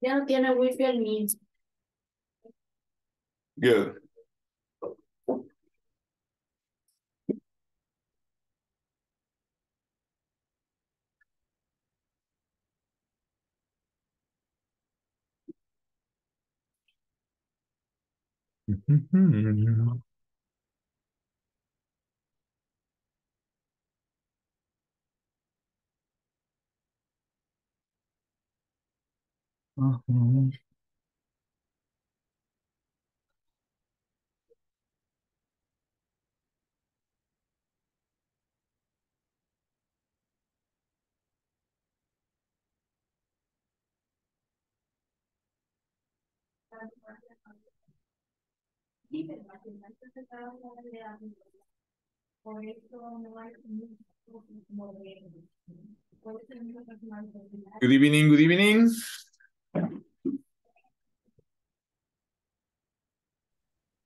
Ya no tiene wifi el mío. Good. Mhm. Mhm. Por eso no hay como de... Por eso no hay Good evening, good evening.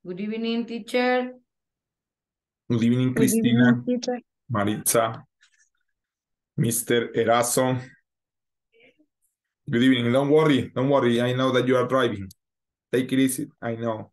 Good evening, teacher. Good evening, Cristina, Maritza, Mr. Erazo. Good evening. Don't worry, don't worry. I know that you are driving. Take it easy. I know.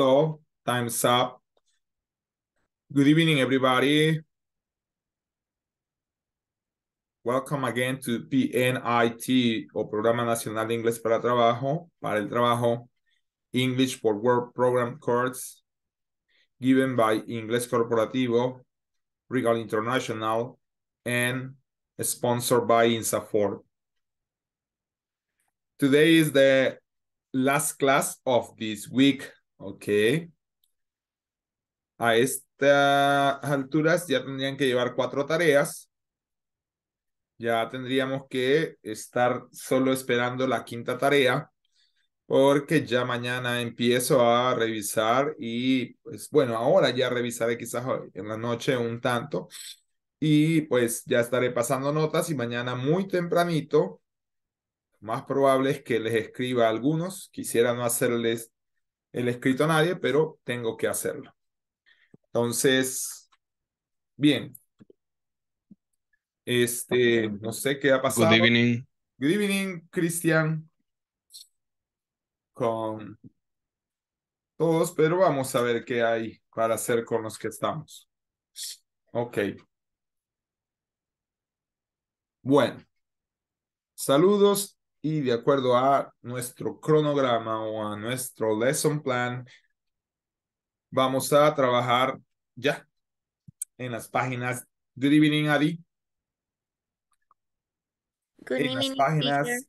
So, time's up. Good evening, everybody. Welcome again to PNIT o Programa Nacional de Inglés para Trabajo, para el trabajo English for Work Program course given by Inglés Corporativo, Regal International, and sponsored by INSAFORP. Today is the last class of this week, okay? A estas alturas ya tendrían que llevar cuatro tareas. Ya tendríamos que estar solo esperando la quinta tarea porque ya mañana empiezo a revisar y pues bueno, ahora ya revisaré quizás en la noche un tanto y pues ya estaré pasando notas y mañana muy tempranito, más probable es que les escriba algunos. Quisiera no hacerles el escrito a nadie, pero tengo que hacerlo. Entonces, bien. Este, no sé qué ha pasado. Good evening. Good evening, Cristian. Con todos, pero vamos a ver qué hay para hacer con los que estamos. Ok. Bueno, saludos y de acuerdo a nuestro cronograma o a nuestro lesson plan, vamos a trabajar ya en las páginas Good evening, Adi. Good en las evening, páginas teacher.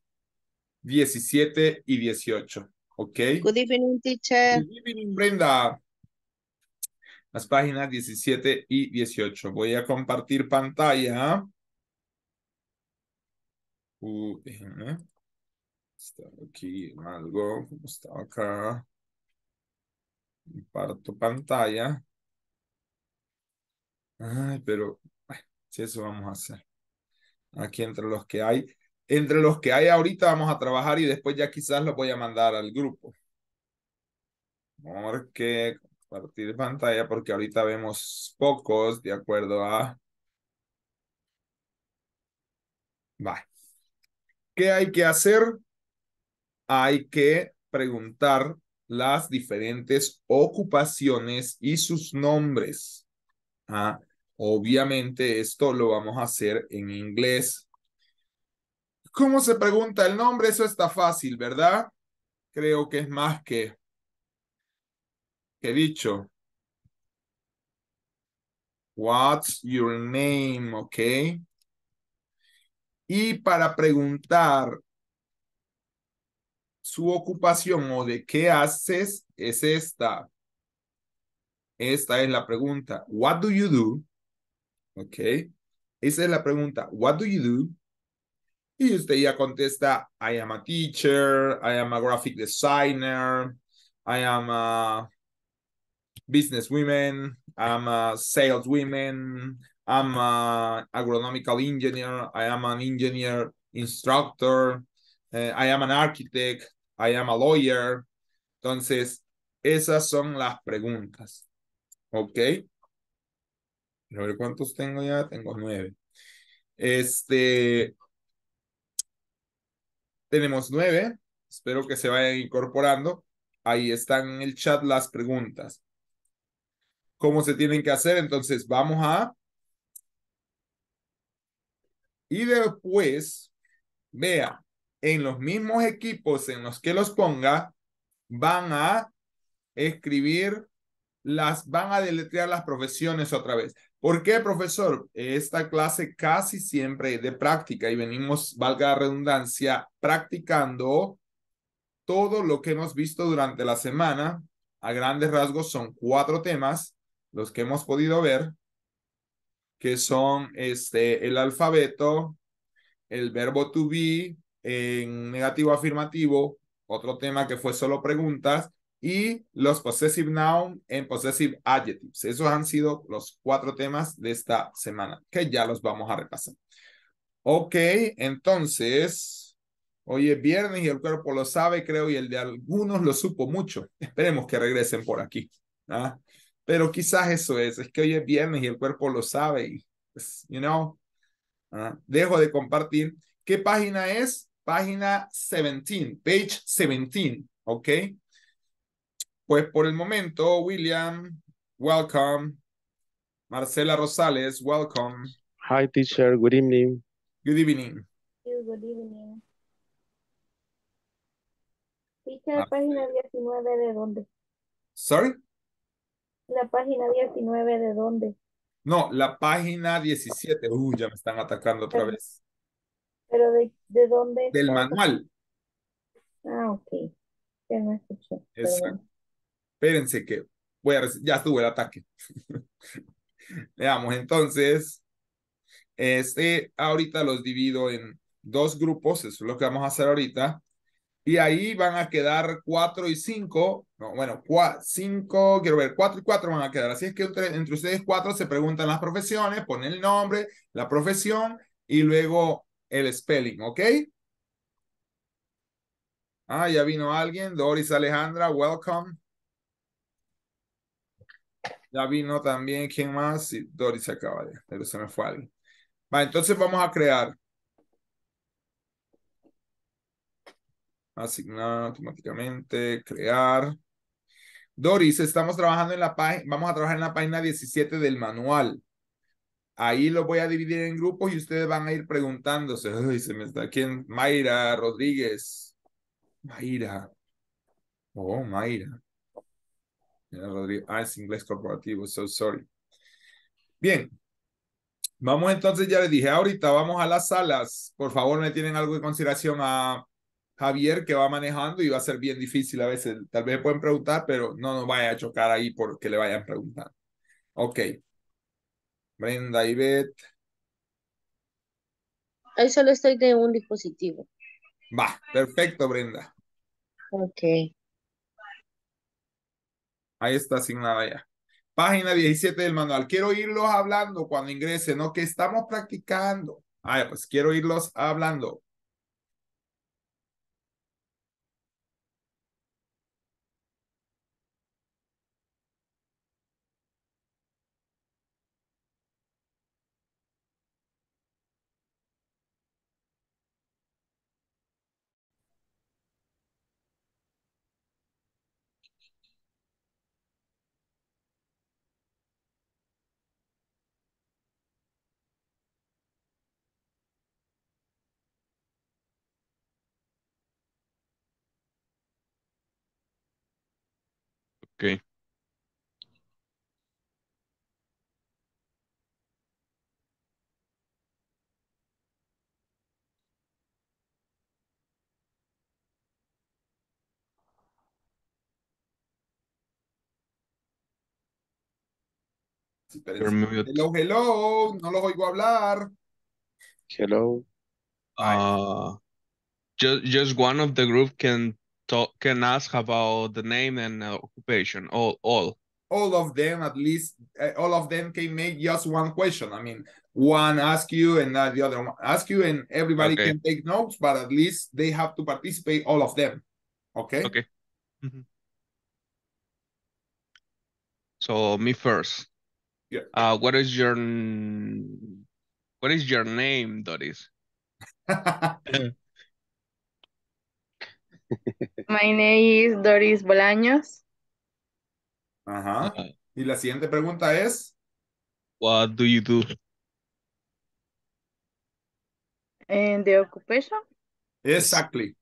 17 y 18. ¿Ok? Good evening, teacher. Good evening, Brenda. Las páginas 17 y 18. Voy a compartir pantalla. Uh, déjenme. Está aquí algo. ¿Cómo está acá? Comparto pantalla. Ay, pero bueno, si eso vamos a hacer. Aquí entre los que hay, entre los que hay ahorita vamos a trabajar y después ya quizás los voy a mandar al grupo. Porque compartir pantalla, porque ahorita vemos pocos de acuerdo a. Va. ¿Qué hay que hacer? Hay que preguntar las diferentes ocupaciones y sus nombres. Ah, obviamente esto lo vamos a hacer en inglés. ¿Cómo se pregunta el nombre? Eso está fácil, ¿verdad? Creo que es más que, que dicho. What's your name? Ok. Y para preguntar su ocupación o de qué haces es esta. Esta es la pregunta. What do you do? Ok. Esa es la pregunta. What do you do? Y usted ya contesta, I am a teacher, I am a graphic designer, I am a businesswoman, I'm a saleswoman, I'm a agronomical engineer, I am an engineer instructor, uh, I am an architect, I am a lawyer. Entonces, esas son las preguntas. ¿Ok? A ver cuántos tengo ya. Tengo nueve. Este. Tenemos nueve. Espero que se vayan incorporando. Ahí están en el chat las preguntas. ¿Cómo se tienen que hacer? Entonces, vamos a. Y después, vea, en los mismos equipos en los que los ponga, van a escribir las, van a deletrear las profesiones otra vez. ¿Por qué, profesor? Esta clase casi siempre es de práctica y venimos, valga la redundancia, practicando todo lo que hemos visto durante la semana. A grandes rasgos son cuatro temas, los que hemos podido ver, que son este, el alfabeto, el verbo to be en negativo afirmativo, otro tema que fue solo preguntas, y los possessive noun en possessive adjectives. Esos han sido los cuatro temas de esta semana, que ya los vamos a repasar. Ok, entonces, hoy es viernes y el cuerpo lo sabe, creo, y el de algunos lo supo mucho. Esperemos que regresen por aquí. ¿ah? Pero quizás eso es, es que hoy es viernes y el cuerpo lo sabe y, pues, you know, ¿ah? dejo de compartir. ¿Qué página es? Página 17, page 17, ¿ok? Pues por el momento, William, welcome. Marcela Rosales, welcome. Hi, teacher. Good evening. Good evening. Good evening. Teacher, Ah, página 19 de dónde? Sorry? La página 19 de dónde? No, la página 17. Uy, ya me están atacando otra vez. Pero de, de dónde? Del está? manual. Ah, ok. Que no escuché. Exacto. Espérense que voy a ya estuvo el ataque. Veamos, entonces, este, ahorita los divido en dos grupos, eso es lo que vamos a hacer ahorita. Y ahí van a quedar cuatro y cinco, no, bueno, cua- cinco, quiero ver, cuatro y cuatro van a quedar. Así es que entre, entre ustedes cuatro se preguntan las profesiones, ponen el nombre, la profesión y luego el spelling, ¿ok? Ah, ya vino alguien, Doris Alejandra, welcome. Ya vino también, ¿quién más? Doris acaba de, pero se me fue alguien. Va, entonces vamos a crear. Asignar automáticamente, crear. Doris, estamos trabajando en la página, vamos a trabajar en la página 17 del manual. Ahí lo voy a dividir en grupos y ustedes van a ir preguntándose. Ay, se me está quién, Mayra Rodríguez. Mayra. Oh, Mayra. Rodríguez. Ah, es inglés corporativo, so sorry. Bien. Vamos entonces, ya les dije, ahorita vamos a las salas. Por favor, me tienen algo de consideración a Javier que va manejando y va a ser bien difícil a veces. Tal vez pueden preguntar, pero no nos vaya a chocar ahí porque le vayan preguntando. Ok. Brenda y Beth. Ahí solo estoy de un dispositivo. Va, perfecto, Brenda. Ok. Ahí está asignada ya. Página 17 del manual. Quiero oírlos hablando cuando ingrese, no que estamos practicando. Ah, pues quiero oírlos hablando. Okay. Sí, espérense. You're mute. Hello, hello. No los oigo hablar. Hello. Uh, just just one of the group can talk can ask about the name and uh, occupation. All all. all of them at least uh, all of them can make just one question i mean one ask you and uh, the other one ask you and everybody Okay. can take notes but at least they have to participate all of them okay Okay. Mhm. So me first. Yeah. Uh, what is your n- what is your name, Doris? My name is Doris Bolaños. Ajá. Uh, y la siguiente pregunta es what do you do? And the occupation? exactly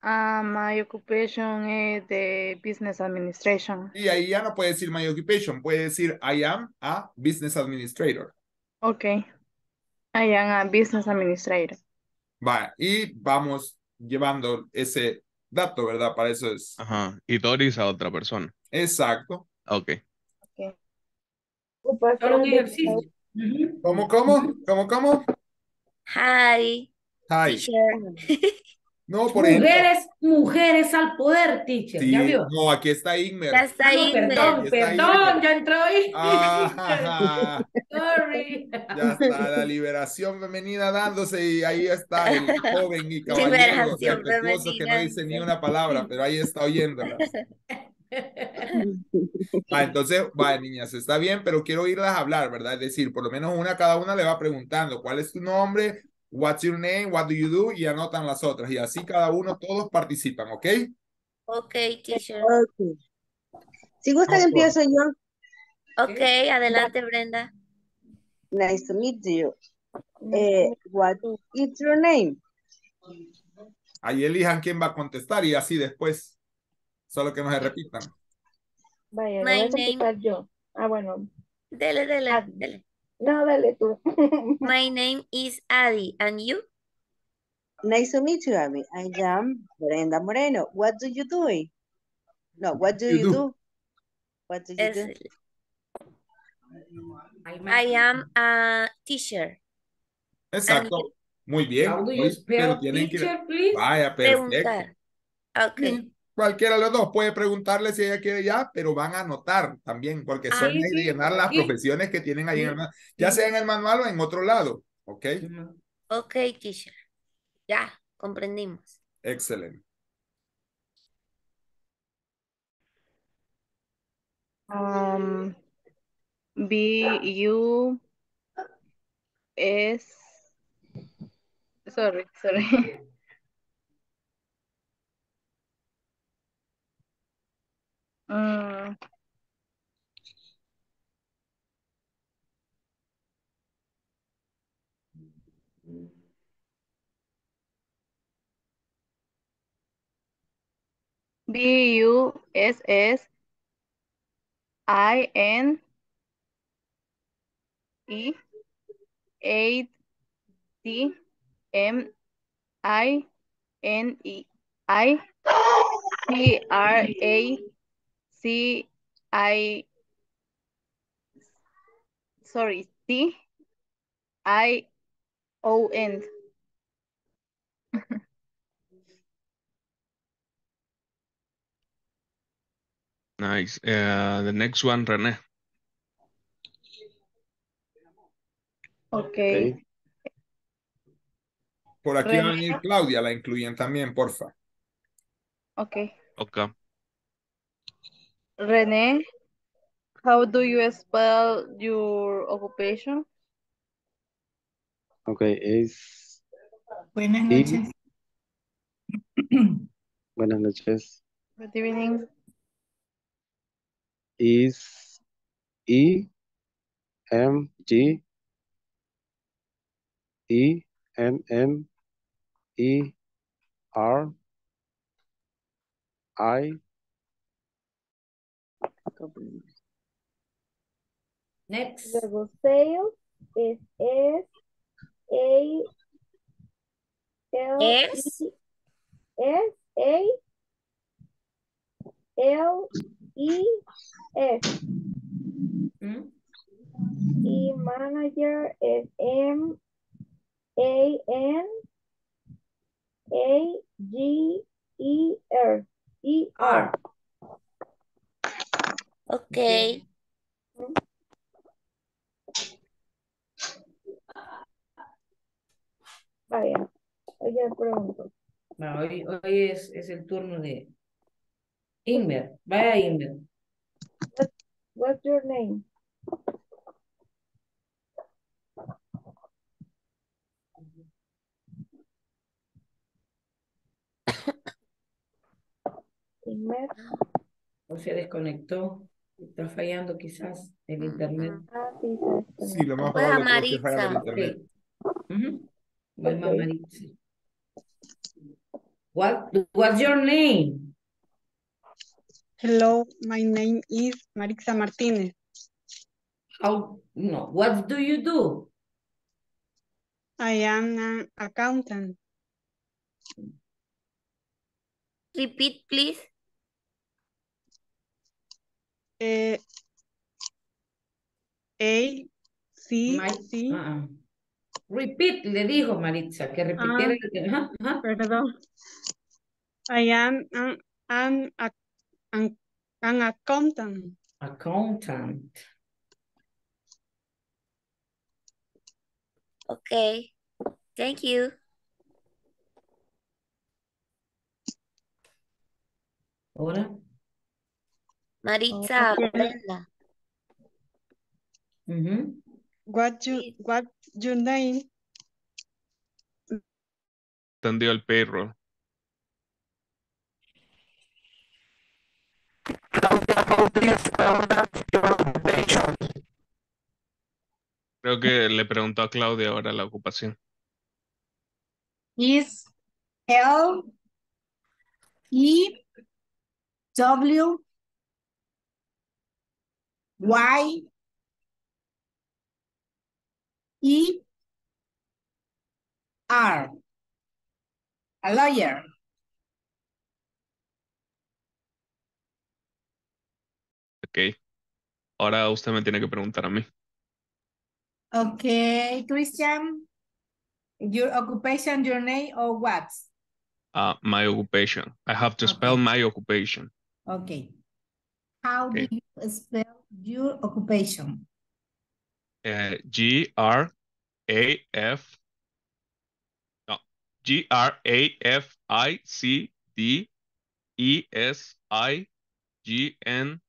Uh, my occupation is the business administration. y ahí ya no puede decir my occupation puede decir i am a business administrator Okay. I am a business administrator. va y vamos llevando ese dato verdad para eso es Ajá. Y Doris a otra persona. exacto Okay. Un ejercicio. Ujú. cómo cómo cómo cómo Hi, Hi. no por ejemplo Mujeres, mujeres al poder, teacher. Sí, ¿Ya vio? no, aquí está Inmer. Ya está Ah, no, ahí. perdón, Está perdón, Inmer. ya entró ahí. Ah, Sorry. ya está la liberación femenina dándose y ahí está el joven y caballero Liberación respetuoso que no femenina. dice ni una palabra, pero ahí está oyéndola. Ah, entonces, vaya niñas, está bien, pero quiero oírlas hablar, ¿verdad? Es decir, por lo menos una cada una le va preguntando cuál es tu nombre, what's your name, what do you do y anotan las otras y así cada uno, todos participan, ¿ok? Okay, teacher. Ok. Si gustan, empiezo yo. Okay, adelante, Brenda. Nice to meet you. Eh, what is your name? Ahí elijan quién va a contestar y así después, solo que no se repitan. Vaya, My voy a name- contestar yo. Ah, bueno. Dele, dele, Ah. dele. No, dale tú. My name is Adi, and you? Nice to meet you, Abby. I am Brenda Moreno. What do you do? No, what do You you do. do? What do you Es- do? I am a teacher. Exacto. Muy bien. How do muy- you pero spell tienen que... teacher, please? Vaya, perfecto. Preguntar. Okay. Cualquiera de los dos puede preguntarle si ella quiere ya, pero van a anotar también, porque son ahí de llenar las profesiones que tienen ahí en el manual, ya sea en el manual o en otro lado. ¿Ok? Okay, teacher. Ya, comprendimos. Excelente. Um, B U S sorry, sorry. Mm, B U S S I N E A T M I N E I T R A C I sorry T I O N Nice. Uh, the next one, René. Okay. Okay. Por aquí va a René. venir Claudia, la incluyen también, porfa. Okay. Okay. René, how do you spell your occupation? Okay. Is Buenas Y- noches. buenas noches. Good evening. Is E M G E N N E R I Next. Luego sales is S A L Es. E S A L E S ¿Mm? y manager es M A N A G E R E R. Ok. Vaya, oye pregunto. Bueno, hoy, hoy es, es el turno de Inmer. Vaya Inmer. What's your name? Imer. O se desconectó. Está fallando quizás el internet. Ah, sí, lo más probable creo que falla el internet. Ujú. Vuelva Ok. Maritza. What, what's your name? Hello, my name is Marixa Martinez. How, no, what do you do? I am an accountant. Repeat, please. Eh, A, C, My- C, ah, ah. Repeat, le dijo Maritza, que repitiera. lo que- ajá, ajá. perdón. I am an, an, an, an accountant. Accountant. Okay. Thank you. Ahora. Maritza, Ok. Brenda. Ujú. What you, what your name? Entendió el payroll. Creo que le preguntó a Claudia ahora la ocupación. is L E W Y E R. A lawyer. Ok. Ahora usted me tiene que preguntar a mí. Okay, Christian. Your occupation, your name, or what? Uh, my occupation. I have to spell my occupation. Okay. How do you spell your occupation? Uh, G R A F. No. G R A F I C D E S I G N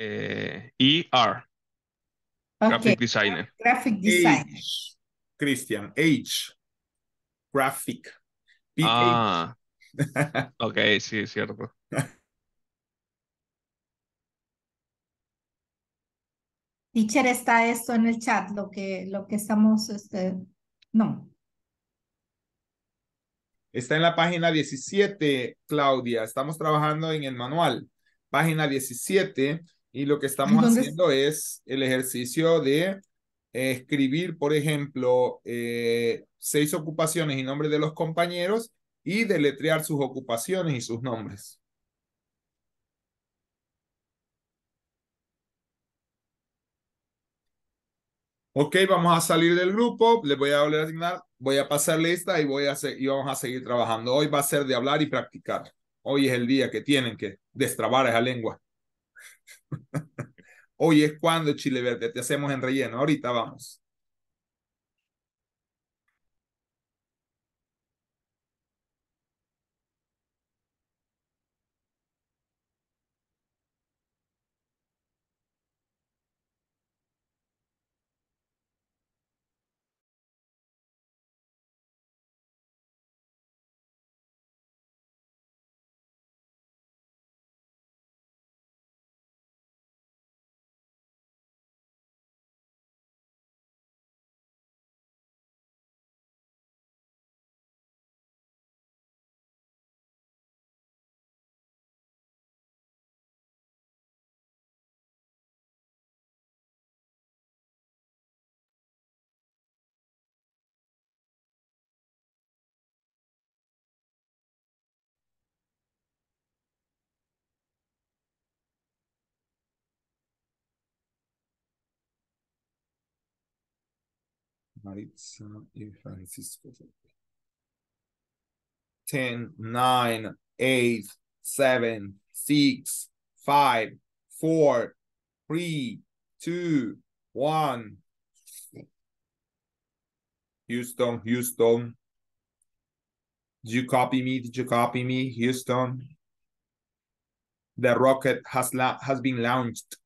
uh, E R. Okay, Graphic designer. graphic designer. H. Christian, H. Graphic. PH. Ah, ok, sí, es cierto. Teacher, está esto en el chat, lo que, lo que estamos, este, no. Está en la página 17, Claudia. Estamos trabajando en el manual. Página 17. Y lo que estamos haciendo es el ejercicio de eh, escribir, por ejemplo, eh, seis ocupaciones y nombres de los compañeros y deletrear sus ocupaciones y sus nombres. Ok, vamos a salir del grupo. Les voy a volver a asignar. Voy a pasar lista y, voy a y vamos a seguir trabajando. Hoy va a ser de hablar y practicar. Hoy es el día que tienen que destrabar esa lengua. Hoy es cuando, Chile Verde, te hacemos en relleno. Ahorita vamos. Maritza y Francisco. 10, 9, 8, 7, 6, 5, 4, 3, 2, 1. Houston, Houston. Did you copy me? Did you copy me, Houston? The rocket has, has been launched.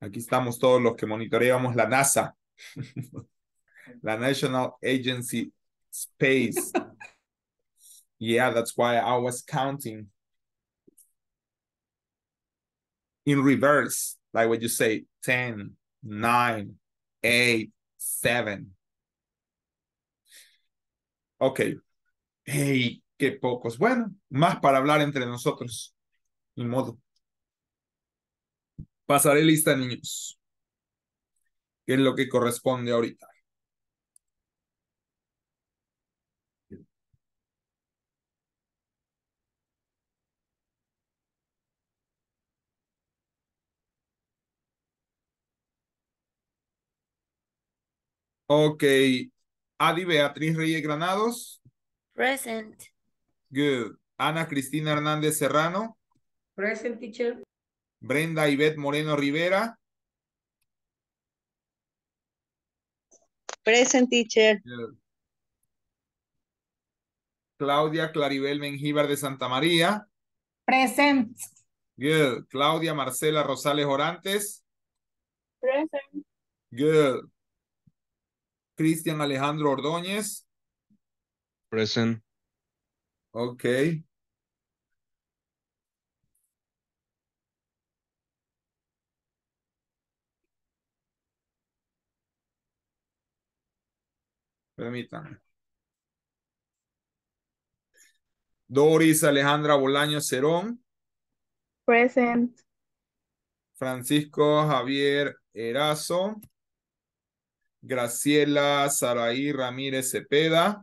Aquí estamos todos los que monitoreamos la NASA, la National Agency Space. yeah, that's why I was counting in reverse, like what you say 10, 9, 8, 7. Ok. Hey, qué pocos. Bueno, más para hablar entre nosotros. Ni modo. Pasaré lista, niños. ¿Qué es lo que corresponde ahorita? Ok. Adi Beatriz Reyes Granados. Present. Good. Ana Cristina Hernández Serrano. Present teacher. Brenda Ivette Moreno Rivera. Present teacher. Claudia Claribel Mengíbar de Santa María. Present. Good. Claudia Marcela Rosales Orantes. Present. Good. Cristian Alejandro Ordóñez. Present. Ok. Permítanme. Doris Alejandra Bolaño Cerón. Present. Francisco Javier Erazo. Graciela Saraí Ramírez Cepeda.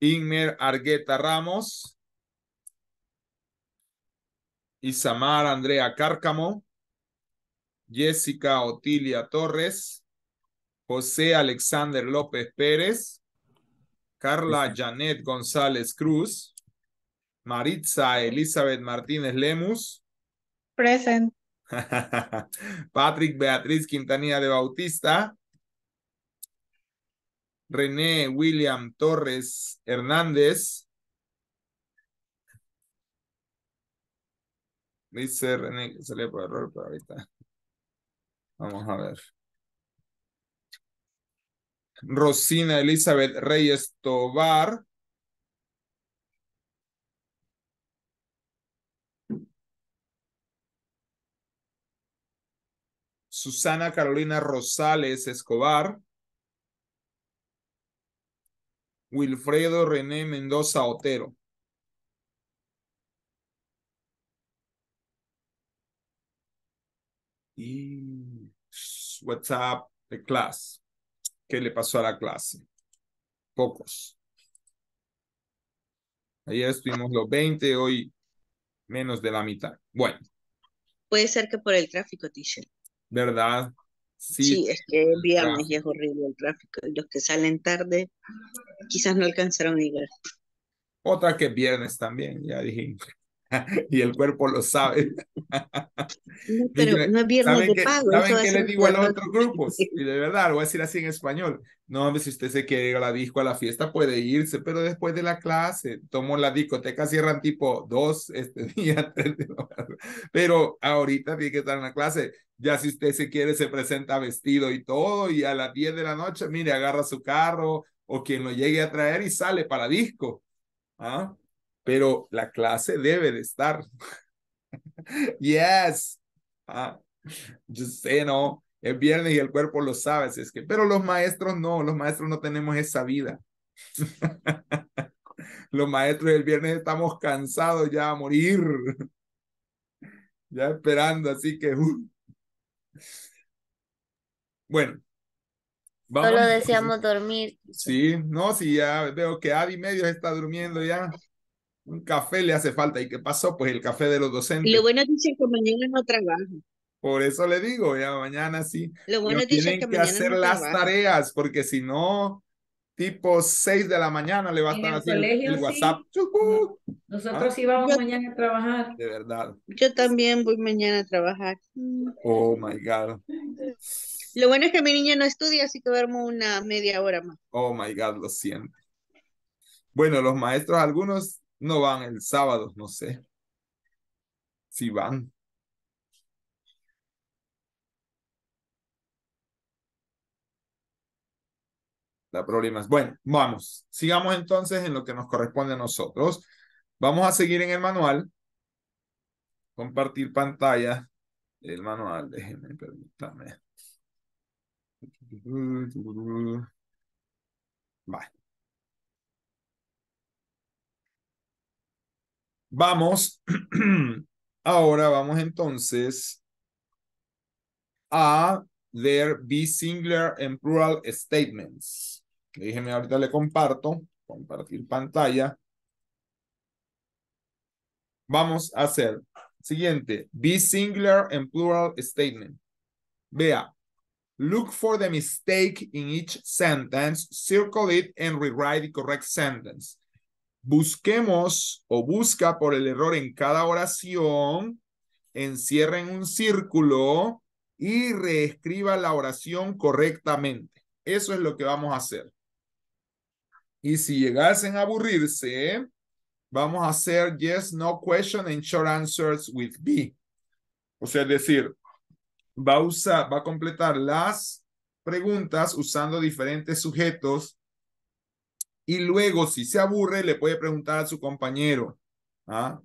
Inmer Argueta Ramos. Isamar Andrea Cárcamo. Jessica Otilia Torres. José Alexander López Pérez. Carla Janet González Cruz. Maritza Elizabeth Martínez Lemus. Present. Patrick Beatriz Quintanilla de Bautista. René William Torres Hernández. Dice René que salió por error, pero ahorita. Vamos a ver. Rosina Elizabeth Reyes Tobar. Susana Carolina Rosales Escobar. Wilfredo René Mendoza Otero. Y what's up the class? ¿Qué le pasó a la clase? Pocos. Ayer estuvimos los 20, hoy menos de la mitad. Bueno, Puede ser que por el tráfico, teacher. ¿verdad? Sí, Sí, es que es el viernes y es horrible el tráfico. Los que salen tarde quizás no alcanzaron a llegar. Otra que es viernes también, ya dije. Y el cuerpo lo sabe. Pero no es viernes ¿saben de pago, ¿saben qué les digo a los otros grupos? Y de verdad, lo voy a decir así en español. No, hombre, si usted se quiere ir a la disco, a la fiesta, puede irse, pero después de la clase, tomo la discoteca, cierran tipo dos este día, pero ahorita tiene que estar en la clase. Ya si usted se quiere, se presenta vestido y todo, y a las 10 de la noche, mire, agarra su carro o quien lo llegue a traer y sale para disco. ¿Ah? Pero la clase debe de estar. Yes. Ah, yo sé, no. Es viernes y el cuerpo lo sabe, así es que, pero los maestros no, los maestros no tenemos esa vida. Los maestros el viernes estamos cansados ya a morir. Ya esperando, así que. uh. Bueno. Vamos Solo entonces. deseamos dormir. Sí, no, sí, ya veo que Adi medio está durmiendo ya. Un café le hace falta. ¿Y qué pasó? Pues el café de los docentes. Y lo bueno dice que mañana no trabaja. Por eso le digo, ya mañana sí. Lo bueno tienen que que hacer no las trabaja. tareas, porque si no, tipo 6 de la mañana le va a estar así el, el sí. WhatsApp. Chucu. Nosotros Ah. íbamos Yo- mañana a trabajar. De verdad. Yo también voy mañana a trabajar. Oh my God. Lo bueno es que mi niña no estudia, así que duermo una media hora más. Oh my God, lo siento. Bueno, los maestros, algunos no van el sábado, no sé. Si van. Da problemas. Bueno, vamos. Sigamos entonces en lo que nos corresponde a nosotros. Vamos a seguir en el manual. Compartir pantalla. El manual, déjenme, permítanme. Vale. Vamos. Ahora vamos entonces a their be singular and plural statements. Déjenme ahorita le comparto. Compartir pantalla. Vamos a hacer siguiente. Be singular and plural statement. Vea. Look for the mistake in each sentence, circle it and rewrite the correct sentence. Busquemos o busca por el error en cada oración, encierra en un círculo y reescriba la oración correctamente. Eso es lo que vamos a hacer. Y si llegasen a aburrirse, vamos a hacer yes, no question and short answers with be. O sea, es decir, va a usar, va a completar las preguntas usando diferentes sujetos y luego si se aburre le puede preguntar a su compañero ¿ah?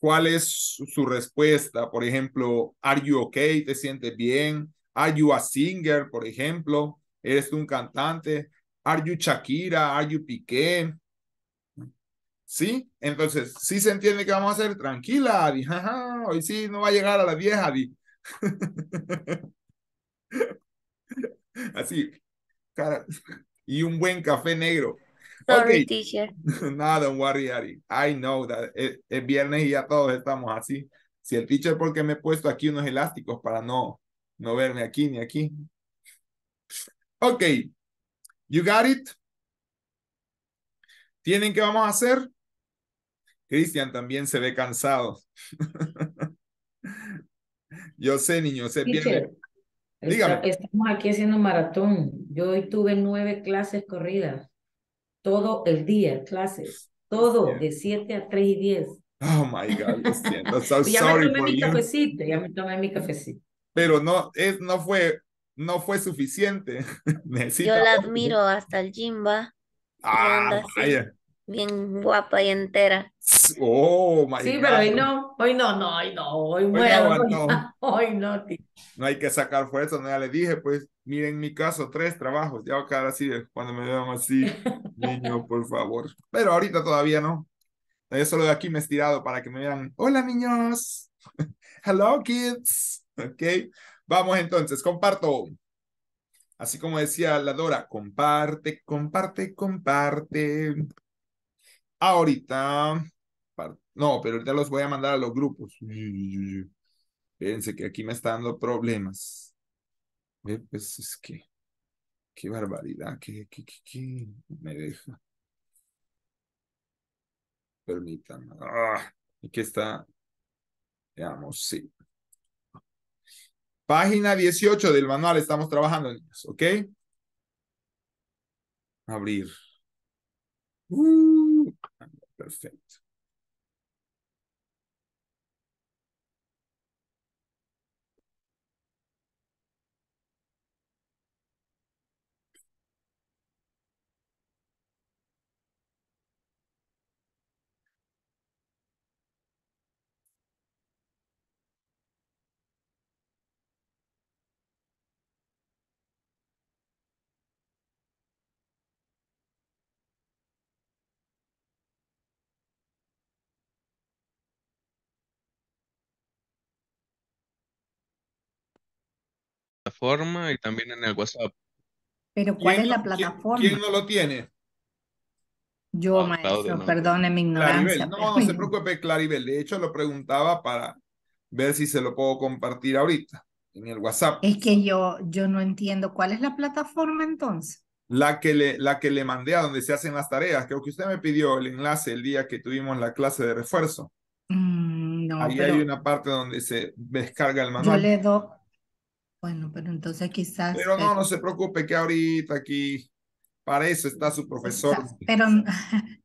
cuál es su, respuesta. Por ejemplo, are you okay? ¿Te sientes bien? Are you a singer? Por ejemplo, ¿eres tú un cantante? Are you Shakira? Are you Piqué? ¿Sí? Entonces, sí se entiende que vamos a hacer. Tranquila, Adi. Ajá, hoy sí no va a llegar a las 10, Adi. Así, cara. Y un buen café negro. Sorry, teacher. No, don't worry, Ari. I know that es, es viernes y ya todos estamos así. Si el teacher, porque me he puesto aquí unos elásticos para no, no verme aquí ni aquí. Ok. You got it? ¿Tienen qué vamos a hacer? Cristian también se ve cansado. Yo sé, niño, sé bien. Dígame. estamos aquí haciendo maratón. Yo hoy tuve nueve clases corridas. Todo el día, clases. Todo, Hostia. de 7 a 3 y 10. Oh my God, lo siento. So ya me sorry tomé for mi you. cafecito, ya me tomé mi cafecito. Pero no, es, no fue, no fue suficiente. Yo la admiro hasta el Jimba. Ah, anda así. vaya. Bien guapa y entera. Oh my Sí, God. pero hoy no, hoy no, no, hoy no, hoy no muero, hoy no, hoy no, tío. No hay que sacar fuerza, no ya le dije, pues, miren mi caso, tres trabajos, ya va a quedar así de- cuando me vean así, niño, por favor. Pero ahorita todavía no. Yo solo de aquí me he estirado para que me vean, hola niños, hello kids, ok. Vamos entonces, comparto. Así como decía la Dora, comparte, comparte, comparte. Ahorita, no, pero ahorita los voy a mandar a los grupos. Fíjense que aquí me está dando problemas. Ve, Pues es que, qué barbaridad, que, que, que, que me deja. Permítanme. Ah, aquí está. Veamos, sí. Página 18 del manual estamos trabajando, niños, ¿ok? Abrir. Uh, perfecto. Plataforma y también en el WhatsApp. Pero ¿cuál ¿Quién es la quién- plataforma? ¿Quién no lo tiene? Yo, Ah, maestro, no. perdone mi ignorancia. Claribel. No, pero no se preocupe, Claribel. De hecho, lo preguntaba para ver si se lo puedo compartir ahorita en el WhatsApp. Es que yo, yo no entiendo cuál es la plataforma entonces. La que le, la que le mandé a donde se hacen las tareas. Creo que usted me pidió el enlace el día que tuvimos la clase de refuerzo. Mm, no, Ahí pero hay una parte donde se descarga el yo manual. le doy. Bueno, pero entonces quizás. Pero no, eh, no se preocupe que ahorita aquí, para eso está su profesor. pero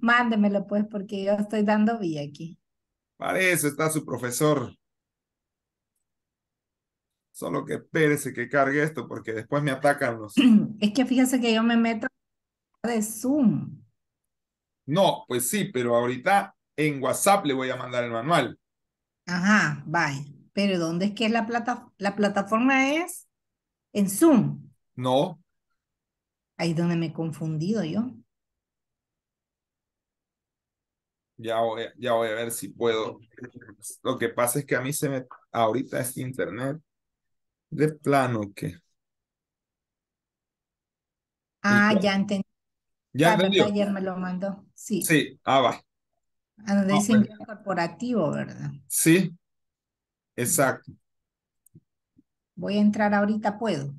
mándemelo pues, porque yo estoy dando vía aquí. Para eso está su profesor. Solo que espérese que cargue esto porque después me atacan los... Es que fíjese que yo me meto de Zoom. No, pues sí, pero ahorita en WhatsApp le voy a mandar el manual. Ajá, vaya. Pero ¿dónde es que la plata, la plataforma es? En Zoom. No, Ahí es donde me he confundido yo. ya voy, a- ya voy a ver si puedo. Lo que pasa es que a mí se me... Ahorita este internet de plano que... Ah, ya- entendí. ¿Ya verdad, entendió? ayer me lo mandó. Sí. Sí, ah, va. A donde Ah, dice inglés corporativo, ¿verdad? Sí, exacto. Voy a entrar ahorita, ¿puedo?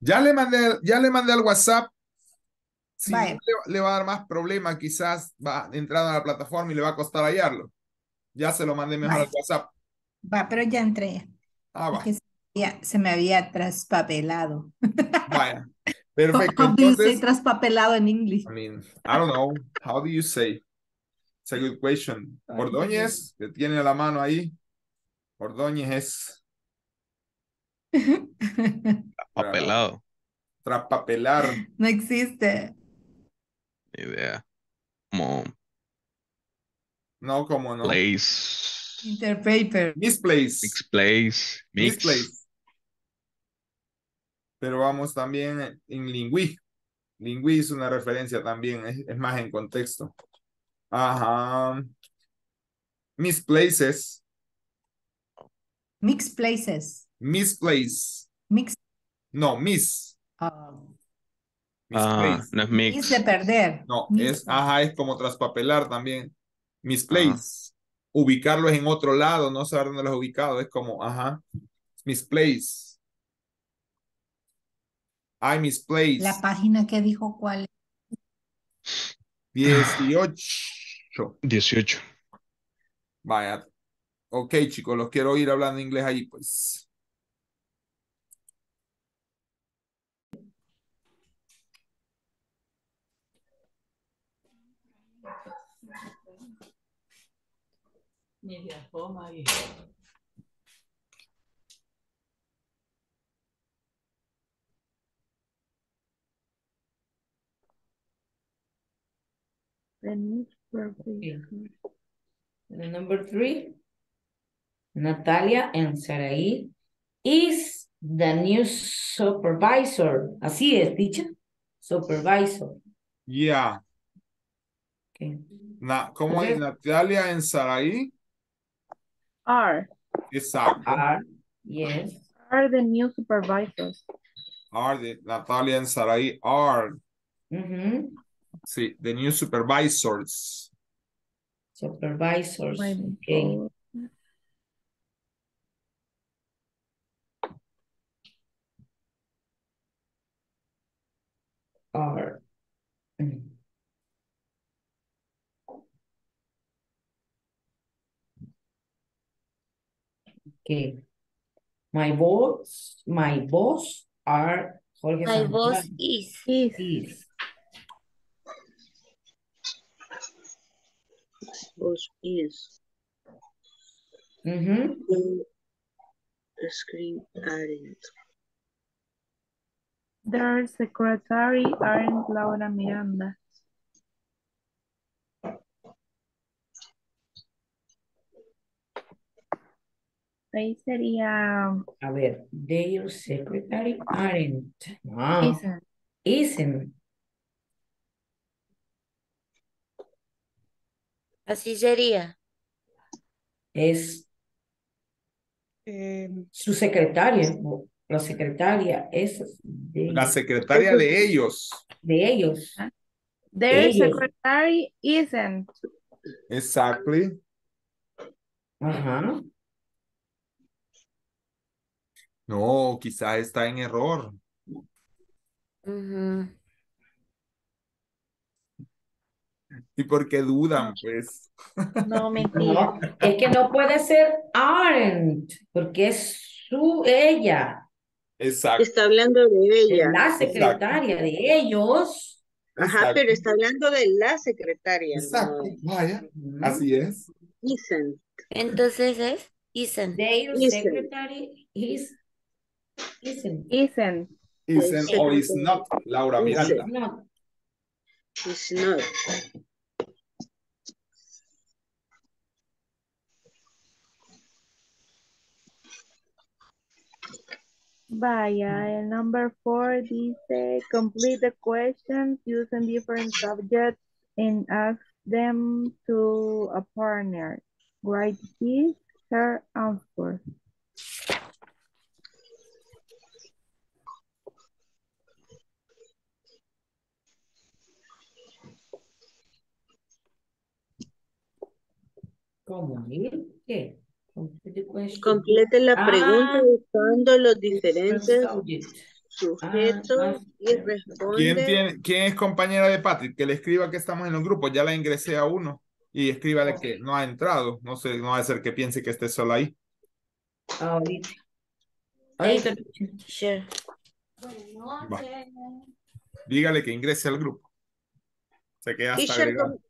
Ya le mandé, ya le mandé al WhatsApp. Si no, le, le va a dar más problema, quizás va a entrar a la plataforma y le va a costar hallarlo. Ya se lo mandé mejor al. WhatsApp. Va, pero ya entré. Ah, va. se, me había- se me había traspapelado. Vaya. Perfecto. How do you say traspapelado en inglés? I mean, I don't know. How do you say? It's a good question. Ordóñez, que tiene la mano ahí. Ordóñez es Papelado. traspapelar. No existe. Ni idea. Como No, como no. place. Interpaper. Misplace. Mix place. Mix. Misplace. Pero vamos también en lingüí. Lingüí es una referencia también, es, es más en contexto. Ajá. Misplaces. Mixed places. Misplace. Mix. No, mis. ah, Ah, Misplace. no es mix mix. de perder. No, Mix. es, ajá, es como traspapelar también. Misplace. Ubicarlos en otro lado, no saber dónde los he ubicado, es como, ajá. Misplace. I misplace. La página que dijo cuál. 18. 18. Vaya. Ok, chicos, los quiero oír hablando inglés ahí, pues. The. The number three, Natalia and Saraí is the new supervisor. Así es, teacher. Supervisor. Yeah. Okay. Na, ¿Cómo es? Entonces- Natalia en Saraí. Are. Exacto. Are, yes. Are the new supervisors. Are the, Natalia en Saraí are. Mhm. Sí, the new supervisors. Supervisors. Okay. Thank you. Okay. My boss, my boss are Jorge My Santana. boss is. is. is. Boss is. Mm -hmm. Screen aren't. Their secretary aren't Laura Miranda. Ahí sería A ver, their secretary aren't. Ah, isn't. isn't. Así sería. Es Eh, su secretaria, la secretaria es de, La secretaria de ellos. de ellos. Their Ellos. secretary isn't. Exactly. Ajá. No, quizás está en error. ¿Y por qué dudan? Pues No, mentira. No, es que no puede ser aren't, porque es su, ella, exacto. Está hablando de ella. la secretaria de ellos. Ajá, exacto, pero está hablando de la secretaria, Exacto. no Vaya, así es. isn't. Entonces es isn't. Their Isn't. secretary is isn't. Isn't. Isn't or is not Laura. Miranda. No, It's not. Vaya, mm. el number four dice complete the questions using different subjects and ask them to a partner. Write his, her answer. ¿cómo? ¿Y ¿Qué? Complete the question. Complete la Ah, pregunta buscando los diferentes sujetos ah, y ¿Quién, responde. tiene, ¿Quién es compañera de Patrick? Que le escriba que estamos en los grupos. Ya la ingresé a uno. Y escríbale que no ha entrado. No sé, no va a ser que piense que esté sola ahí. Ahorita. Ahorita. Sure. Va. Dígale que ingrese al grupo. Se queda hasta Teacher, agregado. ¿cómo,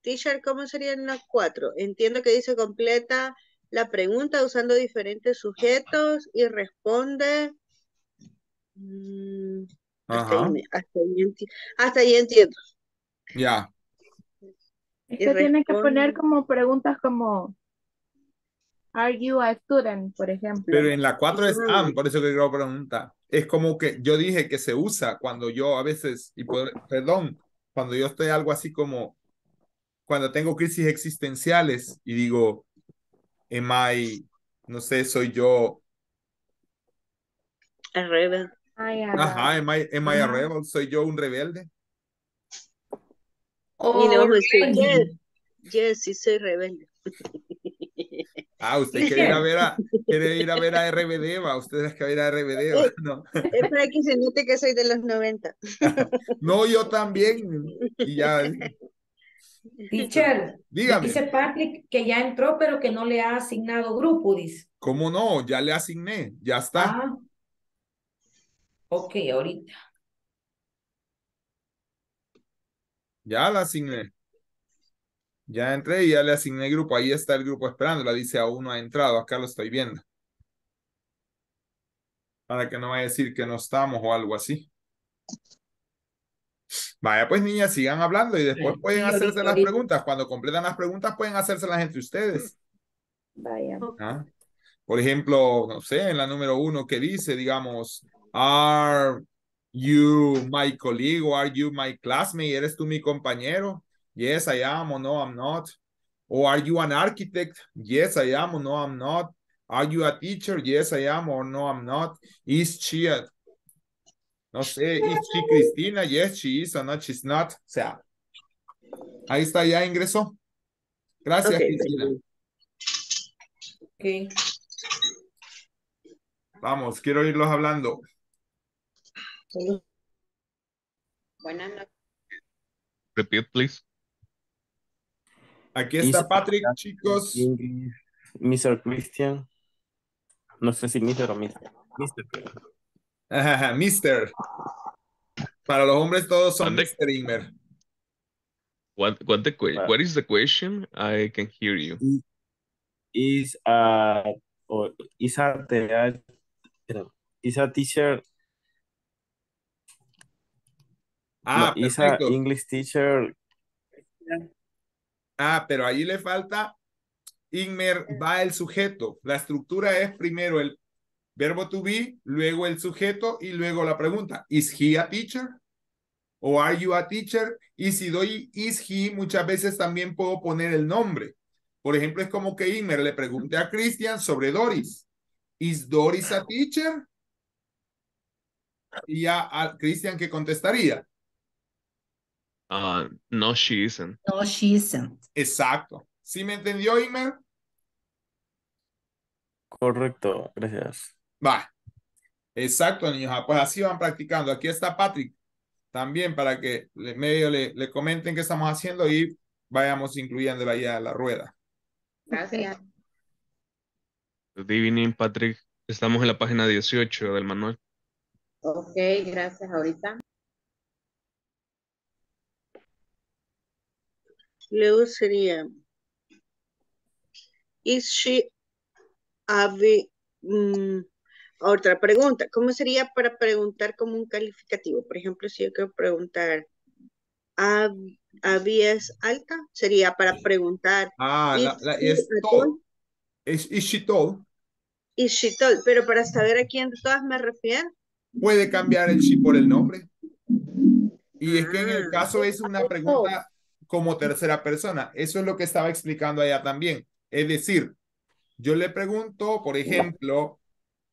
teacher, ¿cómo serían las cuatro? Entiendo que dice completa la pregunta usando diferentes sujetos y responde. Mm, hasta, ahí hasta ahí hasta ahí entiendo. Ya. Es Y que tiene que poner como preguntas como Are you a student, por ejemplo? Pero en la 4 es am, por eso que quiero preguntar. Es como que yo dije que se usa cuando yo a veces, y por- perdón, cuando yo estoy algo así como, cuando tengo crisis existenciales y digo, am I, no sé, soy yo, A rebel. Ajá, am I, am I a rebel? ¿Soy yo un rebelde? Y le vamos a decir, Already. yes, yes, sí soy rebelde. Ah, usted quiere ir a ver a, quiere ir a ver a RBD, va, usted es que va a ir a RBD, va, no. Es para que se note que soy de los 90. No, yo también, y ya, Teacher, dígame, dice Patrick que ya entró, pero que no le ha asignado grupo, dice. ¿cómo no? Ya le asigné, ya está. Ah. Ok, ahorita. Ya la asigné. Ya entré y ya le asigné grupo. Ahí está el grupo esperando. La dice aún no ha entrado. Acá lo estoy viendo. Para que no vaya a decir que no estamos o algo así. Vaya, pues niñas, sigan hablando y después Sí, pueden sí, hacerse las ahorita. preguntas. Cuando completan las preguntas, pueden hacérselas entre ustedes. Vaya. ¿ah? Por ejemplo, no sé, en la número uno que dice, digamos, are you my colleague or are you my classmate? ¿Eres tú mi compañero? Yes, I am or no, I'm not. Or are you an architect? Yes, I am or no, I'm not. Are you a teacher? Yes, I am or no, I'm not. Is she a, no sé, is she Cristina? Yes, she is or not, she's not. O sea, ahí está, ya ingresó. Gracias, Cristina. perfecto. Ok. Vamos, quiero oírlos hablando. Buenas noches. Repeat, please. Aquí está Is- Patrick, chicos. Mr. Christian. No sé si Mr. o Mr. Mr. Ajá, Mister. Para los hombres todos son ¿Dónde? Mr. Inmer. What what the what is the question? I can hear you. Is a or is a te- is a teacher Ah, no, is a. English teacher Ah, pero ahí le falta Inmer, va el sujeto. La estructura es primero el verbo to be, luego el sujeto y luego la pregunta. ¿Is he a teacher? ¿O are you a teacher? Y si doy is he, muchas veces también puedo poner el nombre. Por ejemplo, es como que Inmer le pregunte a Christian sobre Doris. ¿Is Doris a teacher? Y ya a Christian que contestaría. Uh, no, she isn't. No, she isn't. Exacto. ¿Sí me entendió, Inmer? correcto, gracias. Va. Exacto, niños. Ah, Pues así van practicando. Aquí está Patrick también para que le, medio le, le comenten qué estamos haciendo y vayamos incluyéndola ya a la rueda. Gracias. Good evening, Patrick. Estamos en la página 18 del manual. Ok, gracias. Ahorita. Luego sería, is she ave- mm, otra pregunta, ¿cómo sería para preguntar como un calificativo? Por ejemplo, si yo quiero preguntar, ¿hab- ¿habías alta? Sería para preguntar, Ah, la, la- es tall? Es, is she tall? Is she tall? Pero para saber a quién de todas me refiero. Puede cambiar el she por el nombre. Y es que en el Ah. caso es una pregunta como tercera persona. Eso es lo que estaba explicando allá también. Es decir, yo le pregunto, por ejemplo,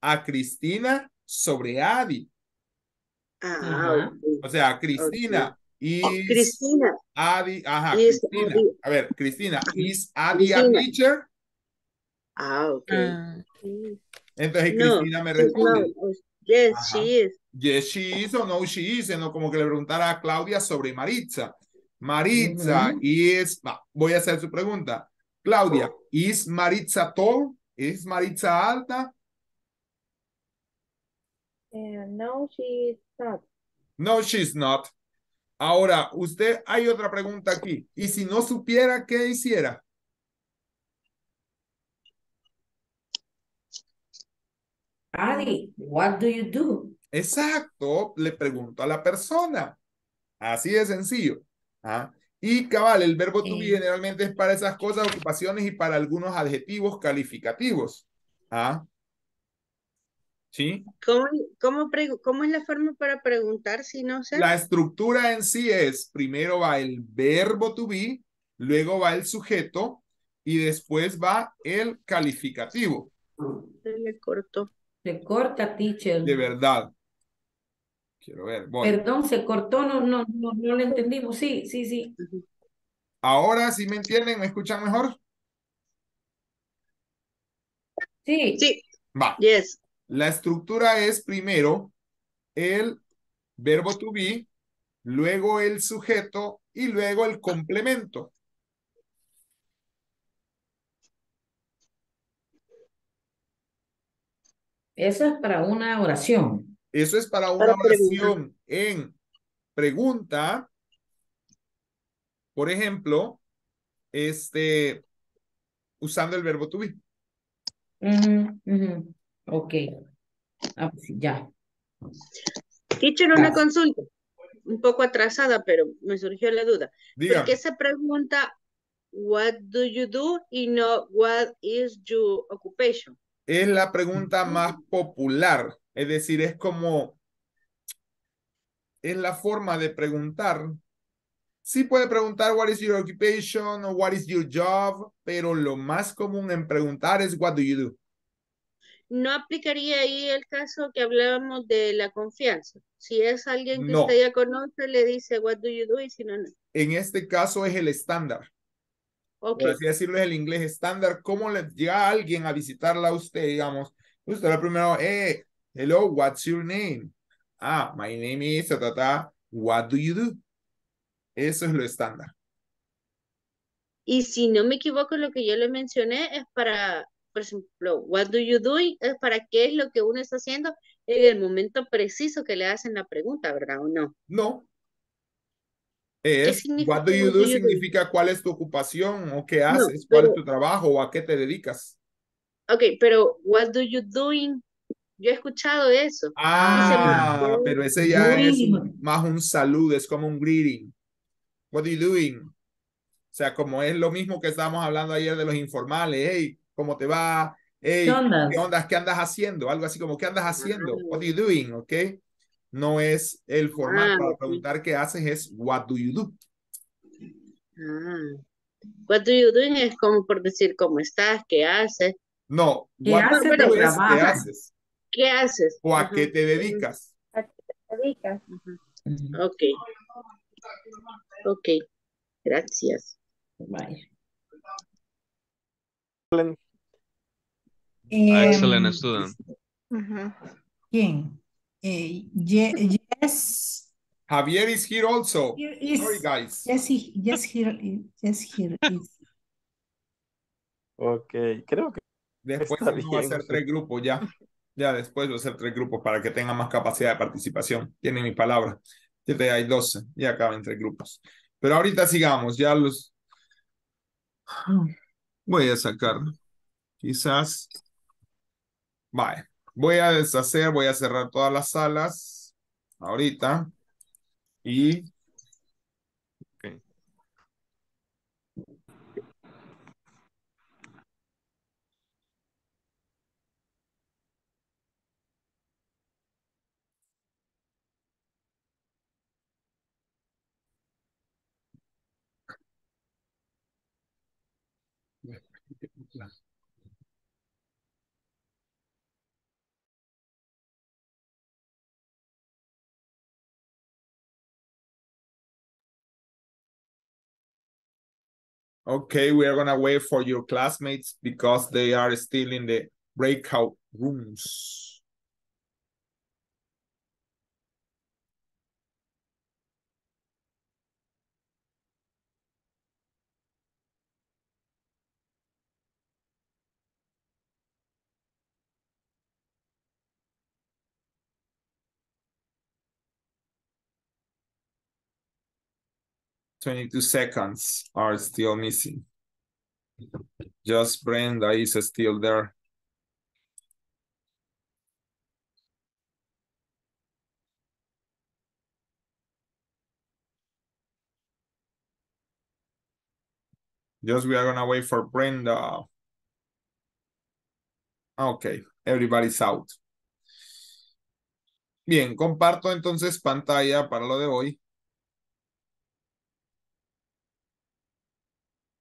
a Cristina sobre Adi. Ah. O sea, Cristina is Cristina, Adi, ajá, Is Cristina. Adi. A ver, Cristina, is Adi a teacher? ah, ok. No, Entonces Cristina me responde, not. Yes, Ajá. she is. yes, she is o no, she is, no como que le preguntara a Claudia sobre Maritza. Maritza Ujú. is, va, voy a hacer su pregunta. Claudia, is Maritza tall? ¿Es Maritza alta? No, she is not. No, she's not. Ahora, usted, hay otra pregunta aquí. ¿Y si no supiera qué hiciera? Adi, what do you do? Exacto, le pregunto a la persona. Así de sencillo. ¿ah? Y cabal, el verbo to be Eh. generalmente es para esas cosas, ocupaciones y para algunos adjetivos calificativos. ¿ah? ¿Sí? ¿Cómo, cómo, cómo es la forma para preguntar si no sé? La estructura en sí es, primero va el verbo to be, luego va el sujeto y después va el calificativo. Se le cortó. Se corta, teacher. De verdad. Quiero ver, voy. Perdón, se cortó, no, no, no, no lo entendimos. Sí, sí, sí. Ahora, si me entienden, ¿me escuchan mejor? Sí. Sí, Va. yes. La estructura es primero el verbo to be, luego el sujeto y luego el complemento. Eso es para una oración. Eso es para una Para oración en pregunta. Por ejemplo, este, usando el verbo to be. Ok. Ah, pues ya. Teacher, una consulta. Un poco atrasada, pero me surgió la duda. ¿Por qué se pregunta what do you do y no what is your occupation? Es la pregunta más popular. Es decir, es como, es la forma de preguntar. Sí puede preguntar what is your occupation o what is your job, pero lo más común en preguntar es what do you do. ¿No aplicaría ahí el caso que hablábamos de la confianza? Si es alguien que No. usted ya conoce, le dice what do you do y si no, no. En este caso es el estándar. Ok, Por así decirlo, es el inglés estándar. ¿Cómo le llega alguien a visitarla a usted, digamos? Usted lo primero, eh, hello, what's your name? Ah, my name is, ta, ta, ta. What do you do? Eso es lo estándar. y si no me equivoco, lo que yo le mencioné es para por ejemplo, what do you do es para qué es lo que uno está haciendo en el momento preciso que le hacen la pregunta, ¿verdad o no? No. Es, what do you do do you do? significa cuál es tu ocupación o qué No, haces, cuál es tu trabajo o a qué te dedicas. Ok, pero what do you doing? Yo he escuchado eso. Ah, pero ese ya es Doing. más un saludo, es como un greeting. What are you doing? O sea, como es lo mismo que estábamos hablando ayer de los informales. Hey, ¿cómo te va? Hey, ¿Qué ondas? ¿qué ondas? ¿Qué andas haciendo? Algo así como, ¿qué andas haciendo? Ah. What are you doing? ¿Ok? No es el formato Ah, para preguntar qué haces, es what do you do? Ah. What do you doing es como por decir cómo estás, qué haces, No, ¿Qué what haces do es qué haces qué haces. o a Ajá. qué te dedicas. ¿A qué te dedicas? Ok. Ok. Gracias. Vaya. Excellent Em, student. ¿Quién? Eh, Ye- yes. Javier is here also. Here is- Sorry, guys. Yes, he, yes, here, yes, here is. Ok, creo que Después Está vamos a bien. hacer tres grupos ya. Ya después voy a hacer tres grupos para que tengan más capacidad de participación. Tienen mi palabra. Siete hay doce. Ya acaban tres grupos. Pero ahorita sigamos. Ya los voy a sacar. Quizás. Vale. Voy a deshacer, voy a cerrar todas las salas. Ahorita. Y Okay, we are gonna wait for your classmates because they are still in the breakout rooms. Twenty-two seconds are still missing. Just Brenda is still there. Just we are gonna wait for Brenda. Okay, everybody's out. Bien, comparto entonces pantalla para lo de hoy.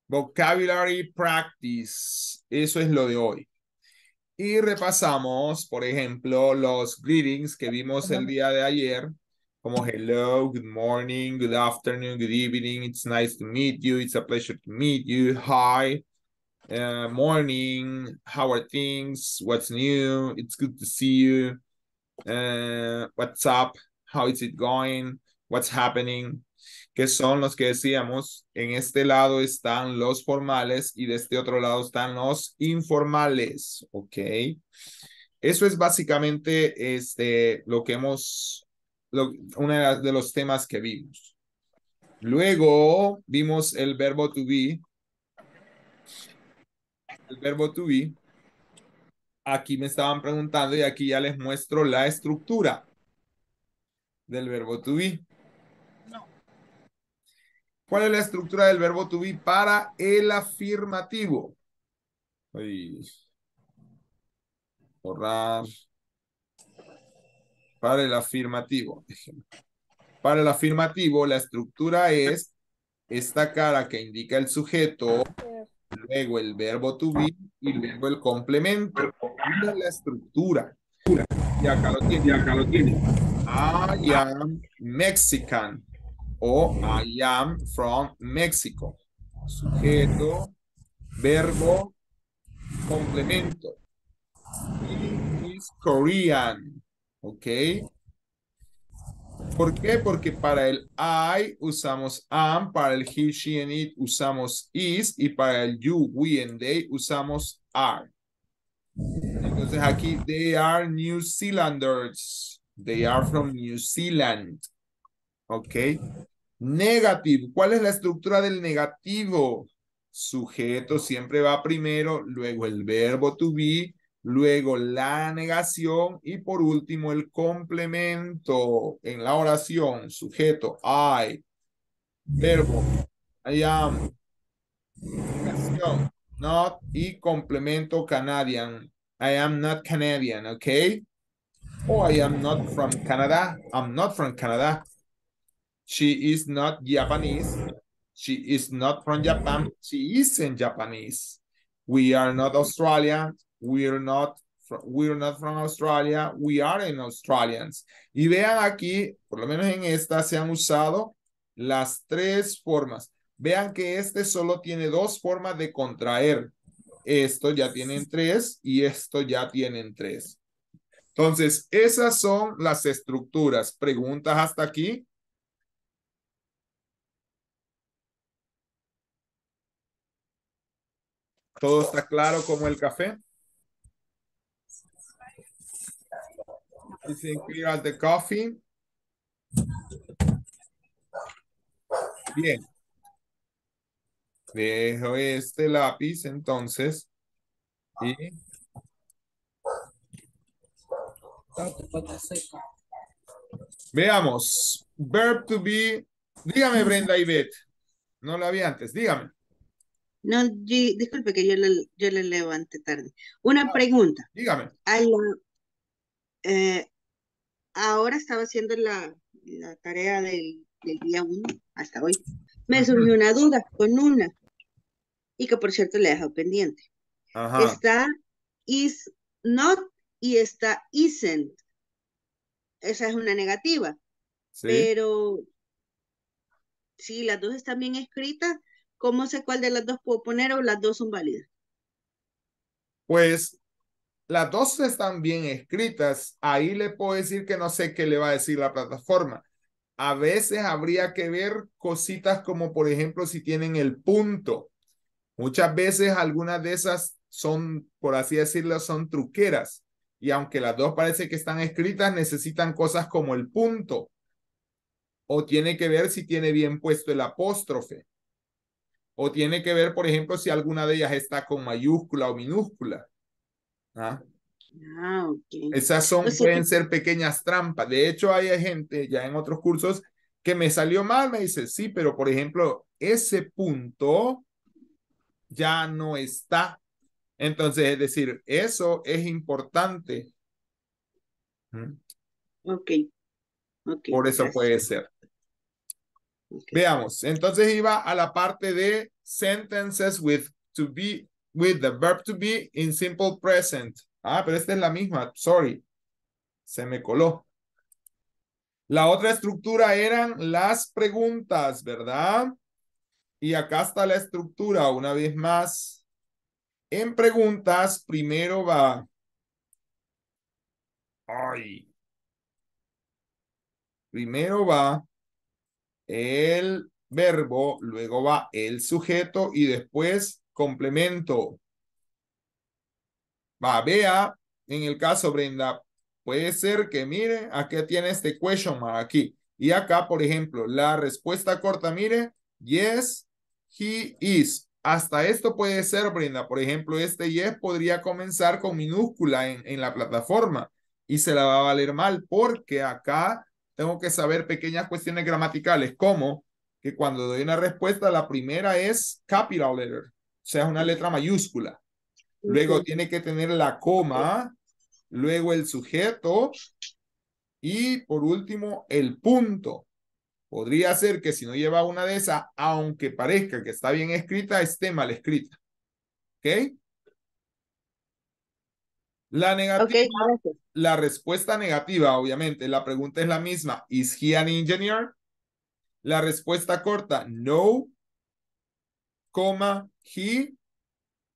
Vocabulary practice. Eso es lo de hoy. Y repasamos, por ejemplo, los greetings que vimos el día de ayer, como hello, good morning, good afternoon, good evening, it's nice to meet you, it's a pleasure to meet you, hi, uh, morning, how are things, what's new, it's good to see you, uh, what's up, how is it going, what's happening, que son los que decíamos, en este lado están los formales y de este otro lado están los informales, ¿ok? Eso es básicamente este, lo que hemos, lo, uno de, los temas que vimos. Luego vimos el verbo to be. El verbo to be. Aquí me estaban preguntando y aquí ya les muestro la estructura del verbo to be. ¿Cuál es la estructura del verbo to be para el afirmativo? Ay. Borrar. Para el afirmativo. Para el afirmativo, la estructura es esta cara que indica el sujeto, luego el verbo to be y luego el complemento. Es la estructura. Lo tiene. Y acá lo tiene. I am Mexican o I am from Mexico. Sujeto, verbo, complemento. He is Korean. ¿Ok? ¿Por qué? Porque para el I usamos am, para el he, she, and it usamos is y para el you, we, and they usamos are. Entonces aquí, they are New Zealanders. They are from New Zealand. Ok. Negativo. ¿Cuál es la estructura del negativo? Sujeto siempre va primero, luego el verbo to be, luego la negación y por último el complemento en la oración. Sujeto, I. Verbo, I am. Negación, not y complemento Canadian. I am not Canadian, okay? Oh, I am not from Canada. I'm not from Canada. She is not Japanese. She is not from Japan. She isn't Japanese. We are not Australian. We're not we're not from Australia. We are in Australians. Y vean aquí, por lo menos en esta se han usado las tres formas. Vean que este solo tiene dos formas de contraer. Esto ya tienen tres y esto ya tienen tres. Entonces, esas son las estructuras. ¿Preguntas hasta aquí? ¿Todo está claro como el café? Is it clear as the coffee? Bien. Dejo este lápiz entonces y veamos. Verb to be. Dígame, Brenda Beth. No la vi antes. Dígame. No, di- disculpe que yo le, yo le levanté tarde. Una pregunta. Dígame. A la- eh, ahora estaba haciendo la, la tarea del, del día uno hasta hoy. Me surgió una duda con una y que por cierto le he dejado pendiente. Ajá. Está is not y está isn't. Esa es una negativa, Sí. pero si las dos están bien escritas, ¿cómo sé cuál de las dos puedo poner o las dos son válidas? Pues las dos están bien escritas. Ahí le puedo decir que no sé qué le va a decir la plataforma. A veces habría que ver cositas como, por ejemplo, si tienen el punto. Muchas veces algunas de esas son, por así decirlo, son truqueras. Y aunque las dos parece que están escritas, necesitan cosas como el punto. O tiene que ver si tiene bien puesto el apóstrofe. O tiene que ver, por ejemplo, si alguna de ellas está con mayúscula o minúscula. ¿Ah? Ah, ok. Esas son, O sea pueden ser pequeñas trampas. De hecho, hay gente ya en otros cursos que me salió mal, me dice, sí, pero por ejemplo, ese punto ya no está. Entonces, es decir, eso es importante. ¿Mm? Ok. Ok, Por eso gracias. puede ser. Veamos. Entonces iba a la parte de sentences with to be, with the verb to be in simple present. Ah, pero esta es la misma. Sorry. Se me coló. La otra estructura eran las preguntas, ¿verdad? Y acá está la estructura una vez más. En preguntas, primero va. Ay. Primero va el verbo, luego va el sujeto y después complemento. Va, vea, en el caso Brenda, puede ser que mire, aquí tiene este question mark aquí. Y acá, por ejemplo, la respuesta corta, mire, yes, he is. Hasta esto puede ser, Brenda. Por ejemplo, este yes podría comenzar con minúscula en, en la plataforma y se la va a valer mal porque acá tengo que saber pequeñas cuestiones gramaticales, como que cuando doy una respuesta, la primera es capital letter, o sea, es una letra mayúscula. Luego tiene que tener la coma, luego el sujeto y por último el punto. Podría ser que si no lleva una de esas, aunque parezca que está bien escrita, esté mal escrita. ¿Ok? La negativa, la respuesta negativa, obviamente, la pregunta es la misma. ¿Is he an engineer? La respuesta corta, no, coma, he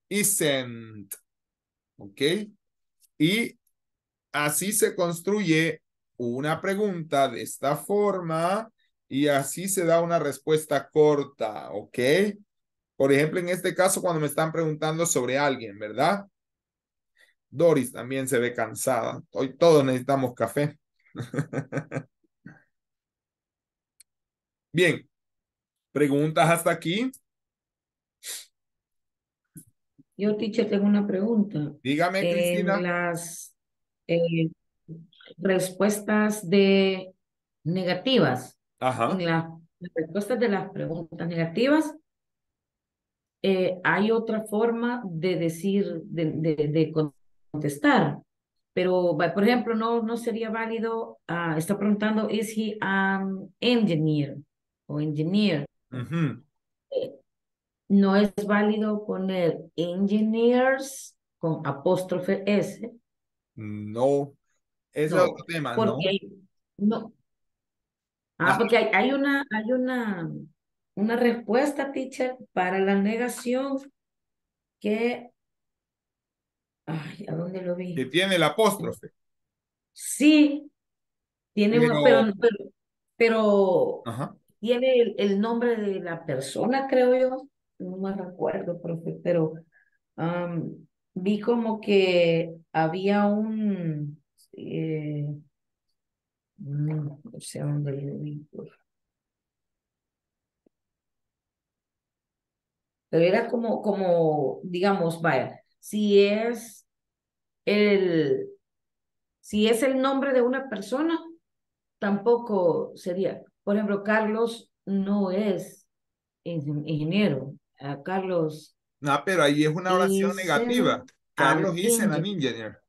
isn't. ¿Ok? Y así se construye una pregunta de esta forma y así se da una respuesta corta, ¿ok? Por ejemplo, en este caso, cuando me están preguntando sobre alguien, ¿verdad? Doris también se ve cansada. Hoy todos necesitamos café. Bien. ¿Preguntas hasta aquí? Yo, teacher, tengo una pregunta. Dígame, En Cristina. las eh, respuestas de negativas, Ajá. en la- las respuestas de las preguntas negativas, eh, hay otra forma de decir, de, de, de contestar. Pero, por ejemplo, no, no sería válido, ah, está preguntando, ¿is he an engineer? O engineer. Ujú. No es válido poner engineers con apóstrofe S. No. Es No, otro tema, ¿no? hay, no. Ah, Ajá. porque hay, hay una, hay una, una respuesta, teacher, para la negación que, ay, ¿a dónde lo vi? Que tiene el apóstrofe. Sí, tiene Pero- pero, pero, pero Ajá. tiene el, el nombre de la persona, creo yo. No me recuerdo, profe, pero vi como que había un, eh, mm, no sé a dónde lo vi. Pero era como, como, digamos, vaya, si es el, si es el nombre de una persona, tampoco sería. Por ejemplo, Carlos no es ingen- ingeniero. Ah, Carlos No, pero ahí es una oración negativa. Carlos is an engineer.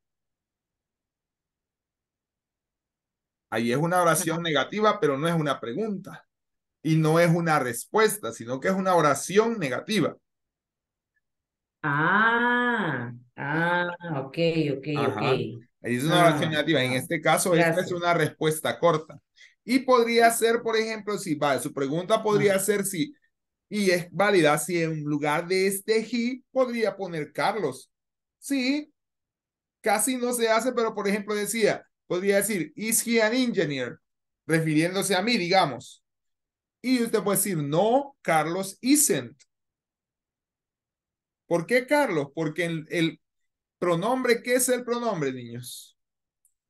Ahí es una oración negativa, pero no es una pregunta. Y no es una respuesta, sino que es una oración negativa. Ah, ah, ok, ok, ok. Ajá. Ahí es una oración Ah, negativa. En ah, este caso, esta es una respuesta corta. Y podría ser, por ejemplo, si va, su pregunta podría Ah. ser si, y es válida, si en lugar de este he, podría poner Carlos. Sí, casi no se hace, pero por ejemplo decía, podría decir, is he an engineer? Refiriéndose a mí, digamos. Y usted puede decir, no, Carlos isn't. ¿Por qué Carlos? Porque el, el pronombre, ¿qué es el pronombre, niños?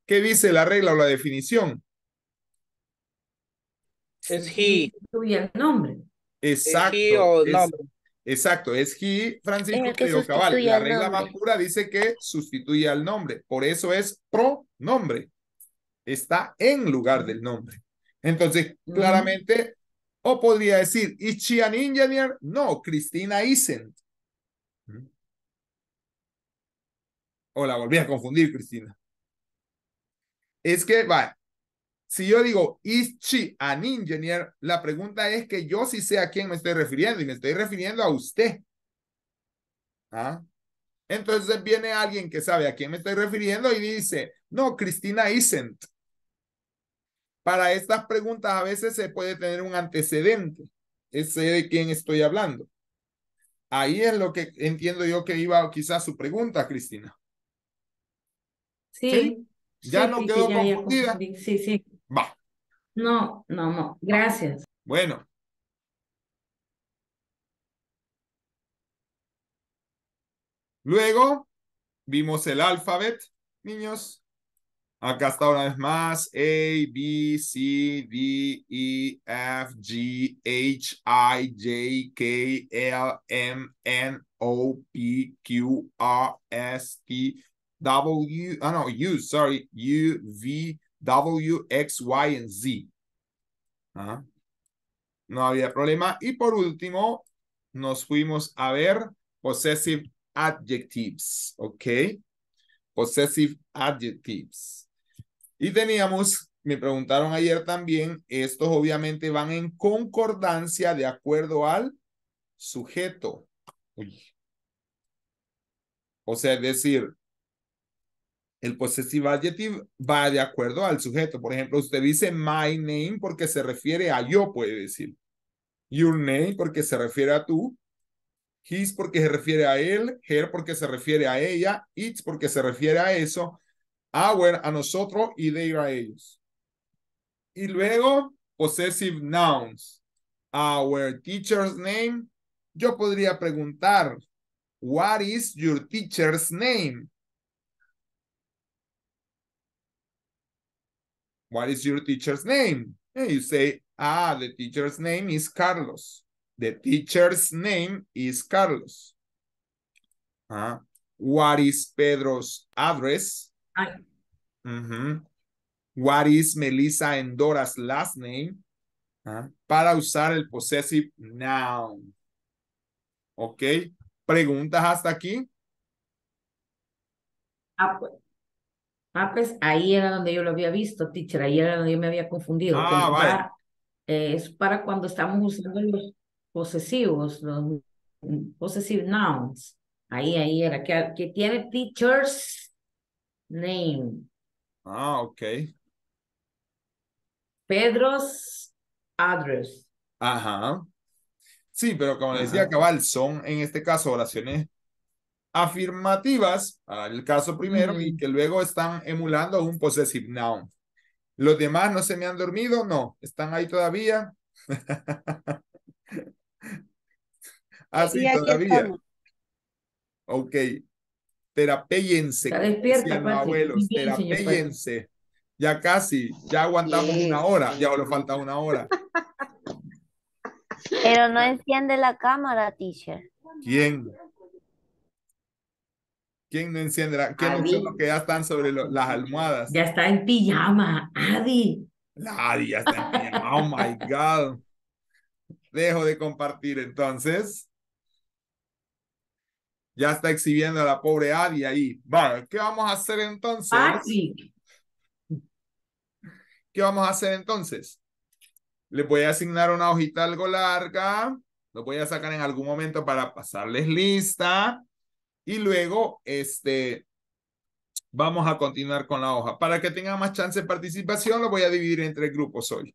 ¿Qué dice la regla o la definición? Es he. Sustituye el nombre. Exacto. he o el es- nombre. exacto, es he, Francisco, Es pero cabal, la regla más pura dice que sustituye al nombre. Por eso es pronombre. Está en lugar del nombre. Entonces, Ujú. claramente, o podría decir, ¿is she an engineer? No, Cristina isn't. O la volví a confundir, Cristina. Es que, va, si yo digo, ¿is she an engineer? La pregunta es que yo sí sé a quién me estoy refiriendo y me estoy refiriendo a usted. ¿Ah? Entonces viene alguien que sabe a quién me estoy refiriendo y dice, no, Cristina isn't. Para estas preguntas a veces se puede tener un antecedente. Ese de quién estoy hablando. Ahí es lo que entiendo yo que iba quizás su pregunta, Cristina. Sí, ¿Ya sí, no quedó ya, confundida? Sí, sí. Va. No, no, no. Gracias. Bueno. Luego vimos el alfabeto, niños. Acá está una vez más. A, B, C, D, E, F, G, H, I, J, K, L, M, N, O, P, Q, R, S, T, W, ah no, U, sorry, U, V, W, X, Y, and Z. Ajá. No había problema. Y por último, nos fuimos a ver possessive adjectives, ¿ok? Possessive adjectives. Y teníamos, me preguntaron ayer también, estos obviamente van en concordancia de acuerdo al sujeto. Uy. O sea, es decir, el possessive adjective va de acuerdo al sujeto. Por ejemplo, usted dice my name porque se refiere a yo, puede decir. Your name porque se refiere a tú. His porque se refiere a él. Her porque se refiere a ella. It's porque se refiere a eso. Our a nosotros y they a ellos. Y luego, possessive nouns. Our teacher's name. Yo podría preguntar, what is your teacher's name? What is your teacher's name? And you say, ah, the teacher's name is Carlos. The teacher's name is Carlos. Ah, what is Pedro's address? Ay, Ujú. What is Melissa and Dora's last name? Ah, Para usar el possessive noun. ¿Ok? ¿Preguntas hasta aquí? ah, pues, ah, pues, ahí era donde yo lo había visto, teacher, ahí era donde yo me había confundido. Ah, que vaya. va, eh, es para cuando estamos usando los posesivos, los mm, possessive nouns. Ahí, ahí era, que, que tiene teacher's name. Ah, ok. Pedro's address. Ajá. Sí, pero como les decía, Ajá. cabal, son en este caso oraciones afirmativas para el caso primero y que luego están emulando un possessive noun. ¿Los demás no se me han dormido? No. ¿Están ahí todavía? Así todavía. estamos. Ok. Terapéyense, despierta, abuelos. Terapéyense. Ya casi, ya aguantamos una hora, ya solo falta una hora. Pero no enciende la cámara, teacher. ¿Quién? ¿Quién no enciende la- ¿Quiénes son Adi. los que ya están sobre lo- las almohadas? Ya está en pijama, Adi. Nadie ya está en pijama. Oh my God. Dejo de compartir entonces. Ya está exhibiendo a la pobre Adi ahí. Vale, ¿qué vamos a hacer entonces? Patrick. ¿Qué vamos a hacer entonces? Les voy a asignar una hojita algo larga. Lo voy a sacar en algún momento para pasarles lista. Y luego, este, vamos a continuar con la hoja. Para que tengan más chance de participación, lo voy a dividir en tres grupos hoy.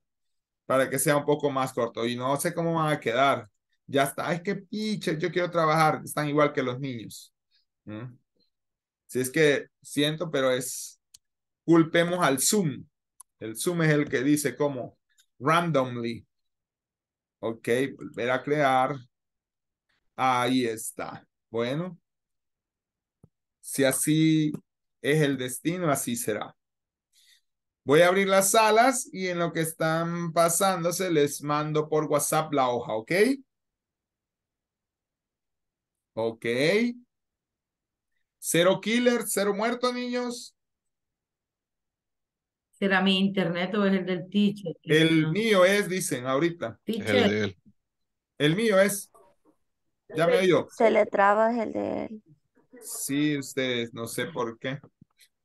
Para que sea un poco más corto. Y no sé cómo van a quedar. Ya está. Es que piche, yo quiero trabajar. Están igual que los niños. Si es que siento, pero es culpemos al Zoom. El Zoom es el que dice como randomly. Ok, volver a crear. Ahí está. Bueno. Si así es el destino, así será. Voy a abrir las salas y en lo que están pasándose les mando por WhatsApp la hoja, ¿ok? Ok. Cero killer, cero muerto, niños. ¿Será mi internet o es el del teacher? El No. mío es, dicen ahorita. El Teacher, de él. El mío es. ¿Ya me oyó? Se le traba el de él. Sí, ustedes, no sé por qué.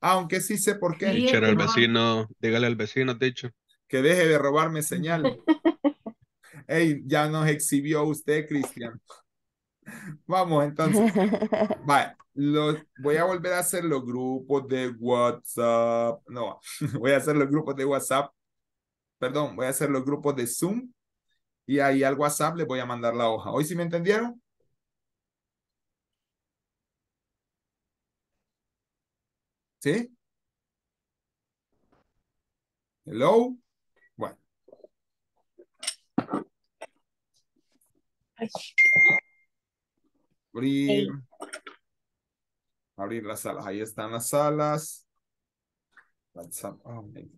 Aunque sí sé por qué. Sí. Teacher, al vecino, dígale al vecino, teacher. Que deje de robarme señal. Ey, ya nos exhibió usted, Cristian. Vamos, entonces. Vale, los, voy a volver a hacer los grupos de WhatsApp. No, voy a hacer los grupos de WhatsApp. Perdón, voy a hacer los grupos de Zoom. Y ahí al WhatsApp les voy a mandar la hoja. ¿Hoy sí me entendieron? ¿Sí? Hello. Bueno. Abrir. Abrir las salas. Ahí están las salas. WhatsApp. Oh, my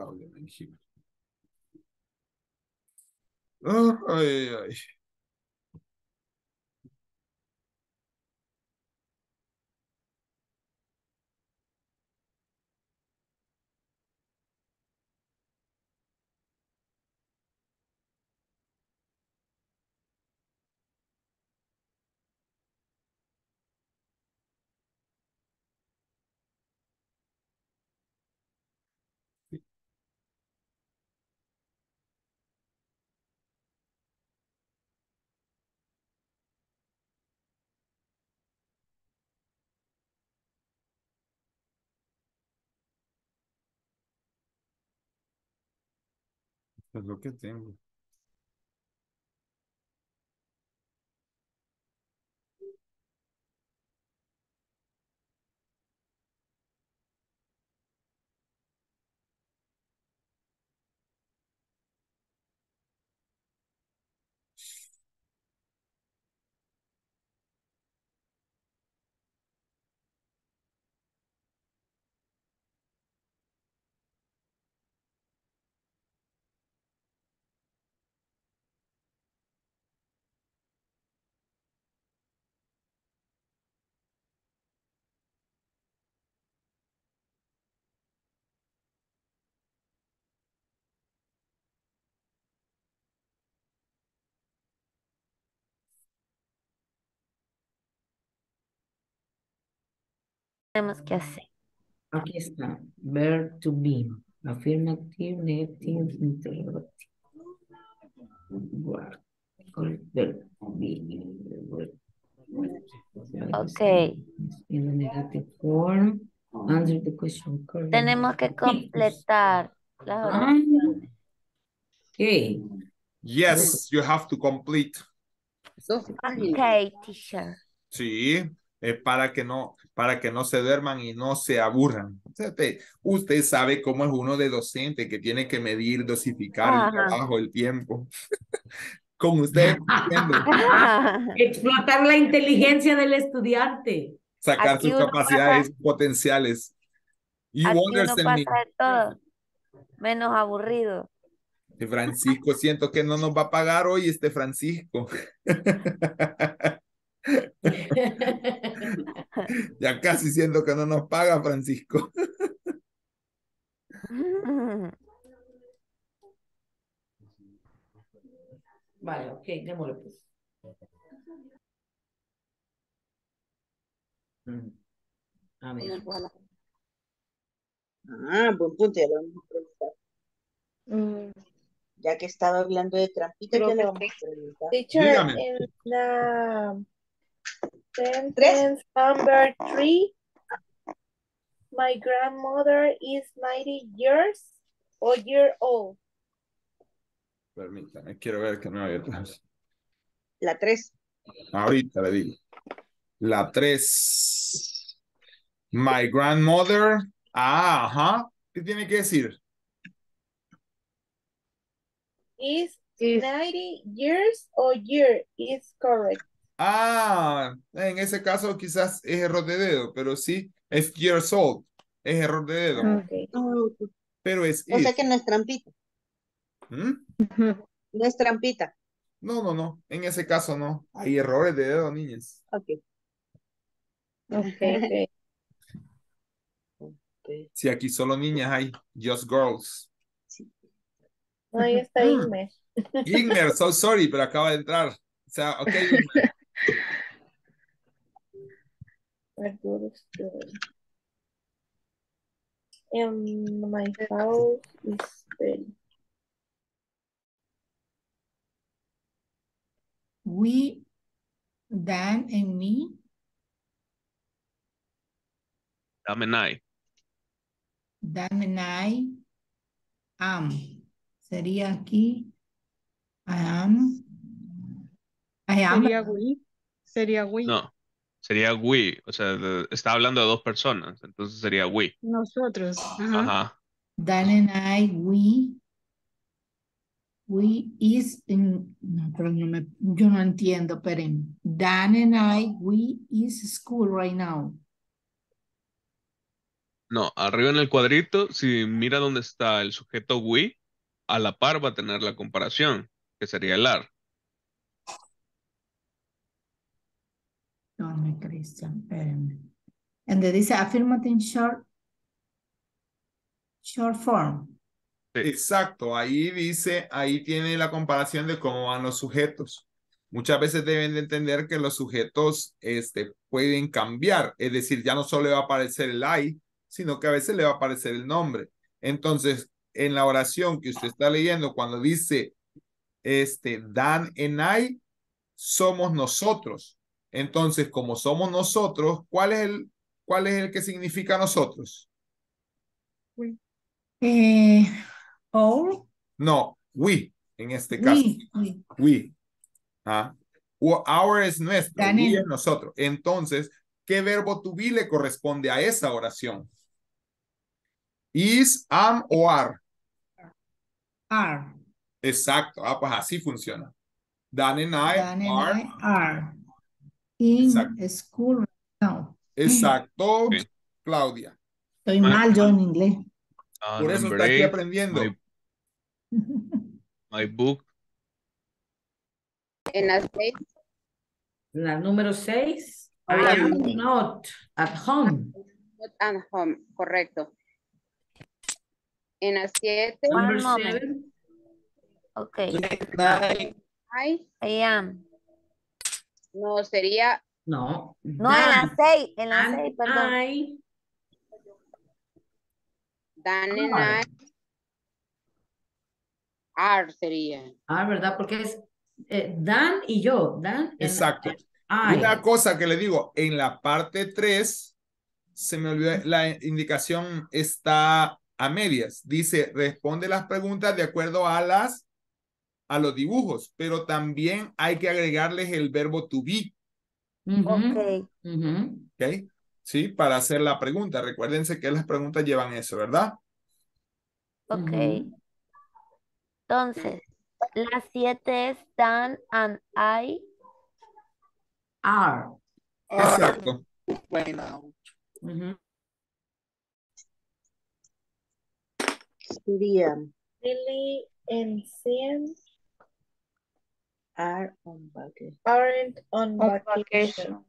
God. Claudia Mengíbar. Ay, ay. Es lo que tengo. Tenemos que hacer. Aquí está. Verb to be. Afirmativo, negativo, interrogativo. Verb. Verb to be. Ok. In the negative form. Answer the question correctly. Tenemos que completar las Ah, oraciones. Okay. Yes, you have to complete. Ok, teacher. Sí, es para que no, para que no se duerman y no se aburran. Usted, usted sabe cómo es uno de docente que tiene que medir, dosificar el Ajá. trabajo, el tiempo. Con usted Explotar la inteligencia del estudiante. sacar Aquí sus capacidades potenciales. You Aquí uno understand me. pasa de todo. Menos aburrido. Eh, Francisco, siento que no nos va a pagar hoy este Francisco. Ya casi siento que no nos paga Francisco. Vale, ok, démosle pues. Mm. A ver. Ah, buen punto, ya le vamos a preguntar. Mm, Ya que estaba hablando de trampitas, ya le vamos a preguntar. Teacher, Dígame. in sentence number three, my grandmother is 90 years or year old. Permítame, quiero ver que no hay atrás. La tres. Ahorita le digo. La 3. My grandmother. Ah, ajá. ¿Qué tiene que decir? Is Is- 90 years or year is correct. Ah, en ese caso quizás es error de dedo, pero sí, es years old. Es error de dedo, Okay. Ah, pero es o sea que no es trampita. ¿Mm? No es trampita. No, no, no. En ese caso no. Hay errores de dedo, niñas. Ok. Okay, okay. Si aquí solo niñas hay, just girls. Ahí está Mm. Inme. Igner, so sorry, pero acaba de entrar. O sea, ok. Igner. Arturo Stewart. And my house is ready. We, Dan and me, Dame nine. Dan and I am. Sería aquí. I am. I am. Sería we. Sería we. No, sería we. O sea, de- está hablando de dos personas, entonces sería we. Nosotros. Ajá. Ajá. Dan and I, we. We is in, no, pero no me, yo no entiendo, esperen. Dan and I, we is school right now. No, arriba en el cuadrito, si mira dónde está el sujeto we, a la par va a tener la comparación, que sería el are. No me Cristian, espérenme. And there dice affirmative short, short form. Sí. Exacto, ahí dice, ahí tiene la comparación de cómo van los sujetos. Muchas veces deben de entender que los sujetos este, pueden cambiar, es decir, ya no solo le va a aparecer el I, sino que a veces le va a aparecer el nombre. Entonces, en la oración que usted está leyendo, cuando dice este, Dan and I, somos nosotros. Entonces, como somos nosotros, ¿cuál es el, cuál es el que significa nosotros? Eh, all, No, We, en este caso. We, we. We. Ah. Our es nuestro, Daniel. we es nosotros. Entonces, ¿qué verbo to be le corresponde a esa oración? Is, am o are. Are. Exacto. Ah, pues así funciona. Dan and I Dan and are. I are in Exacto. school. Exacto, Sí. Claudia. Estoy Ma- mal yo en inglés. Uh, Por eso está aquí eight, aprendiendo. My, my book. En las seis, La número seis. I Habla- am not at home. not at home, correcto. En las siete, One Number seven. Okay. I, I am. no sería, No. No, en la seis, en la seis, perdón. I Dan and. I. Are sería. Ah, ¿verdad? Porque es eh, Dan y yo. Dan Exacto. I. Una cosa que le digo, en la parte 3, se me olvidó, la indicación está a medias. Dice, responde las preguntas de acuerdo a las a los dibujos, pero también hay que agregarles el verbo to be, Ujú, Ok. ujú. ¿ok? Sí, para hacer la pregunta. Recuérdense que las preguntas llevan eso, ¿verdad? Ok. Ujú. Entonces, la siete es Dan and I. Are. Exacto. Ujú. Sería Lily and Sam are on vacation. aren't on On vacation.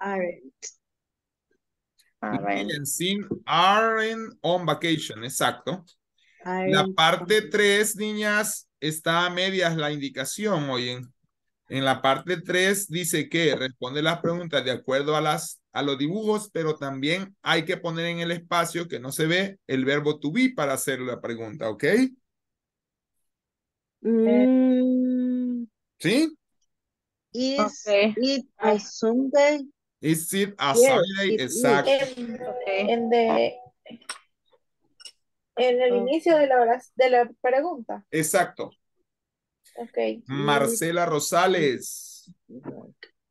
Aren't. Lily and Sin aren't on vacation. Exacto. La Aren't parte on- 3, niñas, está a medias la indicación, oyen. En la parte 3 dice que responde las preguntas de acuerdo a, las, a los dibujos, pero también hay que poner en el espacio que no se ve el verbo to be para hacer la pregunta, ¿ok? Mm, ¿Sí? is Okay. it a Sunday? Is it a Yes, Sunday? it is. Exacto. En, Okay. en de, en el Ok. inicio de la, de la pregunta. Exacto. Ok. Marcela Rosales.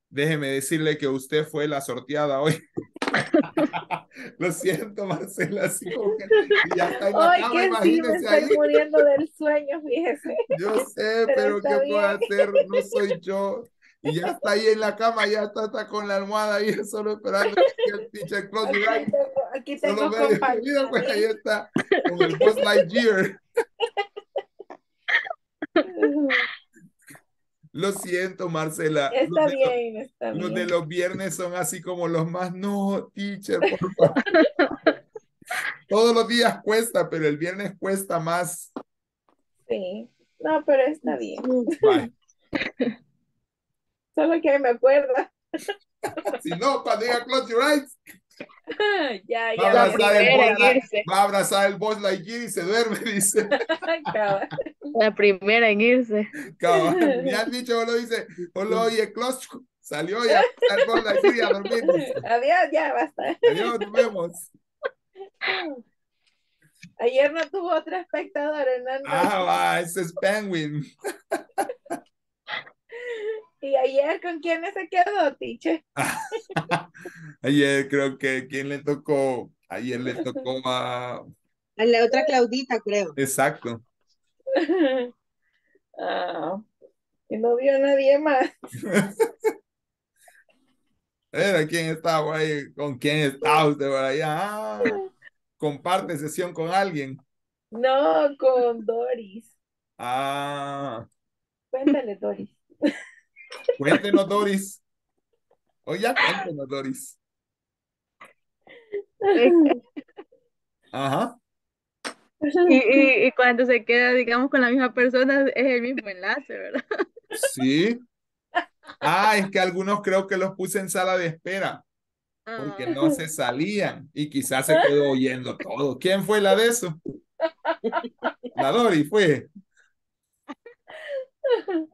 Déjeme decirle que usted fue la sorteada hoy. Lo siento, Marcela. sí, ya está en la Ay, cama, que sí, me ahí. estoy muriendo del sueño, fíjese. Yo sé, Pero pero ¿qué puedo bien. hacer? No soy yo. Y ya está ahí en la cama, ya está, está con la almohada ahí, solo esperando que el teacher close Aquí tengo, aquí tengo compañía. Mira, pues ahí está, con el Buzz Lightyear. Lo siento, Marcela. Los Está de, los- bien, está los de bien. los viernes son así como los más, no, teacher, por favor. Todos los días cuesta, pero el viernes cuesta más. Sí. No, pero está bien. Solo que me acuerda. Si no, cuando diga close your eyes, ya, va a ya. abrazar el Buzz irse. va a abrazar el Buzz Lightyear y se duerme, dice. La primera en irse. Cabal, Me han dicho, lo dice, lo oye, close, salió ya, el Buzz Lightyear y a dormir. dice. Adiós, ya basta. Adiós, nos vemos. Ayer no tuvo otra espectadora, Hernando. Ah, va, ese es Penguin. Y ayer, ¿con quiénes se quedó, teacher? Ayer creo que, ¿quién le tocó? Ayer le tocó a... A la otra Claudita, creo. Exacto. Ah, y no vio a nadie más. Era quién estaba ahí, con quién está usted por allá. Ah, comparte sesión con alguien. No, con Doris. Ah, Cuéntale, Doris. Cuéntenos, Doris. O ya cuéntenos, Doris. Ajá. Y, y, y cuando se queda, digamos, con la misma persona, es el mismo enlace, ¿verdad? Sí. Ah, es que algunos creo que los puse en sala de espera porque no se salían y quizás se quedó oyendo todo. ¿Quién fue la de eso? La Dori fue.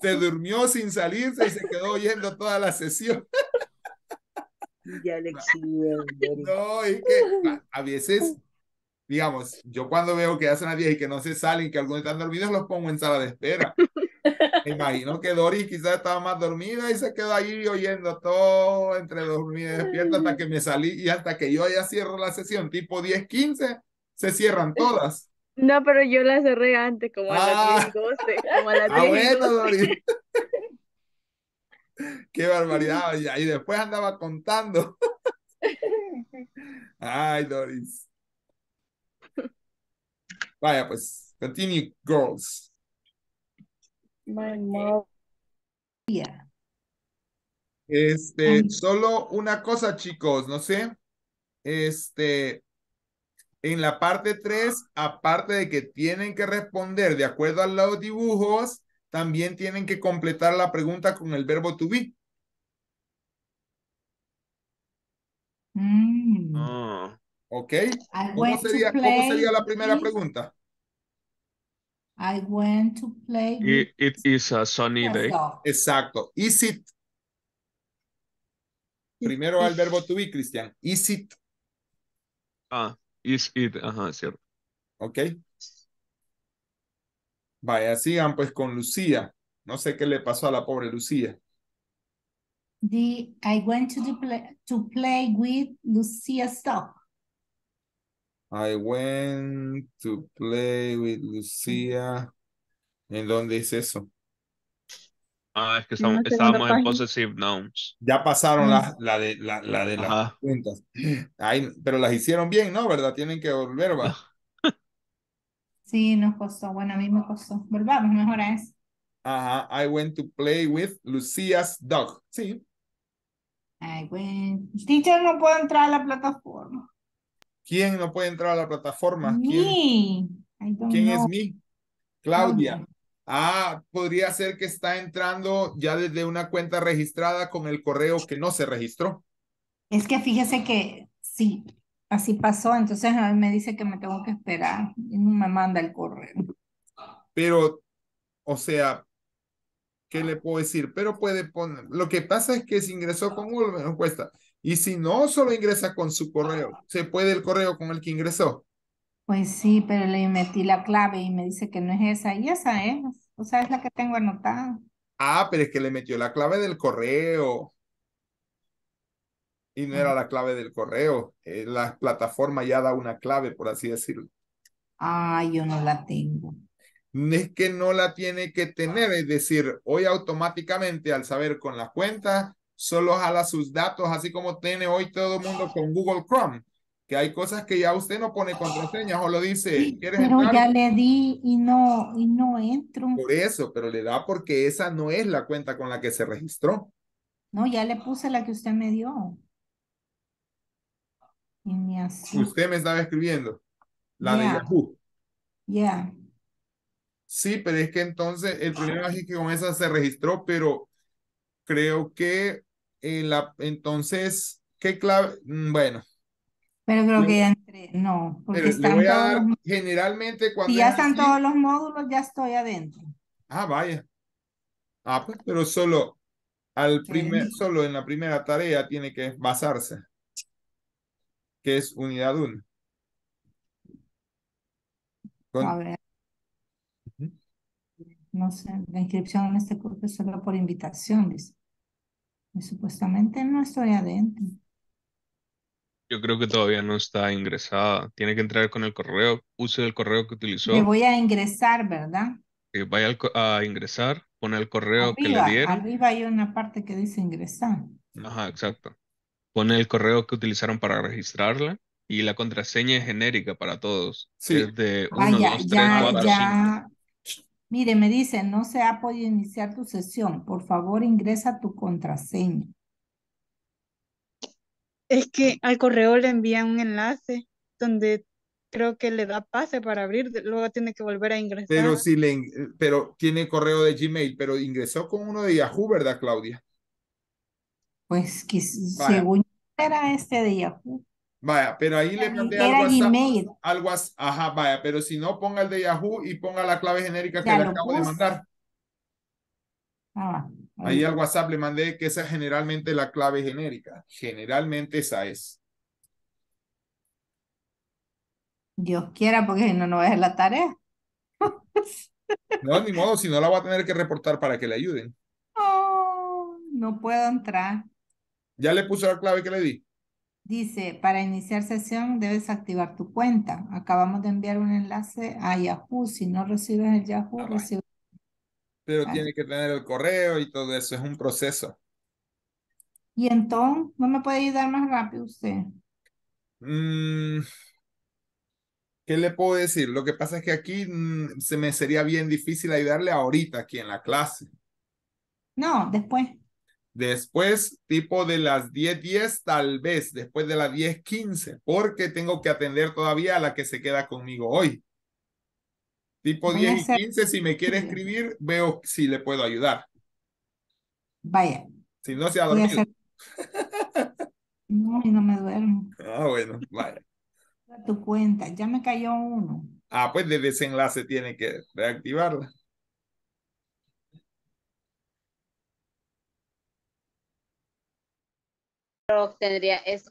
Se durmió sin salirse y se quedó oyendo toda la sesión. Ya le. No, es que a, a veces digamos, yo cuando veo que hacen las 10 y que no se salen, que algunos están dormidos, los pongo en sala de espera. Me imagino que Doris quizás estaba más dormida y se quedó ahí oyendo todo entre dormida y despierta hasta que me salí y hasta que yo ya cierro la sesión, tipo 10, 15, se cierran todas. No, pero yo la cerré antes, como a Ah. las 10, 12. Como a las Ah, 10 y bueno, 12. Doris. Qué barbaridad. Y ahí después andaba contando. Ay, Doris. Vaya, pues, continue, girls. My mom. Yeah. Este, solo una cosa, chicos, no sé. Este, en la parte 3, aparte de que tienen que responder de acuerdo a los dibujos, también tienen que completar la pregunta con el verbo to be. Mm. Oh. ¿Ok? I ¿Cómo sería, cómo play sería la primera pregunta? I went to play It, it is a sunny day. Exacto. Is it? Primero el verbo to be, Cristian. Is it? Ah, is it, ajá, cierto. ¿Ok? Vaya, sigan pues con Lucía. No sé qué le pasó a la pobre Lucía. The I went to the play to play with Lucia's dog. I went to play with Lucía. ¿En dónde es eso? Ah, es que estamos, segunda estábamos en possessive nouns. Ya pasaron Mm. la, la de, la, la de las preguntas. Ay, pero las hicieron bien, ¿no? ¿Verdad? Tienen que volver, va. Sí, nos costó. Bueno, a mí me costó. Volvamos mejor a eso. Ajá. I went to play with Lucia's dog. Sí. I went. Teacher, no puedo entrar a la plataforma. ¿Quién no puede entrar a la plataforma? ¿Quién, Me. I don't quién es mí? Claudia. Ah, podría ser que está entrando ya desde una cuenta registrada con el correo que no se registró. Es que fíjese que sí, así pasó. Entonces a mí me dice que me tengo que esperar y no me manda el correo. Pero, o sea, ¿qué le puedo decir? Pero puede poner. Lo que pasa es que si ingresó con Google, menos cuesta. Y si no, solo ingresa con su correo. Se puede el correo con el que ingresó. Pues sí, pero le metí la clave y me dice que no es esa. Y esa es. O sea, es la que tengo anotada. Ah, pero es que le metió la clave del correo. Y no era la clave del correo. Eh, la plataforma ya da una clave, por así decirlo. Ah, yo no la tengo. No es que no la tiene que tener, es decir, hoy automáticamente al saber con la cuenta, solo jala sus datos, así como tiene hoy todo el mundo con Google Chrome, que hay cosas que ya usted no pone contraseñas o lo dice, ¿quieres Pero entrar? ya le di y no, y no entro. Por eso, pero le da porque esa no es la cuenta con la que se registró. No, ya le puse la que usted me dio. Y. Usted me estaba escribiendo, la de Ya. Yahoo. Ya. Sí, pero es que entonces el problema es que con esa se registró, pero creo que en la, entonces, ¿qué clave? Mm, Bueno, Pero creo que ya entré. No, porque pero le están voy a todos dar, los- generalmente cuando Si ya es están así- todos los módulos, ya estoy adentro. Ah, vaya. Ah, pues, pero solo al ¿Qué primer, solo en la primera tarea tiene que basarse, que es unidad 1. A ver. No sé, la inscripción en este curso es solo por invitación, dice. Y supuestamente no estoy adentro. Yo creo que todavía no está ingresada. Tiene que entrar con el correo. Use el correo que utilizó. Le voy a ingresar, ¿verdad? eh, vaya a ingresar, pone el correo que le dieron. arriba hay una parte que dice ingresar. Ajá, exacto. Pone el correo que utilizaron para registrarla y la contraseña es genérica para todos. Sí. Es de 1, Vaya, 2, 3, ya, 4, 5. ya. Mire, me dice, no se ha podido iniciar tu sesión. Por favor, ingresa tu contraseña. Es que al correo le envían un enlace donde creo que le da pase para abrir, luego tiene que volver a ingresar. Pero si le, in- pero tiene correo de Gmail, pero ingresó con uno de Yahoo, ¿verdad, Claudia? Pues que Vaya. según era este de Yahoo. Vaya, pero ahí le mandé al WhatsApp, Gmail. al WhatsApp, ajá, vaya, pero si no, ponga el de Yahoo y ponga la clave genérica que Ya le acabo de mandar. Ah, Ahí al WhatsApp le mandé que esa es generalmente la clave genérica. Generalmente esa es. Dios quiera, porque si no, no hacer la tarea. No, ni modo, si no la voy a tener que reportar para que le ayuden. Oh, no puedo entrar. ¿Ya le puse la clave que le di? Dice, para iniciar sesión debes activar tu cuenta. Acabamos de enviar un enlace a Yahoo. Si no recibes el Yahoo, Ah, vaya. Pero tiene que tener el correo y todo eso, es un proceso. Y entonces, ¿no me puede ayudar más rápido usted? Mm, ¿qué le puedo decir? Lo que pasa es que aquí mm, se me sería bien difícil ayudarle ahorita aquí en la clase. No, después. Después, tipo de las 10:10, tal vez, después de las 10:15, porque tengo que atender todavía a la que se queda conmigo hoy. Tipo Voy a 10 y hacer- 15, si me quiere escribir, veo si le puedo ayudar. Vaya, Si no, se ha dormido. hacer. No, y no me duermo. Ah, bueno, vaya. Tu cuenta, ya me cayó uno. Ah, pues desde ese enlace tiene que reactivarla. Pero tendría ese,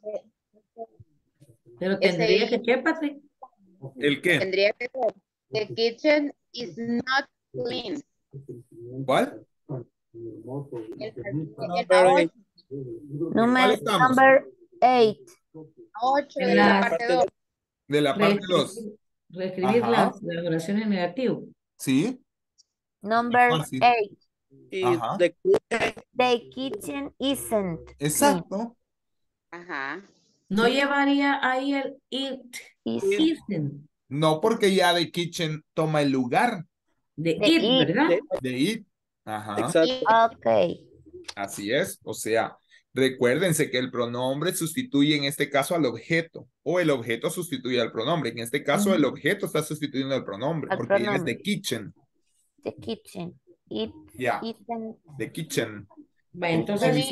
Pero Ese tendría que, ¿qué, Patrick? ¿El qué? tendría que ser. The kitchen is not clean. ¿Cuál? El, el, Number eight. ¿Cuál Número number eight. 8 de la la- parte 2. De la parte 2. Reescribir, reescribir Ajá. las, las oraciones en negativo. ¿Sí? Number fácil. eight. Y Ajá. the The kitchen isn't clean. Exacto. Ajá. No llevaría ahí el it, Isn't. isn't, No porque ya de kitchen toma el lugar de it, it. ¿verdad? de- it. Ajá. Exacto. Okay. Así es. O sea, recuérdense que el pronombre sustituye en este caso al objeto o el objeto sustituye al pronombre. En este caso, el objeto está sustituyendo al pronombre Al porque ya es pronombre. de kitchen. The kitchen. It Ya, isn't de kitchen. Entonces.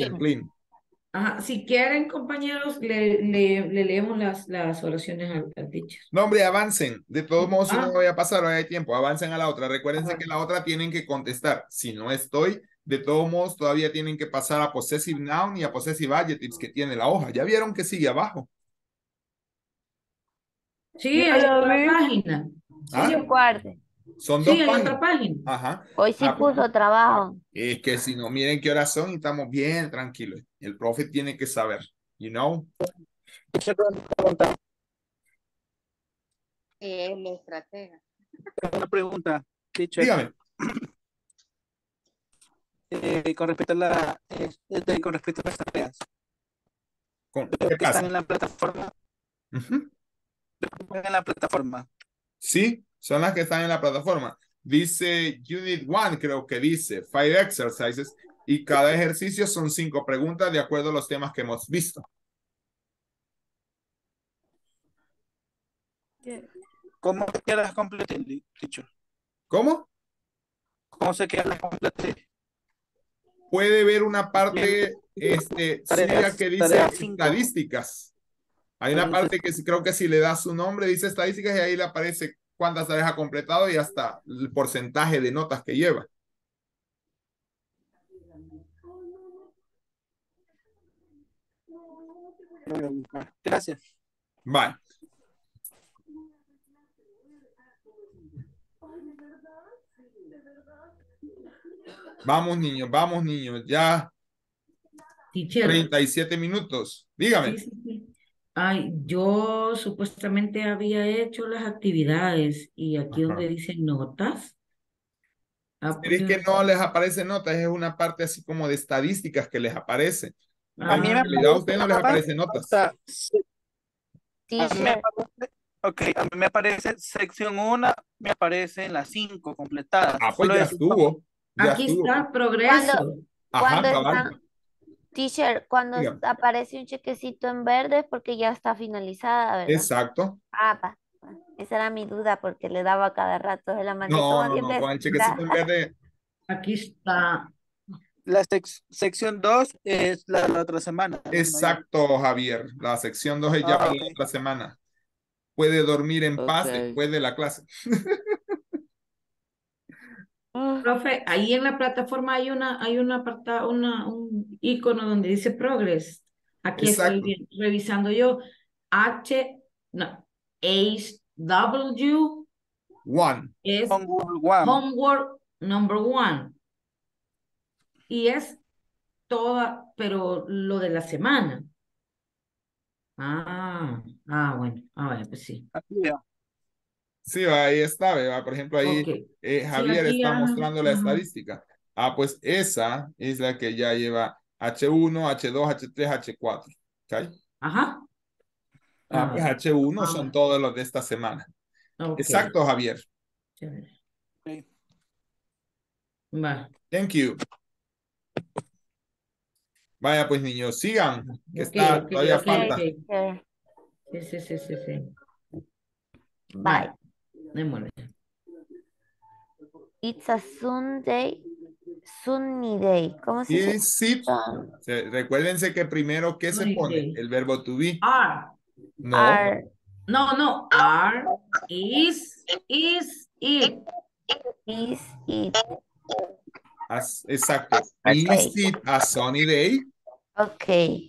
Ajá, si quieren, compañeros, le, le, le leemos las, las oraciones al, al teacher. No, hombre, avancen. De todos modos, si no Ah. me voy a pasar, ahora hay tiempo. Avancen a la otra. Recuérdense Ajá. que la otra tienen que contestar. Si no estoy, de todos modos, todavía tienen que pasar a possessive noun y a possessive adjectives que tiene la hoja. ¿Ya vieron que sigue abajo? Sí, hay otra página. ¿Ah? Sí, guarde. Son Sí, dos páginas. otra página. Ajá. Hoy sí Ah, pues. puso trabajo. Es que si no, miren qué horas son y estamos bien tranquilos. El profe tiene que saber, you know. El estratega. Una pregunta, teacher. Dígame. Eh, con respecto a la, eh, con respecto a las tareas. ¿Qué que están en la plataforma. Ujú. Están en la plataforma. Sí, son las que están en la plataforma. Dice Unit 1, creo que dice, Five Exercises, y cada ejercicio son cinco preguntas de acuerdo a los temas que hemos visto. ¿Cómo se que las complete, teacher? ¿Cómo? ¿Cómo se que las complete? Puede ver una parte, este, que dice estadísticas. Hay una parte que creo que si le da su nombre, dice estadísticas y ahí le aparece cuántas tareas ha completado y hasta el porcentaje de notas que lleva. Gracias. Vale. Vamos, niños, vamos, niños. Ya Teacher. 37 minutos. Dígame. Sí, sí, sí. Ay, yo supuestamente había hecho las actividades y aquí Ajá. donde dice notas. ah, es que no les aparece notas, es una parte así como de estadísticas que les aparece. Ah. A mí me realidad a ustedes no les aparece- aparecen notas. O sea, sí, a mí me Teacher. aparece, ok, a mí me aparece sección 1, me aparecen las 5 completadas. Ah, pues ya estuvo. Ya Aquí estuvo. está el progreso. Ajá, Cuando cabal. están, teacher, cuando Dígame. aparece un chequecito en verde es porque ya está finalizada, ¿verdad? Exacto. Ah, va. Esa era mi duda porque le daba cada rato de la No, no, no, con el veces. chequecito en verde. Aquí está. La sec- sección 2 es la, la otra semana. Exacto, Javier. La sección 2 es ya Ah, para la otra semana. Puede dormir en paz después de la clase. Profe, ahí en la plataforma hay una, hay una aparta, una, un icono donde dice progress. Aquí estoy Exacto. revisando yo. H, no, H, W One. es Homework one. homework number one. Y es toda, pero lo de la semana. Ah, ah, bueno, ah, bueno, pues sí. Veo. Sí, va, ahí está, Por ejemplo, ahí Ok. eh, Sí, Javier aquí, está ajá, mostrando la ajá. estadística. Ah, pues esa es la que ya lleva H1, H2, H3, H4. ¿ok? Ajá. Ah, Ah, pues bueno. H1 Ah, son todos los de esta semana. Ok. Exacto, Javier. Chévere. Thank you. Vaya, pues niños, sigan, que Ok, está, ok, todavía ok, falta. Sí, sí, sí, sí, sí. Bye. Démosle. It's a Sunday. Sunny day. ¿Cómo se dice? Sun. Se- Recuérdense que primero, ¿qué se pone? El verbo to be. Are. No. Are. No, no. Are. Is. Is. It. Is it. As- exacto. Okay. Is it a sunny day? Okay.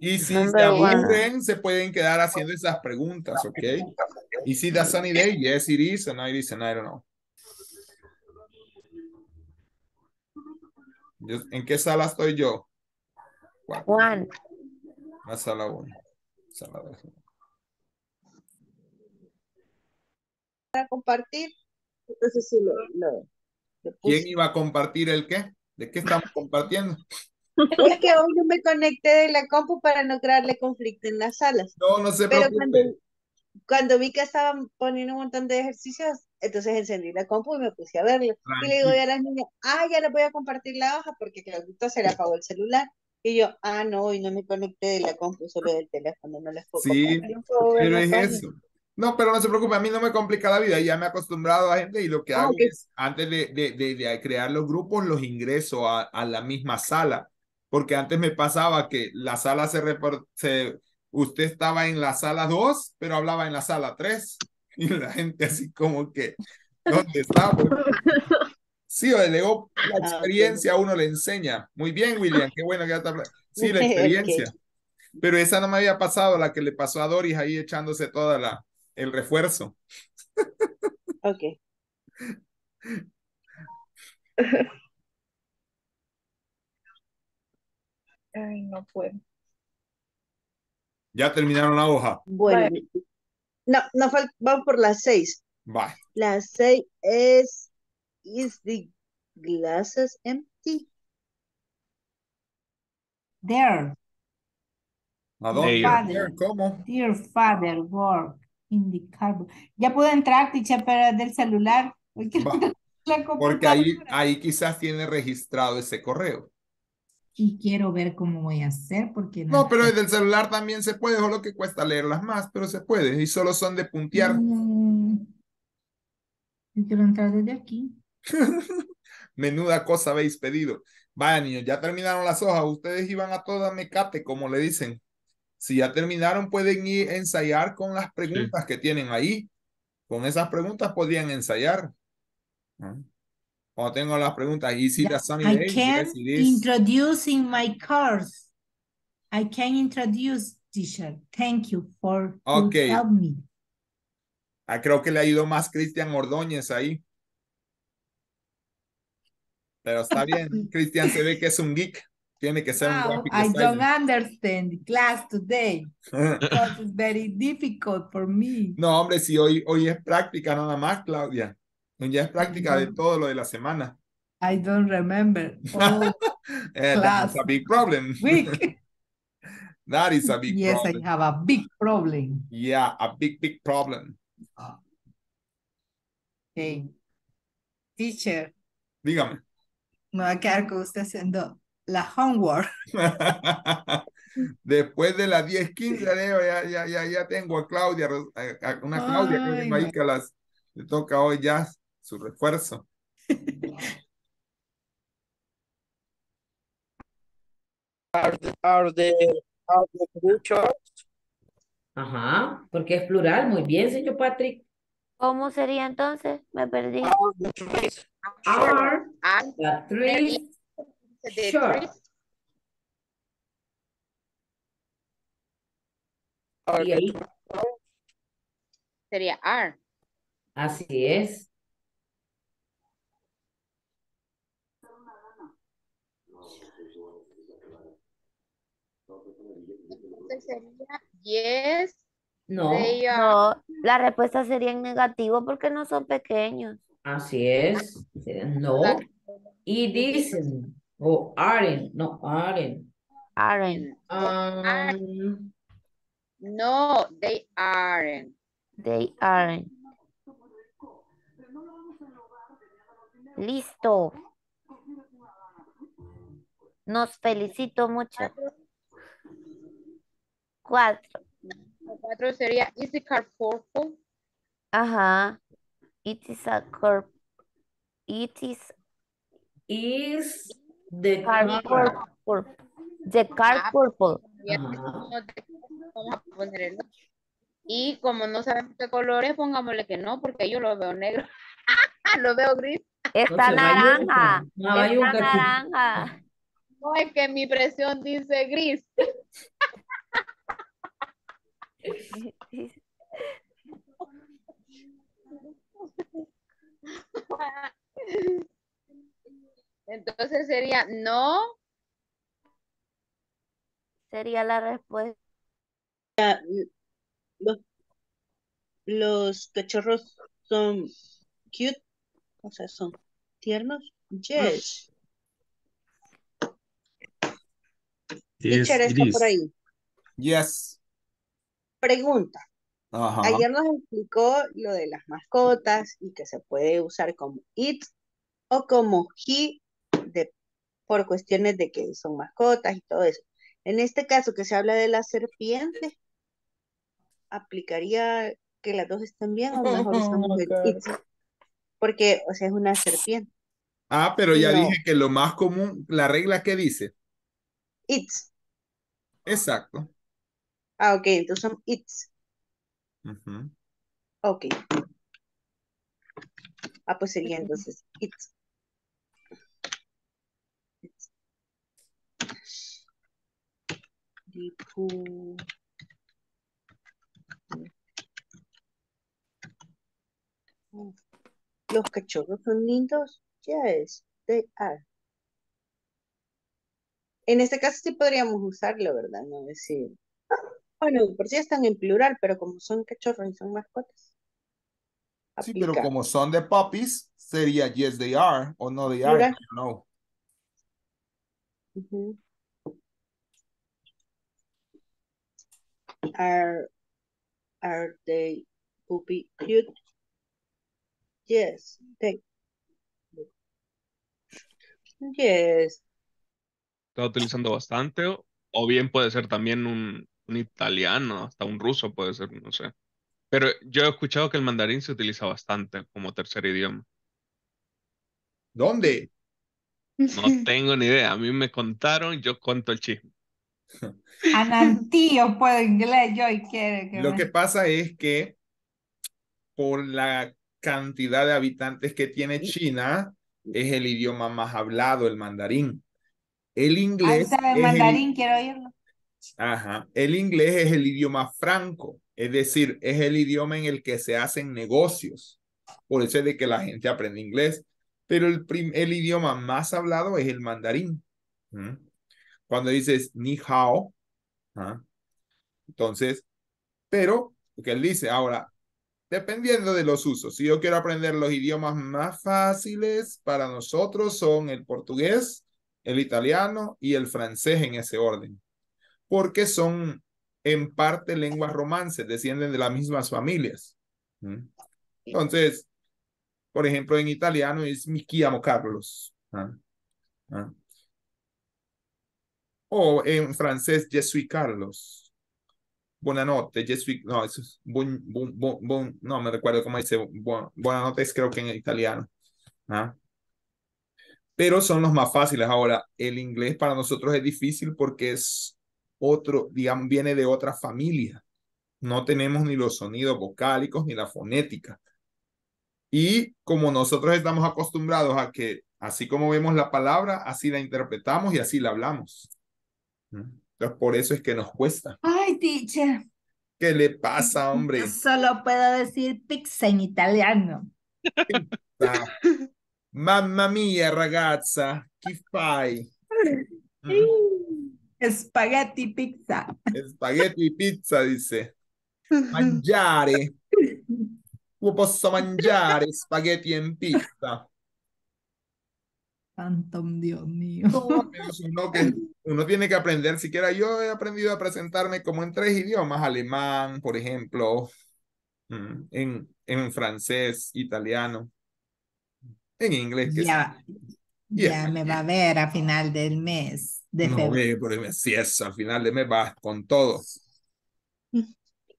Y si se one. aburren, se pueden quedar haciendo esas preguntas, ¿ok? Is it a sunny day? Yes, it is, and it is, and I don't know. ¿En qué sala estoy yo? Cuatro. One. La sala 1. Sala dos. Para compartir. Entonces sí lo, lo ¿Quién iba a compartir el qué? ¿De qué estamos compartiendo? Es que hoy no me conecté de la compu para no crearle conflicto en las salas. No, no se Pero preocupe. cuando, cuando vi que estaban poniendo un montón de ejercicios, entonces encendí la compu y me puse a verlo. Y le digo a las niñas, ah, ya les voy a compartir la hoja porque Claudito se le apagó el celular. Y yo, ah, no, hoy no me conecté de la compu, solo del teléfono, no les puedo Sí, pero es eso. No, pero no se preocupe, a mí no me complica la vida, ya me he acostumbrado a gente y lo que Ah, hago es, antes de, de, de, de crear los grupos, los ingreso a, a la misma sala, porque antes me pasaba que la sala se, repor- se usted estaba en la sala 2, pero hablaba en la sala 3, y la gente así como que, ¿dónde estamos? Sí, o luego la Ah, experiencia a uno le enseña. Muy bien, William, qué bueno que ya está. Sí, la experiencia. Pero esa no me había pasado, la que le pasó a Doris ahí echándose toda la el refuerzo. Ok. Ay, no puedo. Ya terminaron la hoja. Bueno, no, no vamos por las seis. Va. La seis es, is the glasses empty? There, ¿A dónde? Father. ¿Cómo? dear father, work in the. Ya puedo entrar, teacher, pero del celular. La Porque ahí, ahí quizás tiene registrado ese correo. Y quiero ver cómo voy a hacer, porque No, pero sé. desde el celular también se puede, solo que cuesta leerlas más, pero se puede. Y solo son de puntear. Mm, yo quiero entrar desde aquí. Menuda cosa habéis pedido. Vaya, niños, ya terminaron las hojas. Ustedes iban a toda mecate, como le dicen. Si ya terminaron, pueden ir a ensayar con las preguntas que tienen ahí. Con esas preguntas podrían ensayar. Cuando tengo las preguntas, ¿is it a sunny I day? can Yes, introduce in my course. I can introduce, teacher. Thank you for to Okay. help me. Ah, creo que le ayudó más Cristian Ordóñez ahí. Pero está bien. Cristian se ve que es un geek. Tiene que ser un Wow, graphic I don't designer. understand the class today it's very difficult for me. No, hombre, si hoy, hoy es práctica nada más, Claudia. Ya es práctica de todo lo de la semana. I don't remember. Oh, Eh, Class. that's a big problem. week. That is a big yes, I problem. have a big problem. Yeah, a big, big problem. Okay. Teacher, Dígame. me va a quedar con usted haciendo la homework. Después de las 10, 15, ya, ya, ya, ya tengo a Claudia, a- a- una Claudia que Ay, tengo ahí que las, le toca hoy ya su refuerzo. Are the, are the, are the? Ajá, porque es plural. Muy bien, señor Patrick. ¿Cómo sería entonces? Me perdí. Are the trees Are the trees the Y ahí, trees sería are. Así es. Entonces sería yes, No. No, la respuesta sería en negativo porque no son pequeños. así es. No. Y dicen, o aren't, no, aren't. Aren't. Um, No, they aren't. They aren't. Listo. Nos felicito mucho. Cuatro. Cuatro sería is the car purple? Ajá. It is a corp. It is is the car purple. The car purple. Ya Ajá. tenemos de- Vamos a poner el otro. Y como no sabemos qué color es, pongámosle que no, porque yo lo veo negro. lo veo gris. Está Entonces, naranja. Ah, bayunca, Está naranja. No es que mi presión dice gris. Entonces sería no, Sería la respuesta. Los, los cachorros son cute, o sea, son tiernos. Yes. Yes, Teacher está por ahí. Yes. Pregunta. Ajá. Ayer nos explicó lo de las mascotas y que se puede usar como it o como he de, por cuestiones de que son mascotas y todo eso. En este caso que se habla de la serpiente, ¿aplicaría que las dos estén bien o mejor usamos el it? Porque, o sea, es una serpiente. Ah, pero ya No. dije que lo más común, la regla que dice. It's. Exacto. Ah, ok, entonces son it's. Ujú. Ok. Ah, pues sería entonces it's. Dipu- Los cachorros son lindos. Yes, they are. En este caso sí podríamos usarlo, ¿verdad? No decir. Bueno, por si están en plural, pero como son cachorros y son mascotas. Sí, pero como son de puppies, sería yes they are o no they are. No. Are, are they puppy cute? Yes, they. Yes. Está utilizando bastante, o, o bien puede ser también un, un italiano, hasta un ruso puede ser, no sé. Pero yo he escuchado que el mandarín se utiliza bastante como tercer idioma. ¿Dónde? No tengo ni idea. A mí me contaron, yo cuento el chisme. Anantío puedo inglés, yo y que Lo me- que pasa es que por la cantidad de habitantes que tiene China, es el idioma más hablado, el mandarín. El inglés sabe es el- mandarín, quiero oírlo. Ajá. El inglés es el idioma franco, es decir, es el idioma en el que se hacen negocios. Por eso es de que la gente aprende inglés. Pero el, prim- el idioma más hablado es el mandarín. ¿Mm? Cuando dices ni hao, ¿ah? entonces, pero, lo que él dice, ahora, dependiendo de los usos, si yo quiero aprender los idiomas más fáciles para nosotros son el portugués, el italiano y el francés en ese orden porque son en parte lenguas romances, descienden de las mismas familias. Entonces, por ejemplo, en italiano es mi chiamo Carlos. ¿ah? ¿Ah? O en francés, je suis Carlos. Buonanotte, je suis, no, es, no me recuerdo cómo dice, bu- buonanotte es creo que en italiano. ¿ah? Pero son los más fáciles. Ahora, el inglés para nosotros es difícil porque es otro, viene de otra familia. No tenemos ni los sonidos vocálicos ni la fonética. Y como nosotros estamos acostumbrados a que así como vemos la palabra, así la interpretamos y así la hablamos. Entonces, por eso es que nos cuesta. Ay, teacher. ¿Qué le pasa, hombre? Yo solo puedo decir pizza en italiano. Pizza. Mamma mia, ragazza, che fai? Spaghetti pizza. Spaghetti pizza, dice. Mangiare. Io posso mangiare spaghetti en pizza. Santo Dios mío. Menos uno, que, uno tiene que aprender, siquiera yo he aprendido a presentarme como en tres idiomas, alemán, por ejemplo, mm, en, en francés, italiano, en inglés. que Ya, Y ya me va a ver a final del mes de No, febrero. ve, pero si es al final de mes va con todo.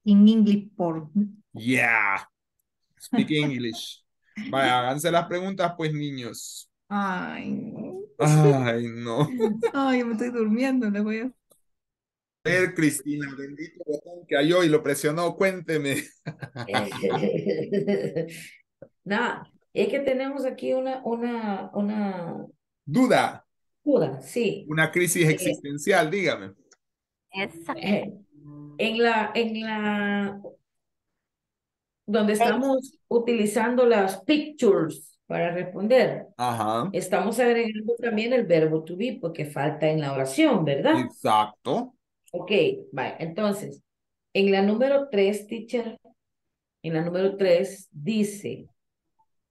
En English por Yeah. Speak English. Vaya, háganse las preguntas, pues, niños. Ay, Ay, no. ay, me estoy durmiendo, le voy a... A ver, Cristina, bendito botón que hay hoy, lo presionó, cuénteme. Nada, es que tenemos aquí una, una, una Duda, duda, sí. una crisis existencial, dígame. Eh, En la, en la, donde estamos utilizando las pictures para responder, Ajá, estamos agregando también el verbo to be porque falta en la oración, ¿verdad? exacto. Ok, vale. Entonces, en la número tres, teacher, en la número tres dice,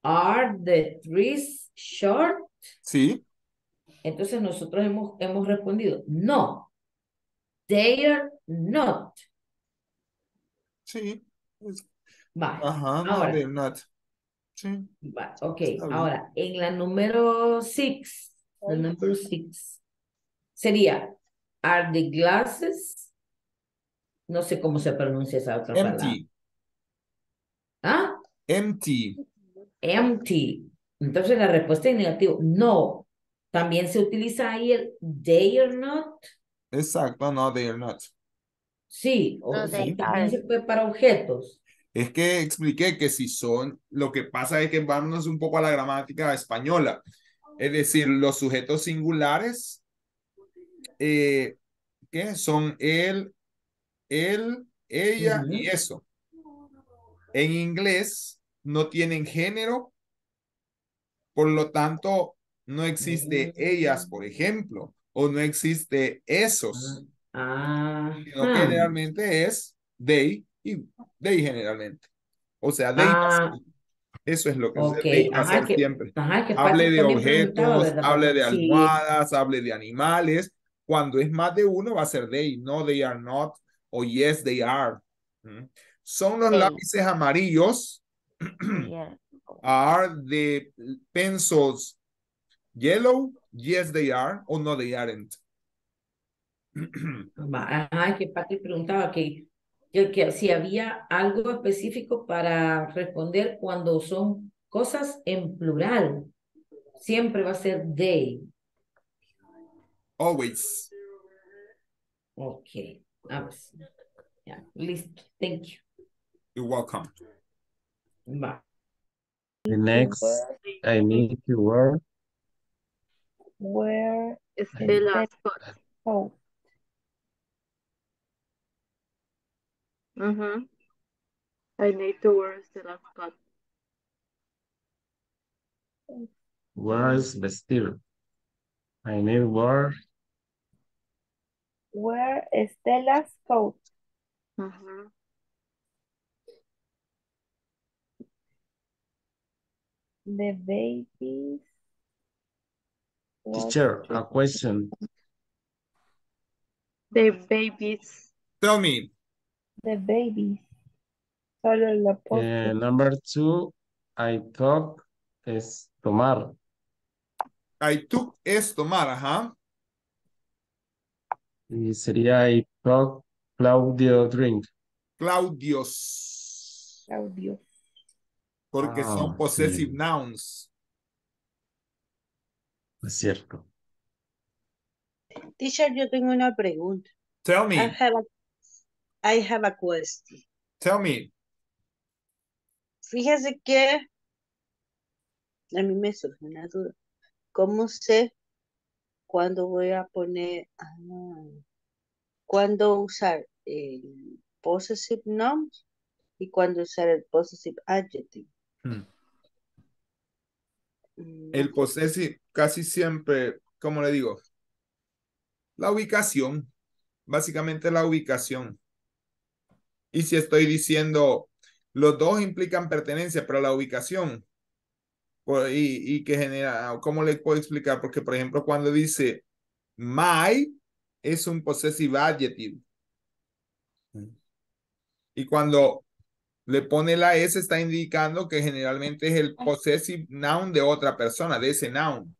are the trees short? Sí, Entonces nosotros hemos, hemos respondido, no, they are not. sí. Vale, Ajá, no, ahora, they're not. Sí, va, ok, ahora, en la número six, the number six, sería, are the glasses? No sé cómo se pronuncia esa otra palabra. Empty, ¿Ah? empty. empty. Entonces la respuesta es negativo. No. También se utiliza ahí el they are not. Exacto, no, they're not. Sí, o No, sí, they también se puede para objetos. Es que expliqué que si son, lo que pasa es que vámonos un poco a la gramática española. Es decir, los sujetos singulares, eh, ¿qué? Son él, él, ella y eso. En inglés no tienen género, por lo tanto, no existe ellas, por ejemplo, o no existe esos, Ah, sino que generalmente es they y they generalmente. O sea, they ah. Eso es lo que ok. se que, siempre. ajá, que Hable de objetos, hable de sí, almohadas, hable de animales. Cuando es más de uno, va a ser they, no they are not, o yes they are. ¿Mm? Son los lápices amarillos. Yeah. Are the pencils yellow? Yes, they are, or no, they aren't. ajá, que Patrick preguntaba que, que, que si había algo específico para responder cuando son cosas en plural. Siempre va a ser they. Always. Ok, vamos. Ya, listo. Thank you. You're welcome. Va. The next, I need to work. Where is the last Oh. Mm-hmm. I need to wear the last cut. Where is vestir? I need work. Where is Stella's coat? Mm-hmm. The babies. Teacher, a question. The babies. Tell me, The babies. Solo el. Uh, number two, I talk es tomar. I took es tomar, ajá. Y sería I talk Claudio drink. Claudios. Audio. Porque Ah, son possessive sí. nouns. Es cierto. Teacher, yo tengo una pregunta. Tell I me, have a, I have a question. tell me. Fíjese que a mí me surge una duda. ¿Cómo sé cuándo voy a poner, ah, cuándo usar el possessive nouns y cuándo usar el possessive adjective. Hmm. Mm, El possessive casi siempre, como le digo, la ubicación, básicamente la ubicación. Y si estoy diciendo, los dos implican pertenencia, pero la ubicación, por- y, y que genera, ¿cómo le puedo explicar? Porque, por ejemplo, cuando dice my, es un possessive adjective. Y cuando le pone la S, está indicando que generalmente es el possessive noun de otra persona, de ese noun.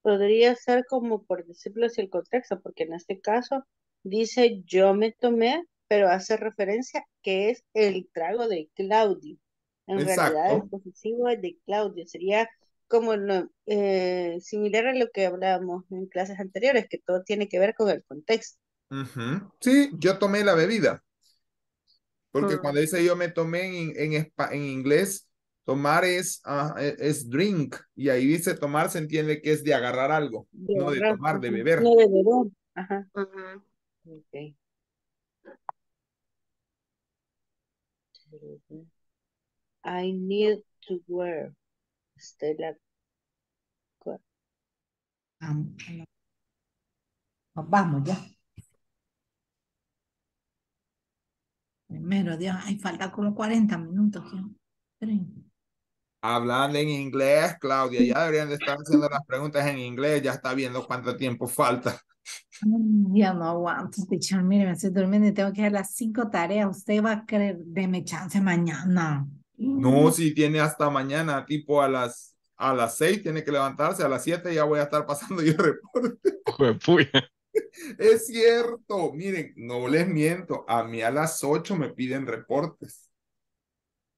Podría ser como por decirlo así el contexto, porque en este caso dice yo me tomé, pero hace referencia que es el trago de Claudio. En realidad el Exacto. posesivo es de Claudio. Sería como lo, eh, similar a lo que hablábamos en clases anteriores, que todo tiene que ver con el contexto. Ujú. Sí, yo tomé la bebida. Porque Mm. cuando dice yo me tomé en, en, en inglés, tomar es, e- es drink. Y ahí dice tomar se entiende que es de agarrar algo, De no de agarrar, tomar, de beber. No de beber. Ajá. Ok. I need to wear. Nos vamos ya. Primero, Dios, ay, falta como 40 minutos. ya. Hablando en inglés, Claudia, ya deberían de estar haciendo las preguntas en inglés, ya está viendo cuánto tiempo falta. Ay, Ya no aguanto, teacher. Mire, me estoy durmiendo y tengo que hacer las cinco tareas. Usted va a creer, deme chance mañana. No, si tiene hasta mañana, tipo a las a las seis tiene que levantarse, a las siete ya voy a estar pasando yo el reporte. Juepuya. Es cierto, miren, no les miento, a mí a las ocho me piden reportes.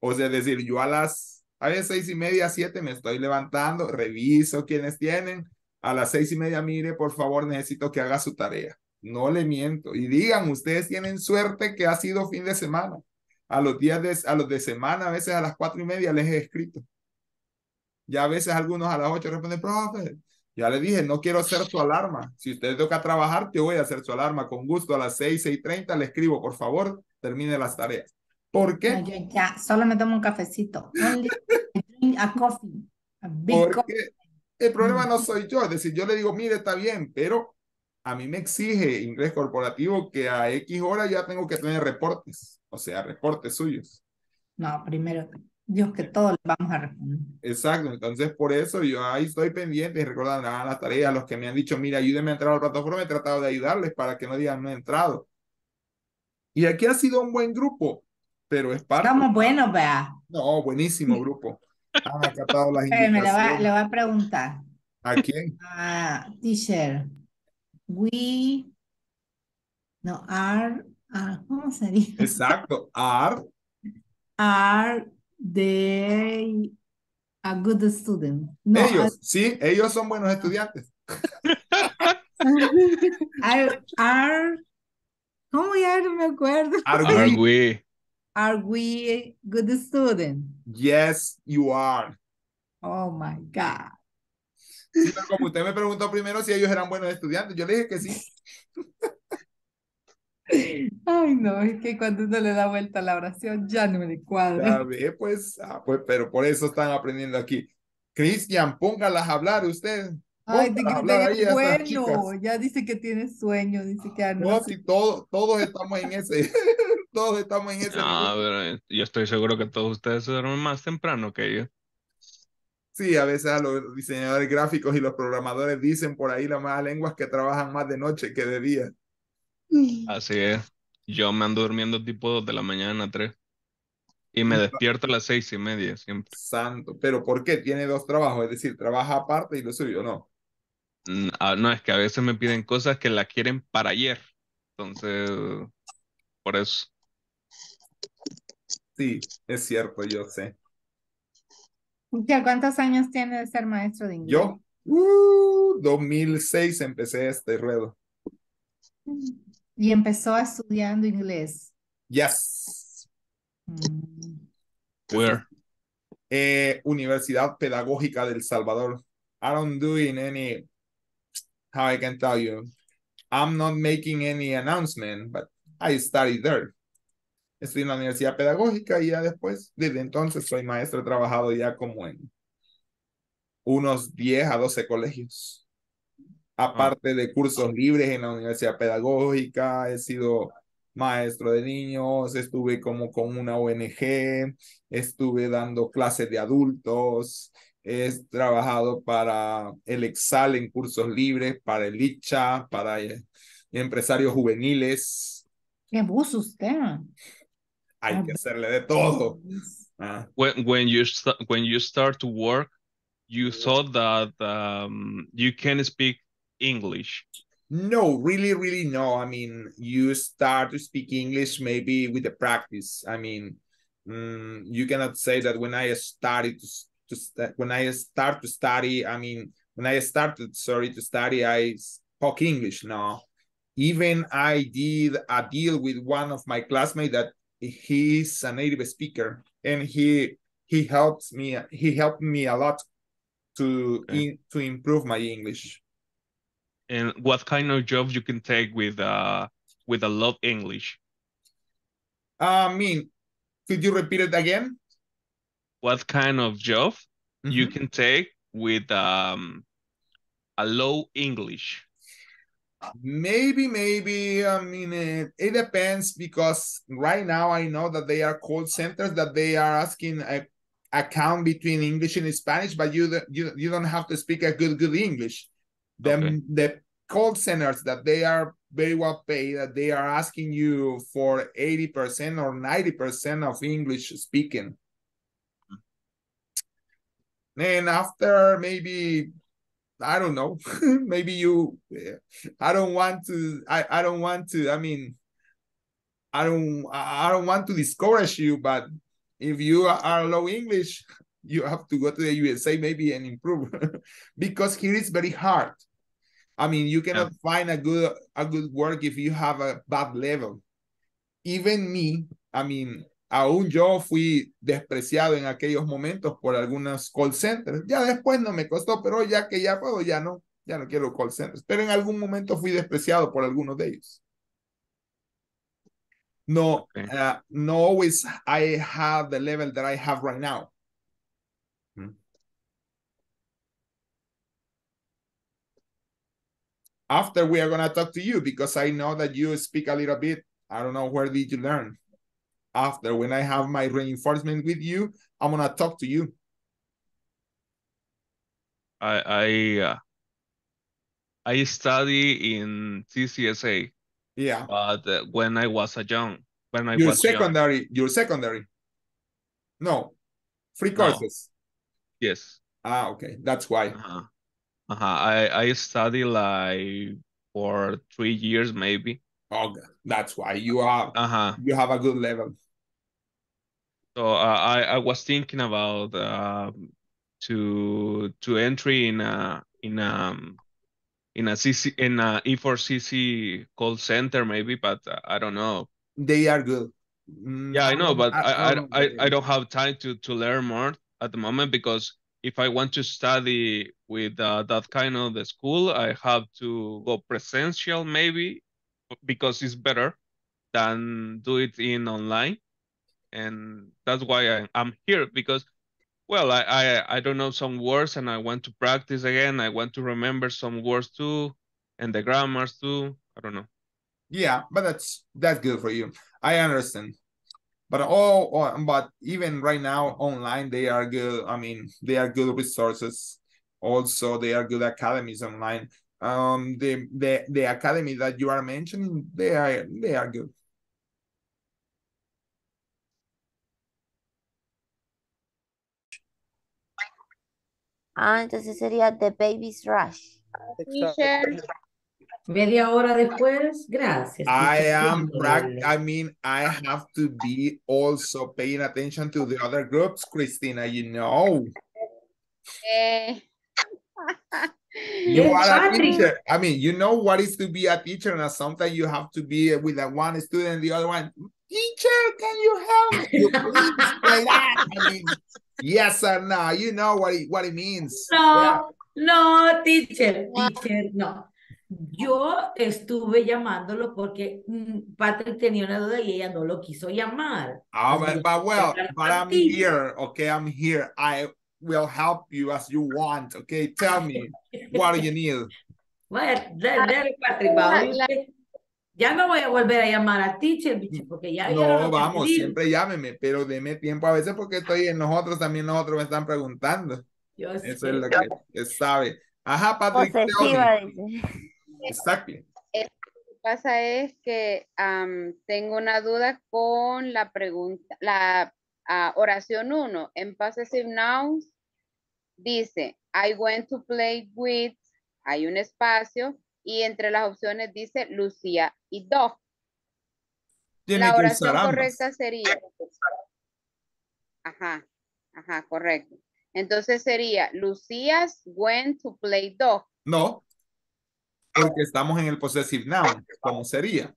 O sea, decir, yo a las, a las seis y media, siete me estoy levantando, reviso quiénes tienen. A las seis y media, mire, por favor, necesito que haga su tarea. No le miento. Y digan, ustedes tienen suerte que ha sido fin de semana. A los días de, a los de semana, a veces a las cuatro y media les he escrito. Ya a veces algunos a las ocho responden, profe, ya le dije, no quiero hacer su alarma. Si usted toca trabajar, yo voy a hacer su alarma. Con gusto, a las seis, seis treinta le escribo, por favor, termine las tareas. ¿Por No, qué? yo ya, solo me tomo un cafecito. Only a coffee. A big coffee. Porque el problema Mm. no soy yo, es decir, yo le digo, mire, está bien, pero a mí me exige inglés corporativo que a X hora ya tengo que tener reportes, o sea, reportes suyos. No, primero, Dios que todo le vamos a responder. Exacto, entonces por eso yo ahí estoy pendiente y recordando hagan las tareas, los que me han dicho, mira, ayúdenme a entrar a la plataforma, he tratado de ayudarles para que no digan no he entrado. Y aquí ha sido un buen grupo, pero es parte. Estamos buenos, vea. No, buenísimo grupo. Han acatado las Espérame, le voy a, le indicaciones. voy a preguntar. ¿A quién? Ah, teacher, we, no, are, are, ¿cómo sería? Exacto. Are Are they a good student? No, ellos, sí, ellos son buenos estudiantes. are, are, ¿cómo ya no me acuerdo? Are Are we? Are we good student? Yes, you are. Oh my God. Sí, pero como usted me preguntó primero si ellos eran buenos estudiantes, yo le dije que sí. Ay, no, es que cuando uno le da vuelta a la oración ya no me Ya cuadra. ve, pues, ah, pues, pero por eso están aprendiendo aquí. Cristian, póngalas a hablar usted. Ay, a de que a tenga sueño. Ya dice que tiene sueño, dice que No, anoche. si todos, todos estamos en ese, todos estamos en ese No, pero eh, yo estoy seguro que todos ustedes se duermen más temprano que yo. Sí, a veces a los diseñadores gráficos y los programadores dicen por ahí las malas lenguas que trabajan más de noche que de día. Así es. Yo me ando durmiendo tipo 2 de la mañana a 3. Y me despierto a las seis y media siempre. Santo, pero ¿por qué? Tiene dos trabajos, es decir, trabaja aparte y lo suyo, ¿no? Mm, ah, no, es que a veces me piden cosas que la quieren para ayer. Entonces, por eso. Sí, es cierto, yo sé. Ya, ¿cuántos años tiene de ser maestro de inglés? Yo, uh, 2006 empecé este ruedo. Y empezó estudiando inglés. Yes. Mm, Where? Eh, Universidad Pedagógica del Salvador. I don't doing any, how I can tell you, I'm not making any announcement, but I studied there. Estoy en la universidad pedagógica y ya después, desde entonces soy maestro, he trabajado ya como en unos 10 a 12 colegios. Aparte de cursos libres en la universidad pedagógica, he sido maestro de niños, estuve como con una ONG, estuve dando clases de adultos, he trabajado para el Exal en cursos libres, para el ICHA, para eh, empresarios juveniles. Qué abuso usted. Hay que hacerle de todo. Ah, When when you sta- when you start to work, you thought that um, you can speak English. No, really, really no. I mean, you start to speak English maybe with the practice. I mean, mm, you cannot say that when I started to, to st- when I start to study, I mean, when I started, sorry, to study, I spoke English. No, even I did a deal with one of my classmates that he's a native speaker, and he he helps me. He helped me a lot to in, to improve my English. And what kind of job you can take with uh with a lot English? I mean, could you repeat it again? What kind of job you Mhm. can take with um a low English? Maybe, maybe. I mean, it, it depends because right now I know that they are call centers that they are asking a account between English and Spanish, but you don't- you you don't have to speak a good good English. The Okay. the call centers that they are very well paid that they are asking you for eighty percent or ninety percent of English speaking. Hmm. And after maybe I don't know. Maybe you I don't want to I, I don't want to I mean I don't I don't want to discourage you, but if you are low English, you have to go to the USA maybe and improve because here it's very hard. I mean, you cannot find a good a good work if you have a bad level. Even me, I mean, aún yo fui despreciado en aquellos momentos por algunos call centers. Ya después no me costó, pero ya que ya puedo, ya no, ya no quiero call centers. Pero en algún momento fui despreciado por algunos de ellos. No, uh, no always I have the level that I have right now. Hmm. After we are gonna talk to you because I know that you speak a little bit. I don't know where did you learn. After when I have my reinforcement with you, I'm gonna talk to you. I I uh, I study in TCSA. Yeah. But uh, when I was a young, when I your was young, secondary, your secondary. No, free No. courses. yes. Ah, okay, that's why. Uh-huh. Uh-huh. I I study like for three years maybe. Oh, that's why you are. Uh-huh. You have a good level. So uh, I I was thinking about um to to entry in a in um in a CC in a E4CC call center maybe, but uh, I don't know. They are good. Mm, Yeah, I know, but I- I I I, don't I. I don't have time to to learn more at the moment because if I want to study with uh, that kind of the school, I have to go presential maybe because it's better than do it in online, and that's why I, I'm here because well I, I I don't know some words and I want to practice again. I want to remember some words too and the grammars too. I don't know. Yeah, but that's that's good for you. I understand. But all, all- but even right now online they are good. I mean, they are good resources. Also, they are good academies online. Um, the the the academy that you are mentioning, they are they are good. Ah, entonces sería The Baby's Rush. Teacher, Media hora después, gracias. I am Muy. I mean, I have to be also paying attention to the other groups, Christina. You know, eh, you are a teacher. I mean, you know what is to be a teacher, and sometimes you have to be with that one student, the other one. Teacher, can you help? You please like that. I mean, yes or no? You know what it what it means. No, no, teacher, teacher, no. Yo estuve llamándolo porque mm, Patrick tenía una duda y ella no lo quiso llamar. Ah, Así but, que but well, but I'm here, okay? I'm here. I will help you as you want, okay? Tell me, what do you need? Vaya, dale, dale, Patrick, Ya no voy a volver a llamar a teacher, bicho, porque ya No, que vamos, te digo. siempre llámeme, pero deme tiempo a veces porque estoy en nosotros, también nosotros me están preguntando. Yo Eso es lo que, que sabe. Ajá, Patrick. Exactly. Lo que pasa es que am, tengo una duda con la pregunta, la ah, oración 1 en possessive nouns dice I went to play with, hay un espacio y entre las opciones dice Lucía y Dog. Tiene La oración correcta sería. Ajá, ajá, correcto. Entonces sería Lucías went to play dog. No, porque estamos en el possessive noun. ¿Cómo sería?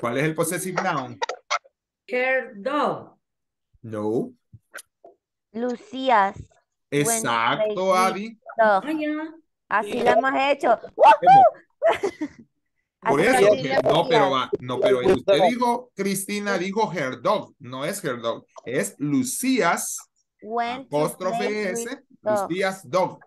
¿Cuál es el possessive noun? Her dog. No. Lucías. Exacto, Adi. Así lo hemos hecho. Por eso, no, pero va, no, pero usted dijo, Cristina dijo her dog, no es her dog, es Lucías, apóstrofe S. Lucías dog.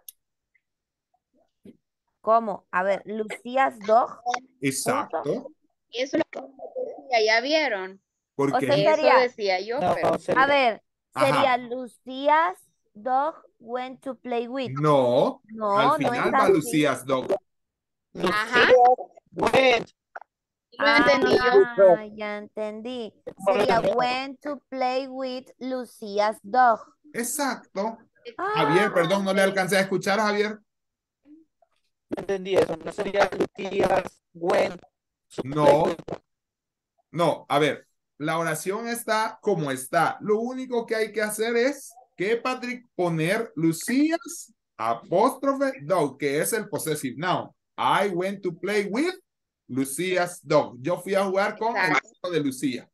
¿Cómo? A ver, Lucías dog. Exacto. Eso es lo que decía, ya vieron. ¿Por O qué? sea, Eso decía yo, pero A ver, Ajá. sería Lucías dog went to play with. No, No, al no final así. Lucías dog. Ajá. Went. Entendí yo. Ah, ya entendí. Sería went to play with Lucías dog. Exacto. Ah, Javier, perdón, no le alcancé a escuchar, Javier. No entendí eso. No sería Lucías went. No. No, a ver, la oración está como está. Lo único que hay que hacer es que Patrick poner Lucías apóstrofe dog, que es el possessive noun. I went to play with Lucías dog. Yo fui a jugar con el perro de Lucía.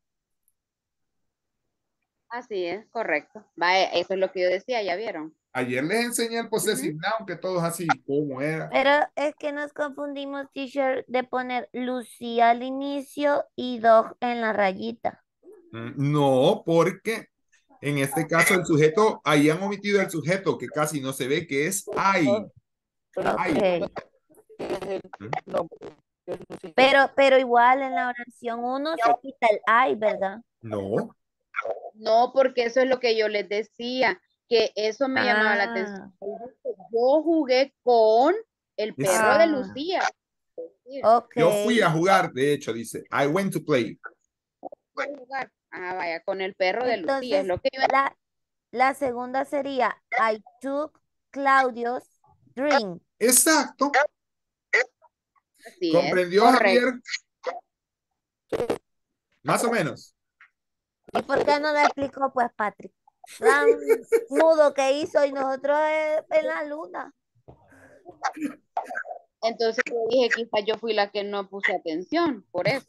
Así es, correcto. Va, eh, eso es lo que yo decía, ya vieron. Ayer les enseñé el possessive noun, que todos así, como era. Pero es que nos confundimos, teacher, de poner Lucía al inicio y dog en la rayita. Mm, No, porque en este caso el sujeto, ahí han omitido el sujeto que casi no se ve, que es I. I. Pero, pero igual en la oración uno se quita el ay, ¿verdad? No. No, porque eso es lo que yo les decía, que eso me llamaba la Ah. atención. Yo jugué con el perro de Ah. Lucía. Ok. Yo fui a jugar, de hecho, dice, I went to play. Fui a jugar. Ah, vaya, con el perro de Lucía, es Entonces, lo que yo la, la segunda sería I took Claudio's drink. Exacto. así es, ¿Comprendió, correcto. Javier? Más o menos. ¿Y por qué no le explicó, pues, Patrick? Tan mudo que hizo y nosotros en la luna. Entonces yo dije, quizás yo fui la que no puse atención, por eso.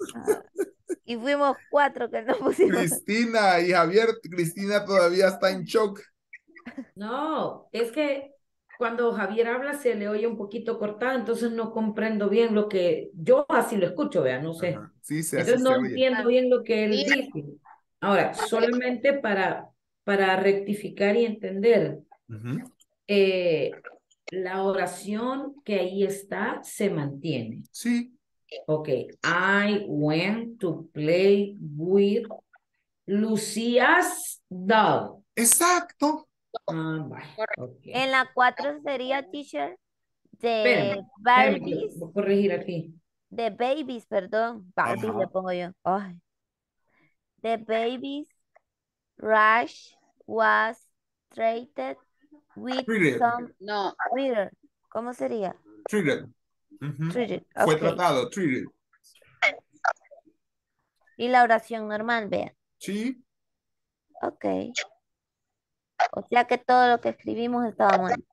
Y fuimos cuatro que no pusimos. Cristina y Javier, Cristina todavía está en shock. No, es que cuando Javier habla se le oye un poquito cortado, entonces no comprendo bien lo que yo así lo escucho, vean, no sé. Ajá, Sí, se hace, Entonces no entiendo bien lo que él dice. Ahora, solamente para, para rectificar y entender, eh, la oración que ahí está se mantiene. Sí, Ok, I went to play with Lucia's dog. exacto. Ah, vale, ok. En la cuatro sería, teacher, de Espérame, Barbies, voy a corregir aquí. de babies, perdón. Barbies Ajá. le pongo yo. Ay. The babies rush was treated with Treated. some No, Twitter. ¿Cómo sería? Treated. Treated. Fue tratado, treated. Y la oración normal, vean. Sí, Ok. O sea que todo lo que escribimos estaba mal.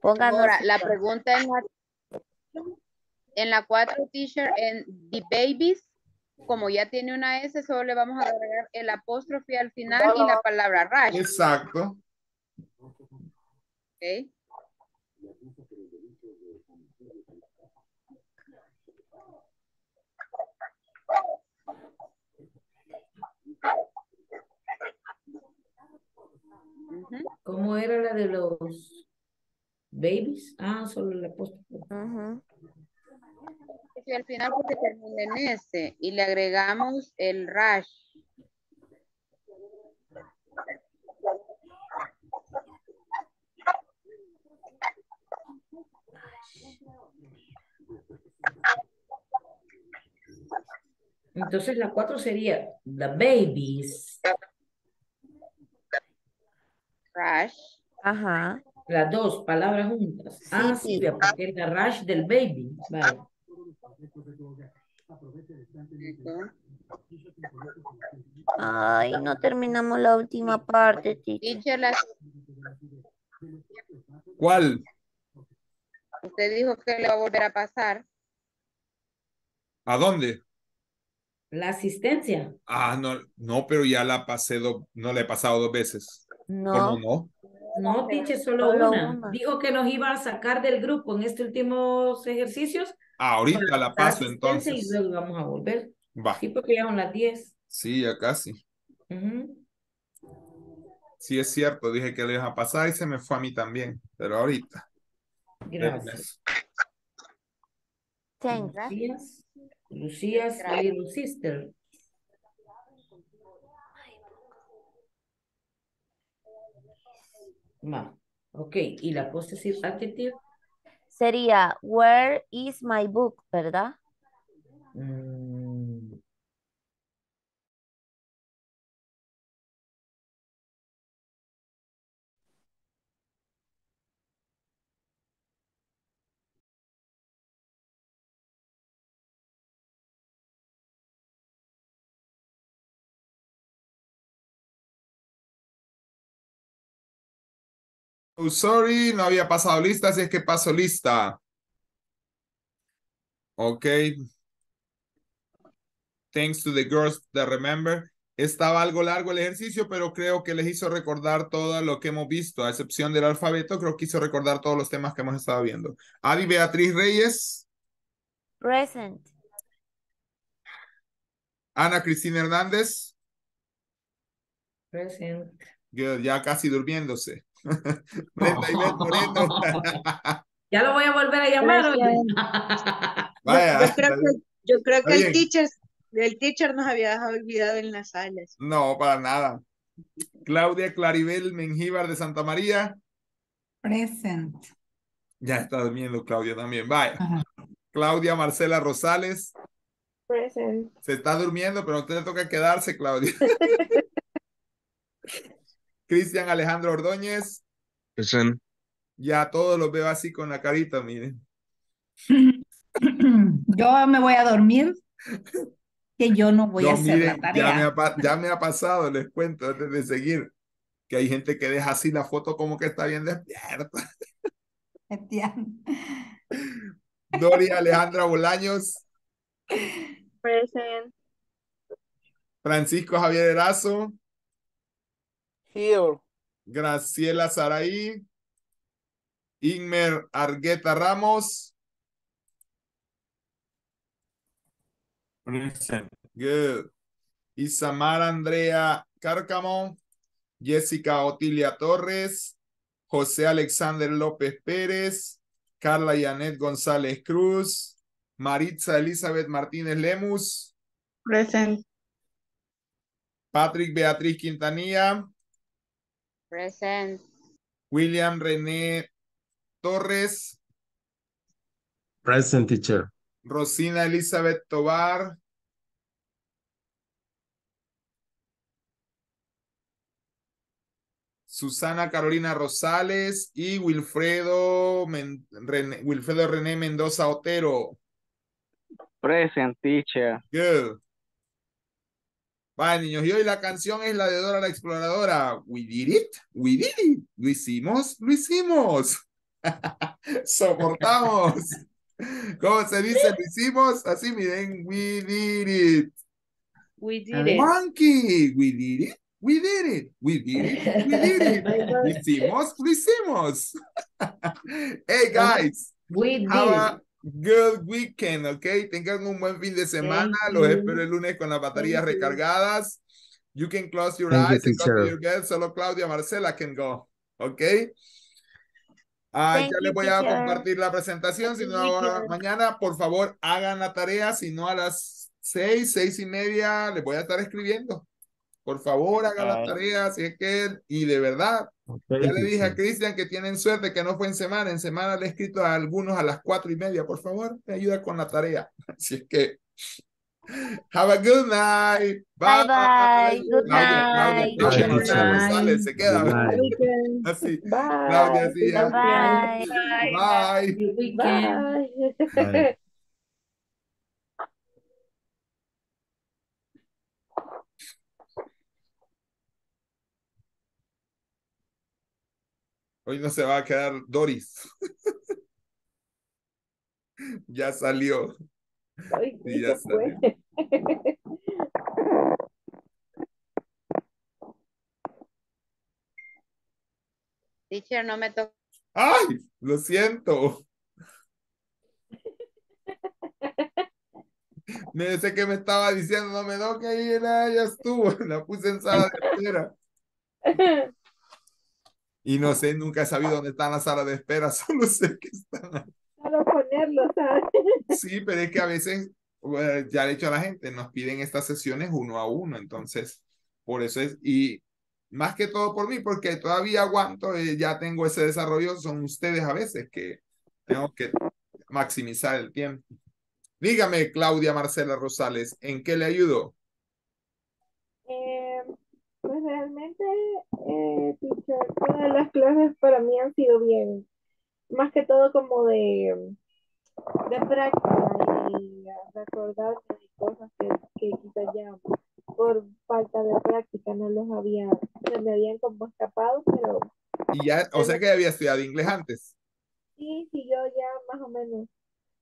Pónganos. ahora la pregunta en la, en la 4 teacher, en the babies, como ya tiene una S, solo le vamos a agregar el apóstrofe al final y la palabra rush. exacto. Ok. ¿Cómo era la de los babies? Ah, solo la apóstrofe. Si al final porque termina en S y le agregamos el rash. Entonces la cuatro sería the babies. Rash. Ajá. Las dos palabras juntas. ah, sí, vea, porque es la rash del baby. Vale. Ay, no terminamos la última parte, teacher. ¿Cuál? usted dijo que le va a volver a pasar. ¿A dónde? La asistencia. Ah, no, no, pero ya la pasé, do- no la he pasado dos veces. No. ¿Cómo no? No, teacher, solo, Solo una. una. Dijo que nos iba a sacar del grupo en estos últimos ejercicios. Ah, ahorita la paso entonces. Y luego vamos a volver. Va. Sí, porque ya son las 10. Sí, ya casi. Ujú. Sí, es cierto, dije que le iba a pasar y se me fue a mí también, pero ahorita. Gracias. Thanks. Lucías, Lucías little sister. Va. Ok, y la possessive adjective. Sería, where is my book, ¿verdad? Mm, Oh, sorry, no había pasado lista, así es que paso lista. Ok. Thanks to the girls that remember. Estaba algo largo el ejercicio, pero creo que les hizo recordar todo lo que hemos visto, a excepción del alfabeto, creo que hizo recordar todos los temas que hemos estado viendo. Adi Beatriz Reyes, Present. Ana Cristina Hernández, present. Good, ya casi durmiéndose. Brenda Ivette Moreno. Ya lo voy a volver a llamar. Vaya. Yo creo que, yo creo Está que el teacher, el teacher nos había dejado olvidado en las salas. No, para nada. Claudia Claribel Mengíbar de Santa María. Present. Ya está durmiendo Claudia también. Vaya. Claudia Marcela Rosales. Present. Se está durmiendo, pero a usted le toca quedarse, Claudia. Cristian Alejandro Ordóñez. Present. Ya todos los veo así con la carita, miren. Yo me voy a dormir, que yo no voy a hacer la miren, ya me, tarea. ha, ya me ha pasado, les cuento antes de seguir, que hay gente que deja así la foto como que está bien despierta. Entiendo. Dori Alejandra Bolaños, Present. Francisco Javier Erazo, Here. Graciela Saraí, Inmer Argueta Ramos. Present. Good. Isamar Andrea Cárcamo, Jessica Otilia Torres, José Alexander López Pérez, Carla Yanet González Cruz, Maritza Elizabeth Martínez Lemus, Present. Patrick Beatriz Quintanilla, Present. William René Torres, Present teacher. Rosina Elizabeth Tobar, Susana Carolina Rosales y Wilfredo, Men- René- Wilfredo René Mendoza Otero. Present teacher. Good. Vaya, niños, y hoy la canción es la de Dora la Exploradora. We did it, we did it. Lo hicimos, lo hicimos. Soportamos. ¿Cómo se dice? Lo hicimos. Así miren, we did it. We did it. Monkey, we did it, we did it, we did it, we did it. Lo hicimos, lo hicimos. hey guys, We have did. a good weekend, ¿ok? Tengan un buen fin de semana. Thank Los you. espero el lunes con las baterías Thank you. recargadas. You can close your Thank you, eyes and go to teacher. your. Solo Claudia Marcela can go, ¿ok? Ah, ya les you, voy a teacher. compartir la presentación. Si no, ahora- mañana, por favor, hagan la tarea. Si no, a las seis, seis y media, les voy a estar escribiendo. Por favor, hagan la Ay. tarea. Si es que, y de verdad, Okay, ya le dije a. Cristian que tienen suerte que no fue en semana. En semana le he escrito a algunos a las cuatro y media. Por favor, me ayuda con la tarea. Así es que. Have a good night. Bye bye. Good Claudia, Claudia. Claudia Bye, Marcela teacher. González se queda. Good night. Así. Bye. Claudia, sí, Bye bye. Bye. Happy weekend. Bye. Bye. Hoy no se va a quedar Doris. ya salió. Ay, Sí, ya fue. Teacher, no me toca. ¡Ay! Lo siento. Me sé que me estaba diciendo, no me toque nada, ya estuvo. La puse en sala de espera. Y no sé, nunca he sabido dónde están las salas de espera, solo sé que están. Solo ponerlo, ¿sabes? Sí, pero es que a veces, bueno, ya le he dicho a la gente, nos piden estas sesiones uno a uno, entonces, por eso es, y más que todo por mí, porque todavía aguanto, eh, ya tengo ese desarrollo, son ustedes a veces que tengo que maximizar el tiempo. Dígame, Claudia Marcela Rosales, ¿en qué le ayudo? Eh, pues realmente, eh, teacher, todas las clases para mí han sido bien, más que todo como de, de práctica y recordarme de cosas que, que quizás ya por falta de práctica no los había, se me habían como escapado, pero Y ya, o sea que había estudiado inglés antes. sí, sí, yo ya más o menos.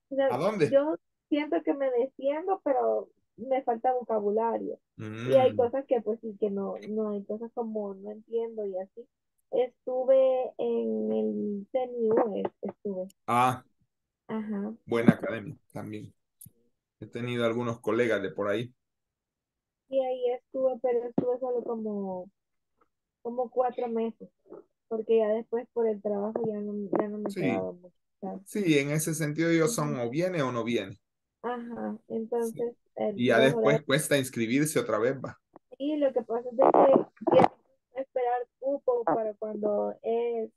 O sea, ¿A dónde? Yo siento que me defiendo, pero me falta vocabulario. Y hay Mm, cosas que pues sí que no, no hay cosas como no entiendo y así. Estuve en el CNU, es- estuve. Ah, Ajá. buena academia también. He tenido algunos colegas de por ahí. Y ahí estuve, pero estuve solo como, como cuatro meses, porque ya después por el trabajo ya no, ya no me Sí. quedaba mucho. Sí, en ese sentido ellos son o viene o no viene. Ajá, entonces eh, Y ya después horarios- cuesta inscribirse otra vez, va. Y lo que pasa es de que tienes que esperar cupo para cuando es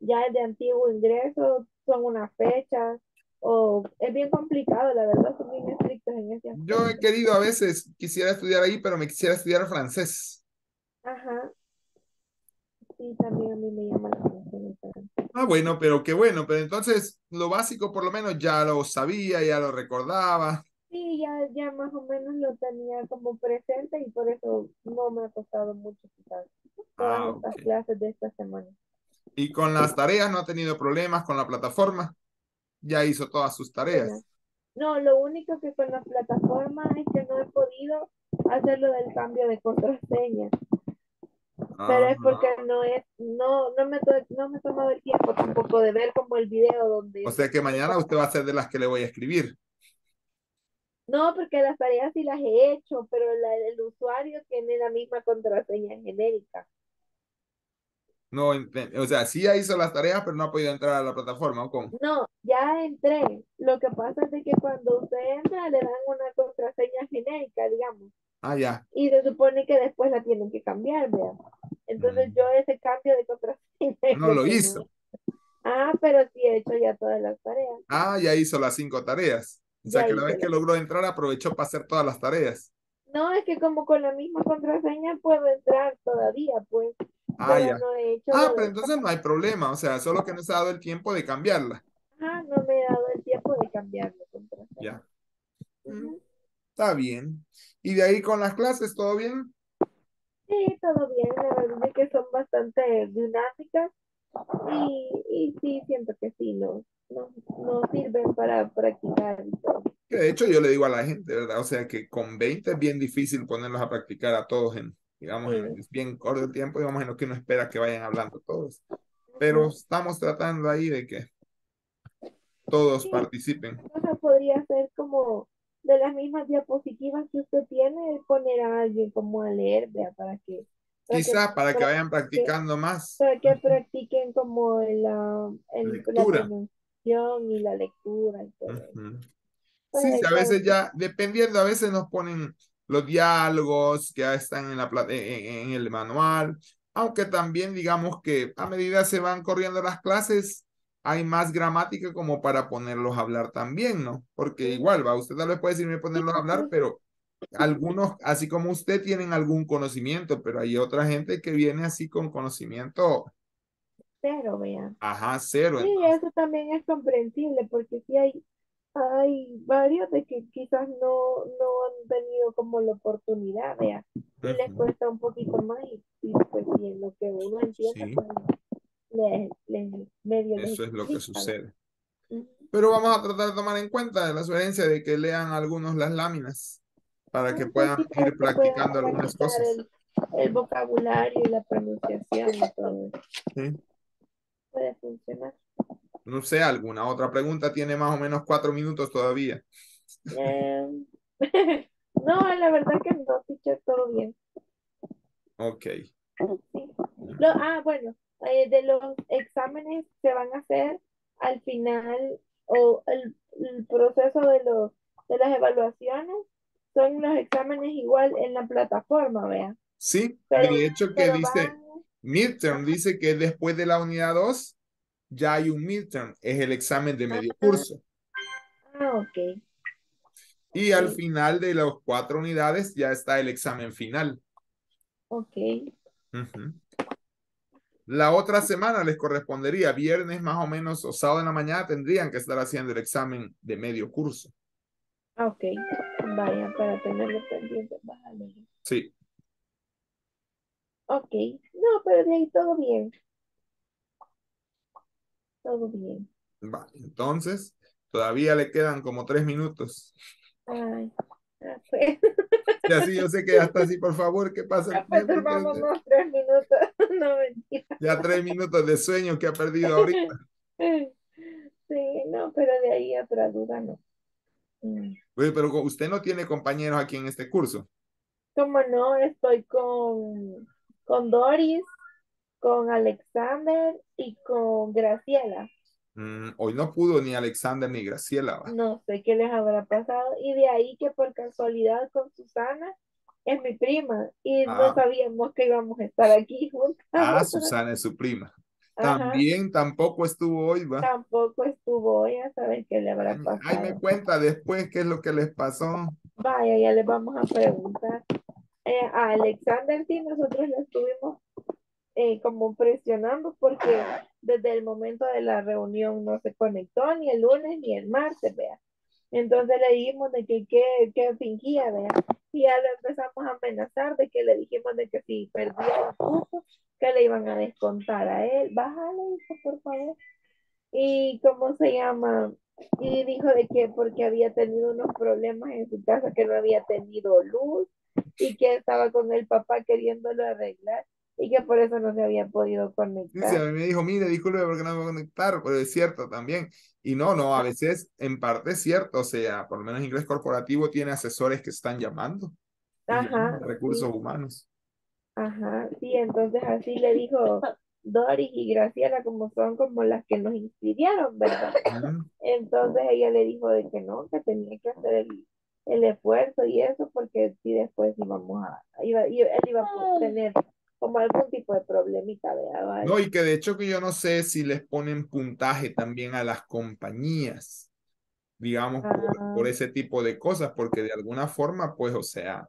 ya es de antiguo ingreso, son unas fechas, o es bien complicado, la verdad, son bien estrictos en ese Yo aspecto. he querido a veces, quisiera estudiar ahí, pero me quisiera estudiar francés. Ajá, sí, también a mí me llama la atención el. Ah, bueno, pero qué bueno. Pero entonces lo básico por lo menos ya lo sabía, ya lo recordaba. Sí, ya, ya más o menos lo tenía como presente y por eso no me ha costado mucho quizás todas Ah, estas ok. clases de esta semana. Y con las tareas no ha tenido problemas con la plataforma. Ya hizo todas sus tareas. No, lo único que con la plataforma es que no he podido hacer lo del cambio de contraseña, pero es Ah, porque no es, no, no me, no me he tomado el tiempo tampoco de ver como el video donde o sea que mañana usted va a ser de las que le voy a escribir. No, porque las tareas sí las he hecho, pero la- el usuario tiene la misma contraseña genérica. No, o sea, sí ya hizo las tareas, pero no ha podido entrar a la plataforma. ¿o cómo? No, ya entré. Lo que pasa es que cuando usted entra le dan una contraseña genérica, digamos, Ah, ya. y se supone que después la tienen que cambiar, ¿verdad? Entonces Mm. yo ese cambio de contraseña No lo hizo. Ah, pero sí he hecho ya todas las tareas. Ah, ya hizo las cinco tareas. O sea que la hice vez que logró entrar aprovechó para hacer todas las tareas. No, es que como con la misma contraseña puedo entrar todavía, pues, Ah, pero ya. no he hecho Ah, pero entonces no hay problema. O sea, solo que no se ha dado el tiempo de cambiarla. Ajá, no me he dado el tiempo de cambiar la contraseña. Ya. Ujú. Está bien. ¿Y de ahí con las clases, todo bien? Sí, todo bien, la verdad es que son bastante dinámicas y, y sí, siento que sí, nos, nos, nos sirven para practicar. Que de hecho yo le digo a la gente, ¿verdad? O sea que con 20 es bien difícil ponerlos a practicar a todos en, digamos, en- es bien corto el tiempo, digamos, en lo que uno espera que vayan hablando todos. pero estamos tratando ahí de que todos Sí, participen. entonces podría ser como de las mismas diapositivas que usted tiene, poner a alguien como a leer, vea, para que, para que, Quizá para que vayan que, practicando más para que practiquen como la, el- la pronunciación y la lectura y todo eso. Ujú. Pues Sí, a veces ya, dependiendo, a veces nos ponen los diálogos que ya están en, la, en- en el manual, aunque también digamos que a medida se van corriendo las clases, hay más gramática como para ponerlos a hablar también, ¿no? Porque igual, va, usted tal vez puede decirme ponerlos a hablar, pero algunos, así como usted, tienen algún conocimiento, pero hay otra gente que viene así con conocimiento, cero, vea. ajá, cero. Sí, eso también es comprensible porque sí hay, hay varios de que quizás no, no han tenido como la oportunidad, vea, y les cuesta un poquito más y, y pues si en lo que uno entienda, Sí, pues les, les, medio les eso es lo que sucede. Pero vamos a tratar de tomar en cuenta la sugerencia de que lean algunos las láminas para que puedan sí, ir puedan practicando algunas cosas. el, el vocabulario y la pronunciación y todo. ¿sí? Puede funcionar. No sé, alguna otra pregunta tiene más o menos cuatro minutos todavía. Em, no, la verdad que no, teacher, todo bien. Ok. Sí. Lo, ah, bueno, eh, de los exámenes se van a hacer al final o el, el proceso de los de las evaluaciones son los exámenes igual en la plataforma, vea. Sí, Pero, de hecho que dice van, midterm, dice que después de la unidad 2 ya hay un midterm, es el examen de medio curso. ah, ok, Y al final de las cuatro unidades ya está el examen final. ok. La otra semana les correspondería, viernes más o menos o sábado en la mañana tendrían que estar haciendo el examen de medio curso. ah, ok. Vaya, para tenerlo pendiente, bájale. Sí, Ok, no, pero de ahí todo bien, todo bien. vale. Entonces, todavía le quedan como tres minutos. Ay, pues. Y así yo sé que ya está así, por favor, que pase el Ya pues tiempo. tres minutos, no mentira. Ya tres minutos de sueño que ha perdido ahorita. Sí, no, pero de ahí a otra duda no. Mm. Oye, pero usted no tiene compañeros aquí en este curso. Como no, estoy con, con Doris, con Alexander y con Graciela. Mm, hoy no pudo ni Alexander ni Graciela. va. No sé qué les habrá pasado. Y de ahí que por casualidad con Susana es mi prima y no Ah, sabíamos que íbamos a estar aquí juntas. ah, Susana es su prima. Ajá, También tampoco estuvo hoy, va. tampoco estuvo hoy a saber qué le habrá me- ay, me pasado. cuenta después qué es lo que les pasó. Vaya, ya les vamos a preguntar. Eh, a Alexander sí, nosotros le estuvimos eh, como presionando porque desde el momento de la reunión no se conectó ni el lunes ni el martes, vea. Entonces le dijimos de que qué que fingía, vea. Y ya le empezamos a amenazar de que le dijimos de que si perdía el cupo, que le iban a descontar a él. Bájale, hijo, por favor. Y cómo se llama, y dijo de que porque había tenido unos problemas en su casa, que no había tenido luz y que estaba con el papá queriéndolo arreglar y que por eso no se había podido Dice, a conectar. mí me dijo, mire, disculpe porque no me voy a conectar, pero es cierto también. Y no, no, a veces en parte es cierto, o sea, por lo menos inglés corporativo tiene asesores que están llamando Ajá, a recursos sí, humanos. ajá, sí, entonces así le dijo Doris y Graciela como son como las que nos inscribieron, ¿verdad? Entonces ella le dijo de que no, que tenía que hacer el, el esfuerzo y eso porque si después íbamos a, iba, y él iba a tener como algún tipo de problemita, ¿verdad? No, y que de hecho que yo no sé si les ponen puntaje también a las compañías, digamos, por, Ah, por ese tipo de cosas, porque de alguna forma, pues, o sea,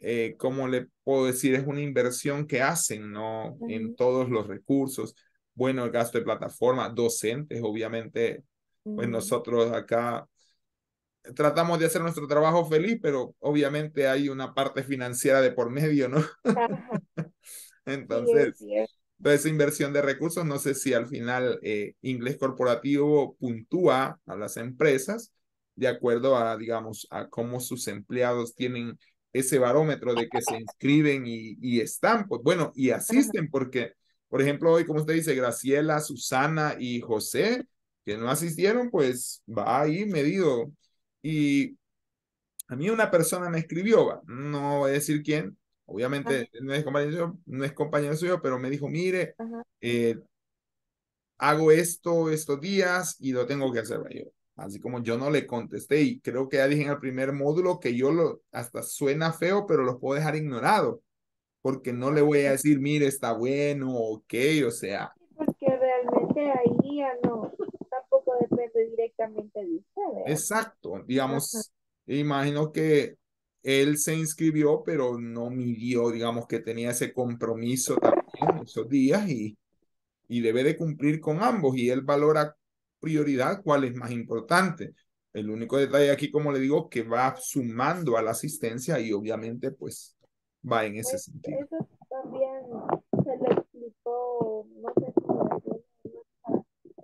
eh, ¿cómo le puedo decir? Es una inversión que hacen, ¿no? En ujú, todos los recursos. Bueno, el gasto de plataforma, docentes, obviamente, pues nosotros acá tratamos de hacer nuestro trabajo feliz, pero obviamente hay una parte financiera de por medio, ¿no? Sí, Entonces, toda esa inversión de recursos, no sé si al final eh, Inglés Corporativo puntúa a las empresas de acuerdo a, digamos, a cómo sus empleados tienen ese barómetro de que se inscriben y, y están, pues bueno, y asisten, porque, por ejemplo, hoy, como usted dice, Graciela, Susana y José, que no asistieron, pues va ahí medido. Y a mí una persona me escribió, va, no voy a decir quién, obviamente no es compañero, no es compañero suyo, pero me dijo, mire, eh, hago esto estos días y lo tengo que hacer yo. Así como yo no le contesté y creo que ya dije en el primer módulo que yo lo, hasta suena feo, pero los puedo dejar ignorado, porque no le voy a decir, mire, está bueno, ok, o sea, Porque realmente ahí ya no, tampoco depende directamente de ustedes. Exacto, digamos, imagino que él se inscribió, pero no midió, digamos, que tenía ese compromiso también esos días y, y debe de cumplir con ambos y él valora prioridad cuál es más importante. El único detalle aquí, como le digo, que va sumando a la asistencia y obviamente pues va en ese Pues, sentido. eso también se le explicó, no sé decirlo,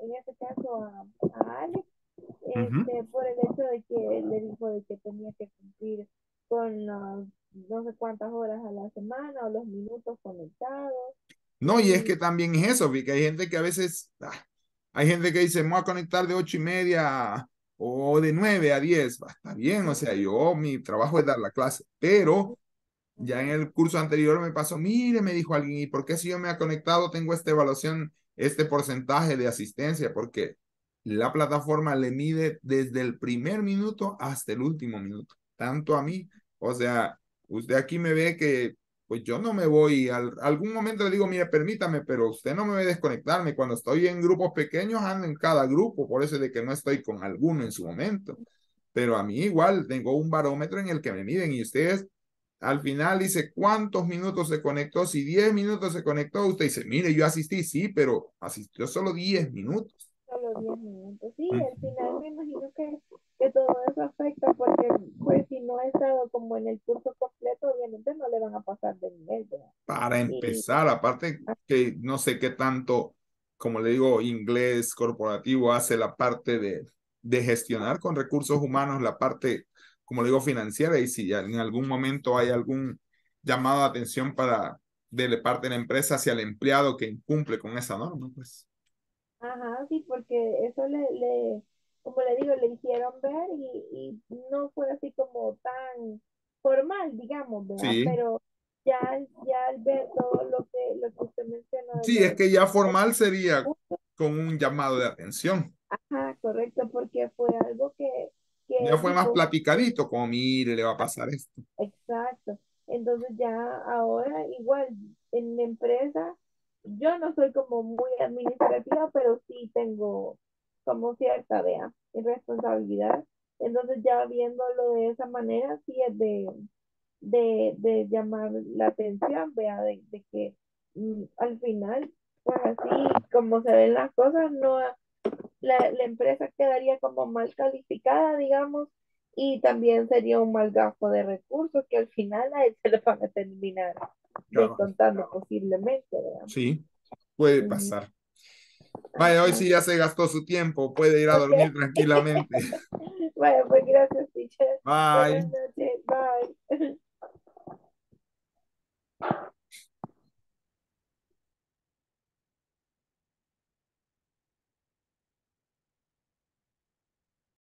en este caso a, a Alex, este, por el hecho de que él le dijo de que tenía que cumplir con las no sé cuántas horas a la semana o los minutos conectados. No, y es que también es eso, porque hay gente que a veces, ah, hay gente que dice, me a conectar de ocho y media o de nueve a diez, va, está bien, o sea, yo, mi trabajo es dar la clase, pero ya en el curso anterior me pasó, mire, me dijo alguien, ¿y por qué si yo me he conectado tengo esta evaluación, este porcentaje de asistencia? Porque la plataforma le mide desde el primer minuto hasta el último minuto, tanto a mí, o sea, usted aquí me ve que pues yo no me voy, al, algún momento le digo, mire, permítame, pero usted no me ve desconectarme. Cuando estoy en grupos pequeños, ando en cada grupo, por eso es de que no estoy con alguno en su momento. Pero a mí igual tengo un barómetro en el que me miden y ustedes al final dice cuántos minutos se conectó. Si 10 minutos se conectó, usted dice, mire, yo asistí, sí, pero asistió solo 10 minutos. Solo 10 minutos. Sí, al final me imagino que, que todo eso afecta porque pues si no ha estado como en el curso completo, obviamente no le van a pasar de nivel, ¿verdad? Para Y- empezar, aparte que no sé qué tanto, como le digo, inglés corporativo hace la parte de, de gestionar con recursos humanos, la parte, como le digo, financiera, y si en algún momento hay algún llamado de atención para de parte de la empresa hacia el empleado que incumple con esa norma, pues. Ajá, sí, porque eso le, le, como le digo, le hicieron ver y, y no fue así como tan formal, digamos, ¿verdad? Sí. Pero ya, al- ya al ver todo lo que, lo que usted mencionó Sí, es que ya formal sería con un llamado de atención. Ajá, correcto, porque fue algo que, que Ya fue más platicadito, como mire, le va a pasar esto. Exacto. Entonces ya ahora igual en mi empresa, yo no soy como muy administrativa, pero sí tengo como cierta, vea, responsabilidad. Entonces ya viéndolo de esa manera, sí es de, de, de llamar la atención, vea, de, de que mm, al final, pues así como se ven las cosas, no, la, la empresa quedaría como mal calificada, digamos, y también sería un mal gasto de recursos que al final a él se le van a terminar Claro. descontando posiblemente, ¿verdad? Sí, puede pasar. Vaya, hoy sí ya se gastó su tiempo, puede ir a dormir tranquilamente. Bueno, pues gracias, teacher. Bye. Buenas noches, bye.